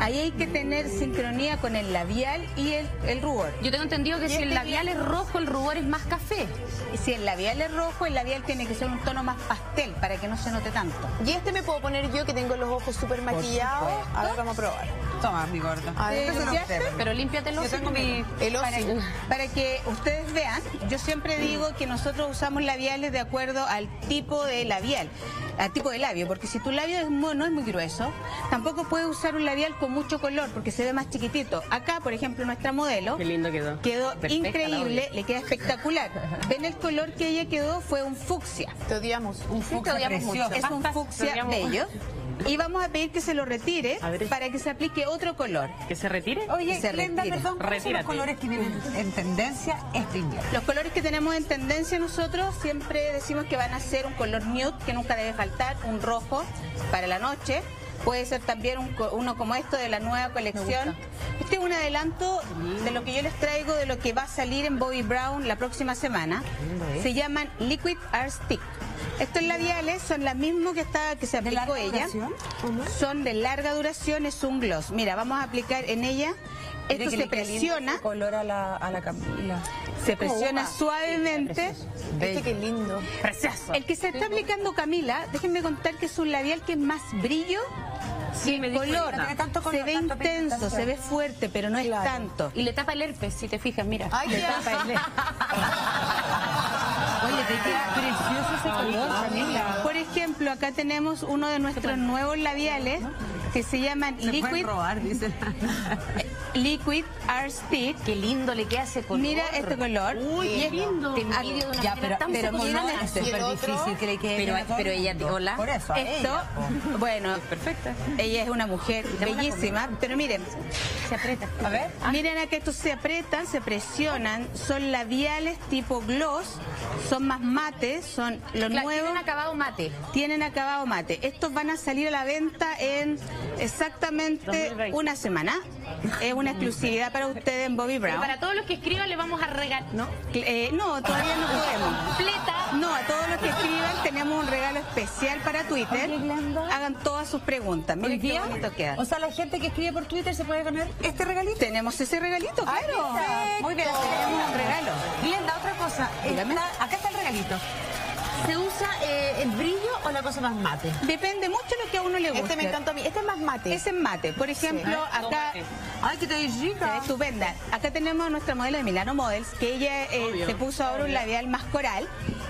Ahí hay que tener sincronía con el labial y el, el rubor. Yo tengo entendido que si el este labial es rojo, el rubor es más café. Y si el labial es rojo, el labial tiene que ser un tono más pastel para que no se note tanto. Y este me puedo poner yo que tengo los ojos súper maquillados. A ver, vamos a probar. Toma, mi gordo. A ver, ¿Te yo no. Pero límpiate el Yo ojo tengo mi El para, ojo. para que ustedes vean, yo siempre digo que nosotros usamos labiales de acuerdo al tipo de labial, al tipo de labio, porque si tu labio es no es muy grueso, tampoco puedes usar un labial con mucho color porque se ve más chiquitito. Acá, por ejemplo, nuestra modelo Qué lindo quedó. quedó Perfecta, increíble, le queda espectacular. ¿Ven el color que ella quedó? Fue un fucsia. Te odiamos. Un fucsia. Es un fucsia bello. Y vamos a pedir que se lo retire para que se aplique otro color. ¿Que se retire? Oye, se Glenda, retire. perdón, ¿cuáles son los colores que vienen en tendencia este invierno? Los colores que tenemos en tendencia nosotros siempre decimos que van a ser un color nude, que nunca debe faltar, un rojo para la noche. Puede ser también un uno como esto de la nueva colección. Este es un adelanto de lo que yo les traigo, de lo que va a salir en Bobby Brown la próxima semana. Se llaman Liquid Art Stick. Estos labiales son las mismos que, está, que se aplicó ella. Son de larga duración, es un gloss. Mira, vamos a aplicar en ella. Esto se presiona. color a la, a la Camila. Se presiona uva. suavemente. Este qué lindo. Precioso. El que se está aplicando Camila, déjenme contar que es un labial que es más brillo. Sí, me color, tanto se color, ve tanta intenso, se ve fuerte, pero no es tanto. Y le tapa el herpes, si te fijas, mira. Ay, le tapa el herpes. Oye, te queda precioso ese color. Por ejemplo, acá tenemos uno de nuestros nuevos labiales que se llaman Liquid, robar, dice. Liquid Art Stick. Qué lindo le queda ese color. Mira este color. Uy, qué es- lindo. Te envidio de una Ya, pero, tan pero sencilla. miren, es súper difícil que le quede Pero- a pero el ella- hola. Por eso, a Esto, ella, bueno, Perfecta. ella es una mujer bellísima, pero miren, Se aprieta. A ver. Miren acá, estos se apretan, se presionan, son labiales tipo gloss, son más mates, son los Claro, nuevos. tienen acabado mate. Tienen acabado mate. Estos van a salir a la venta en exactamente 2020. una semana. Es una exclusividad para ustedes en Bobby Y Brown. para todos los que escriban le vamos a regalar, ¿no? Eh, no, todavía no podemos. Completa. No, a todos los que escriban tenemos un regalo especial para Twitter. Hagan todas sus preguntas. Miren qué bonito queda. o sea, la gente que escribe por Twitter se puede ganar este regalito. Tenemos ese regalito, claro. Muy bien, tenemos un regalo. Glenda, otra cosa. Acá está el regalito. ¿Se usa eh, el brillo o la cosa más mate? Depende mucho de lo que a uno le guste. Este me encantó a mí. Este es más mate. Ese es mate. Por ejemplo, acá... Ay, que te rica. estupenda. Acá tenemos a nuestra modelo de Milano Models, que ella eh, se puso ahora un labial más coral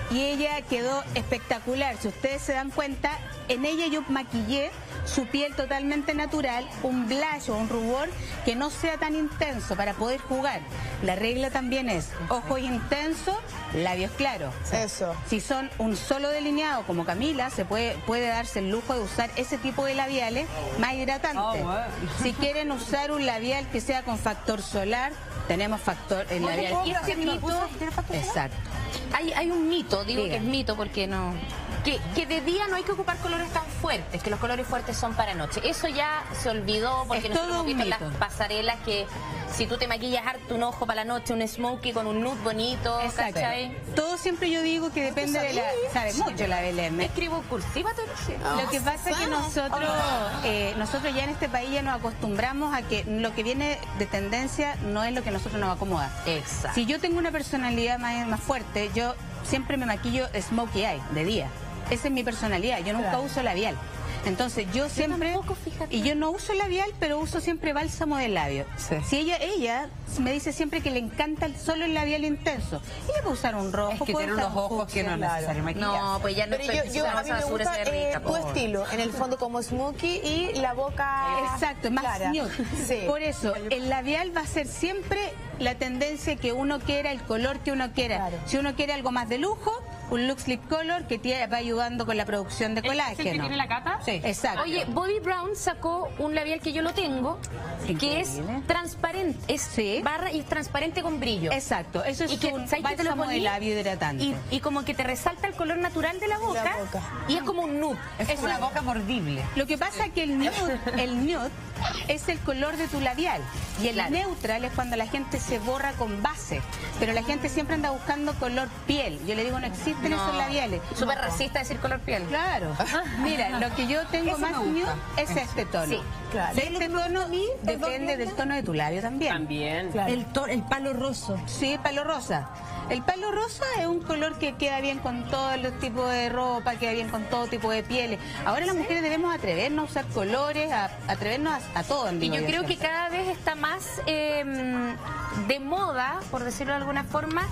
y ella quedó espectacular. Si ustedes se dan cuenta, en ella yo maquillé su piel totalmente natural, un blush o un rubor que no sea tan intenso para poder jugar. La regla también es ojos intensos, labios claros. Eso. Si son un solo delineado como Camila, se puede, puede darse el lujo de usar ese tipo de labiales más hidratantes. Oh. Si quieren usar un labial que sea con factor solar, tenemos factor el labial. y ese mito, Exacto. hay, hay un mito, digo Diga. que es mito porque no. Que, que de día no hay que ocupar colores tan fuertes, que los colores fuertes son para noche. Eso ya se olvidó porque Es nosotros todo hemos visto las pasarelas que si tú te maquillas harto un ojo para la noche, un smokey con un nude bonito, Exacto. ¿cachai? Todo siempre yo digo que depende de la... Sabe mucho la Belén. Escribo cursiva, lo sé. Lo que pasa es que nosotros, eh, nosotros ya en este país ya nos acostumbramos a que lo que viene de tendencia no es lo que nosotros nos acomoda. Exacto. Si yo tengo una personalidad más, más fuerte, yo siempre me maquillo smokey eye, de día. Esa es mi personalidad, yo nunca uso labial. Entonces yo siempre, y yo no uso labial, pero uso siempre bálsamo de labio. Si ella, ella me dice siempre que le encanta el- solo el labial intenso, ella puede usar un rojo, Es que tiene usar unos un ojos que no es necesario maquillarse. No, pues ya no Pero yo, yo, a mí me gusta eh, tu estilo, en el fondo como smokey y la boca Exacto, más. Sí. Por eso, el labial va a ser siempre la tendencia que uno quiera, el color que uno quiera. Si uno quiere algo más de lujo, un Lux Lip Color que tie- va ayudando con la producción de ¿Es el que colágeno. tiene la cata? Sí, exacto. Oye, Bobby Brown sacó un labial que yo lo tengo, que es transparente, es Sí. barra y es transparente con brillo. Exacto, eso es Y que, un ¿sabes qué te lo bálsamo de labio hidratante. Y, y como que te resalta el color natural de la boca, boca. y es como un nude. Es una boca mordible. Lo que pasa es que el nude, el nude es el color de tu labial y el neutral es cuando la gente se borra con base, pero la gente siempre anda buscando color piel. Yo le digo no existe No. labiales. Súper racista decir color piel. Claro. Mira, lo que yo tengo más nude es este tono. Sí, claro. Este tono depende del tono de tu labio también. También. El, to- el palo roso. Sí, el palo rosa. El palo rosa es un color que queda bien con todos los tipos de ropa, queda bien con todo tipo de pieles. Ahora las mujeres debemos atrevernos a usar colores, a, atrevernos a, a todo. Y yo creo que cada vez está más eh, de moda, por decirlo de alguna forma,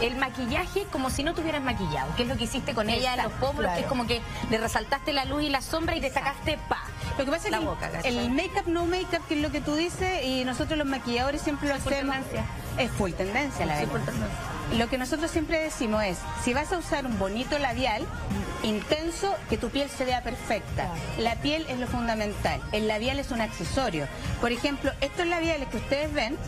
el maquillaje como si no tuvieras maquillado, que es lo que hiciste con ella en los Exacto, pómulos, que es como que le resaltaste la luz y la sombra y te sacaste pa. Lo que pasa es la que el make-up, no make-up, que es lo que tú dices, y nosotros los maquilladores siempre lo full hacemos. tendencia. Es full tendencia, la verdad. full tendencia. Lo que nosotros siempre decimos es, si vas a usar un bonito labial, intenso, que tu piel se vea perfecta. La piel es lo fundamental. El labial es un accesorio. Por ejemplo, estos labiales que ustedes ven,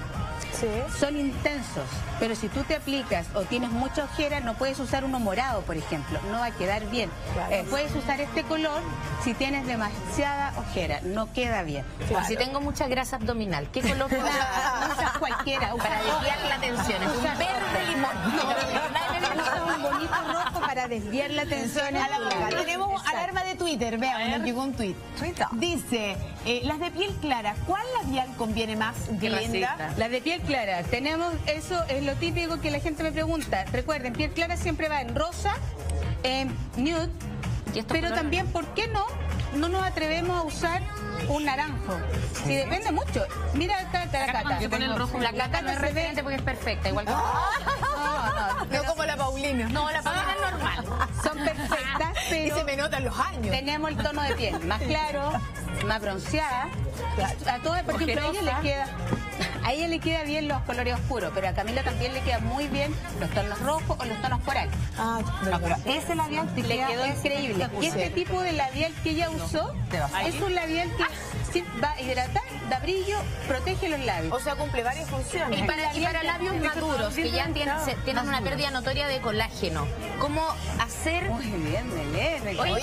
son intensos, pero si tú te aplicas o tienes mucha ojera, no puedes usar uno morado, por ejemplo, no va a quedar bien. Eh, puedes usar este color si tienes demasiada ojera, no queda bien. Si tengo mucha grasa abdominal, ¿qué color puedo usar? No cualquiera, usa Para desviar la atención, es un verde limón. Usa un bonito rojo para desviar la atención A la boca. Tenemos Exacto. alarma de Twitter, veamos, nos llegó un tweet. Dice, eh, las de piel clara, ¿cuál labial conviene más, Glenda? La de piel clara, tenemos, eso es lo típico que la gente me pregunta. Recuerden, piel clara siempre va en rosa, en nude, pero colores? también, ¿por qué no? No nos atrevemos a usar un naranjo. Sí, depende mucho. Mira acá, acá, acá, acá. Yo con el rojo, la cata no es referente porque es perfecta, igual que No, no, No como la Paulina. No, la Paulina es normal. Son perfectas, pero... Y se me notan los años. Tenemos el tono de piel más claro, más bronceada. A todas, por ejemplo, a ella le queda... A ella le queda bien los colores oscuros, pero a Camila también le queda muy bien los tonos rojos o los tonos coral. Ah, ese labial te le quedó increíble. Y este tipo de labial que ella usó es un labial que sí va a hidratar, da brillo, protege los labios. O sea, cumple varias funciones. Y para, y para labios maduros, que ya tienen, se- tienen una pérdida notoria de colágeno, ¿cómo hacer... Muy bien, Belén. Oye, Oye,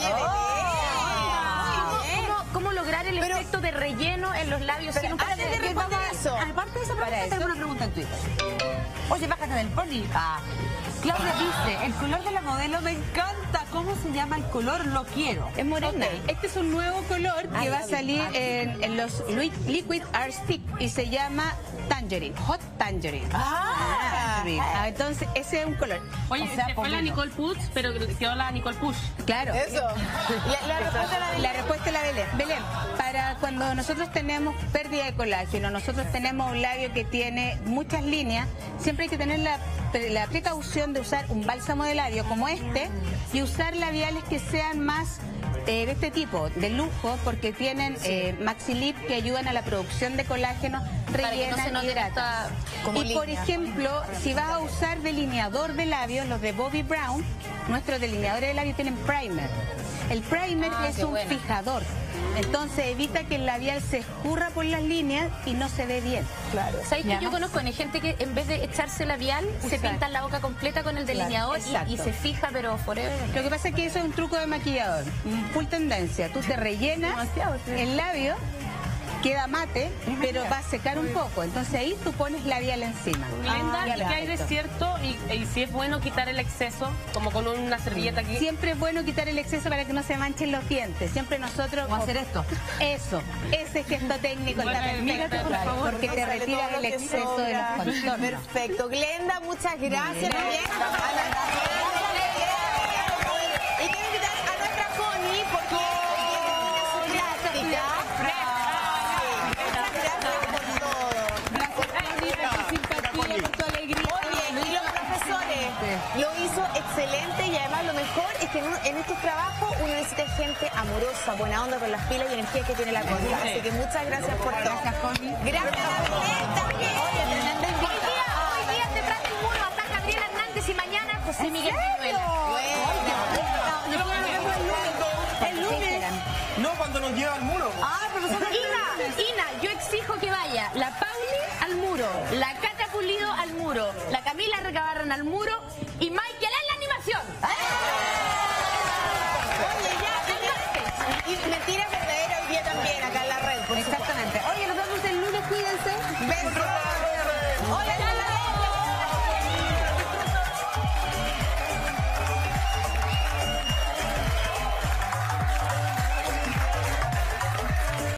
¿cómo, lograr el efecto de relleno en los labios sin un antes de ¿Qué responder vamos a- eso, Aparte de esa Para pregunta, eso. tengo una pregunta en Twitter. Oye, bájate del pony. Ah. Claudia dice, el color de la modelo me encanta. ¿Cómo se llama el color? Lo quiero. Es morena. Este es un nuevo color que va a salir en, en los Li- Liquid Art Stick y se llama Tangerine, Hot Tangerine. Ah. Ah, entonces, ese es un color. Oye, O sea, se fue la. Nicole Putz, pero quedó la Nicole Push. Claro. Eso. La, la respuesta la de La respuesta es la Belén. Belén, para cuando nosotros tenemos pérdida de colágeno, nosotros tenemos un labio que tiene muchas líneas, siempre hay que tener la, la precaución de usar un bálsamo de labio como este y usar labiales que sean más eh, de este tipo, de lujo, porque tienen eh, maxilip que ayudan a la producción de colágeno, no rellenan, esta- como Y por ejemplo, si vas a usar delineador de labios, los de Bobby Brown, nuestros delineadores de labios tienen primer. El primer Ah, es un buena. fijador. Entonces evita que el labial se escurra por las líneas y no se ve bien. Claro. ¿Sabes que yo conozco hay gente que en vez de echarse labial, se Exacto. pinta la boca completa con el delineador y- se fija, pero forever. Lo que pasa es que eso es un truco de maquillador, full tendencia. Tú te rellenas el labio, queda mate, pero va a secar un poco. Entonces ahí tú pones labial encima. Glenda, Ah, ¿y qué hay de cierto? Y, y si es bueno quitar el exceso, como con una servilleta aquí. Siempre es bueno quitar el exceso para que no se manchen los dientes. Siempre nosotros... O hacer esto. Eso, ese gesto técnico está Bueno, mírate, perfecto, por favor. porque te retira el que exceso de los contornos. Perfecto. Glenda, muchas gracias. Muy bien. Y quiero invitar a nuestra Connie porque tiene su práctica. Muchas gracias por todo. Oye, y los profesores lo hizo excelente y además lo mejor es que en, estos trabajos uno necesita gente amorosa, buena onda con las pilas y energía que tiene la Connie. Así que muchas gracias por todo. Gracias, Connie. Gracias, también. Hoy día, hoy día detrás del muro está Gabriel Hernández y mañana José Miguel. El lunes. No, cuando nos lleva al muro. Ah, profesor Ina, Ina, yo exijo que vaya la Pauli al muro, la Cata Pulido al muro, la Camila Recabarren al muro y Michael